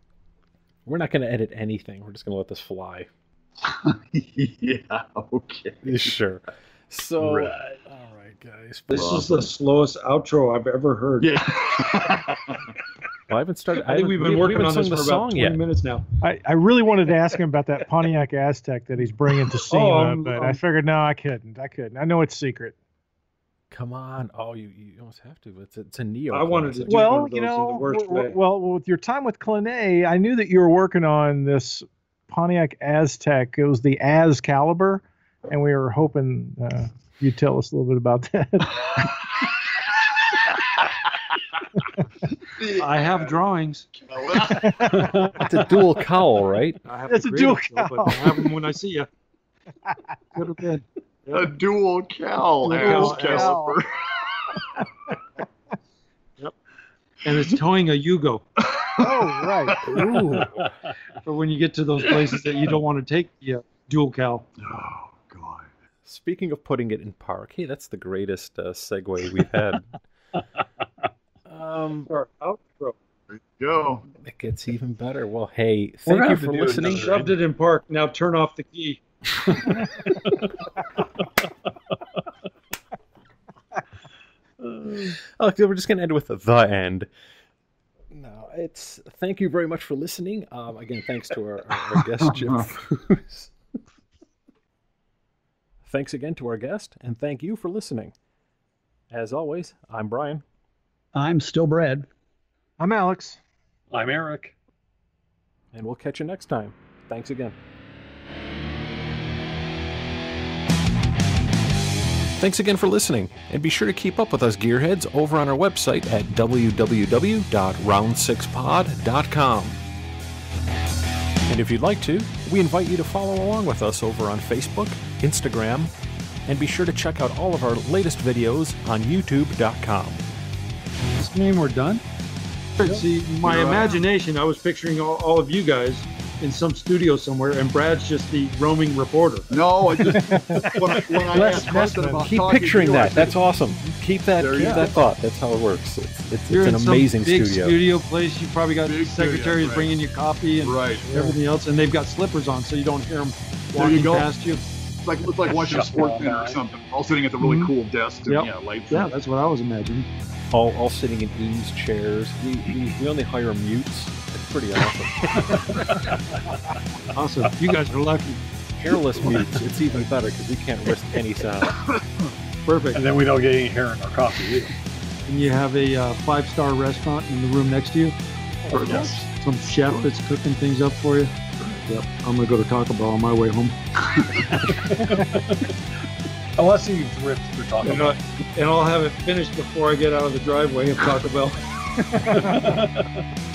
We're not going to edit anything. We're just going to let this fly. yeah, okay. Sure. So, Right. all right, guys. This Well, is the slowest outro I've ever heard. Yeah. Well, I haven't started. I think we've been we working haven't on this sung for the about song 20 yet. minutes now. I, I really wanted to ask him about that Pontiac Aztek that he's bringing to SEMA, um, but I um, figured no, I couldn't. I couldn't. I know it's secret. Come on. Oh, you, you almost have to. It's a, it's a neo. I wanted to classic. do one Well, of you those in know, the worst w- way. well, with your time with Clenet, I knew that you were working on this Pontiac Aztek. It was the Az caliber, and we were hoping uh, you'd tell us a little bit about that. I have drawings. It's a dual cowl, right? I have It's a dual it still, but I have them when I see you. Could have been. a dual cowl Dual ass cowl. caliper. And it's towing a Yugo oh, right. Ooh. for when you get to those places that you don't want to take the uh, dual cal. Oh god. Speaking of putting it in park, hey, that's the greatest uh, segue we've had. um, Our outro. There you go. it gets even better. Well, hey, We're thank you for listening. Shoved it in park. Now turn off the key. Oh, we're just gonna end with the end. No, it's thank you very much for listening. Um, again, thanks to our, our, our guest Jim. Foose. thanks again to our guest, and thank you for listening. As always, I'm Brian. I'm still Brad. I'm Alex. I'm Eric. and we'll catch you next time. Thanks again. Thanks again for listening, and be sure to keep up with us gearheads over on our website at www.round6pod.com. And if you'd like to, we invite you to follow along with us over on Facebook, Instagram, and be sure to check out all of our latest videos on youtube.com. Does this mean we're done? See, my uh, imagination, I was picturing all, all of you guys in some studio somewhere, and Brad's just the roaming reporter. No, I just when I, when I asked Preston about Keep talking to picturing you, that. said, That's awesome. Keep that There keep you that go. thought. That's how it works. It's, it's, You're it's an in some amazing big studio. place. You probably got Big studio, secretaries right. bringing you coffee and Right. everything else, and they've got slippers on, so you don't hear them There walking you go. past you. It's like it's like watching a sports dinner or something. All sitting at the really Mhm. cool desks and Yep. yeah, lights. Yeah, that's what I was imagining. all, all sitting in ease chairs. We, we, we only hire mutes. It's pretty awesome. Awesome. You guys are lucky. Hairless mutes. It's even better because we can't risk any sound. Perfect. And then we don't get any hair in our coffee either. And you have a uh, five-star restaurant in the room next to you. Yes. Some chef that's cooking things up for you. Yep. I'm gonna go to Taco Bell on my way home. Unless you've ripped through Taco and, Bell. I, and I'll have it finished before I get out of the driveway of Taco Bell.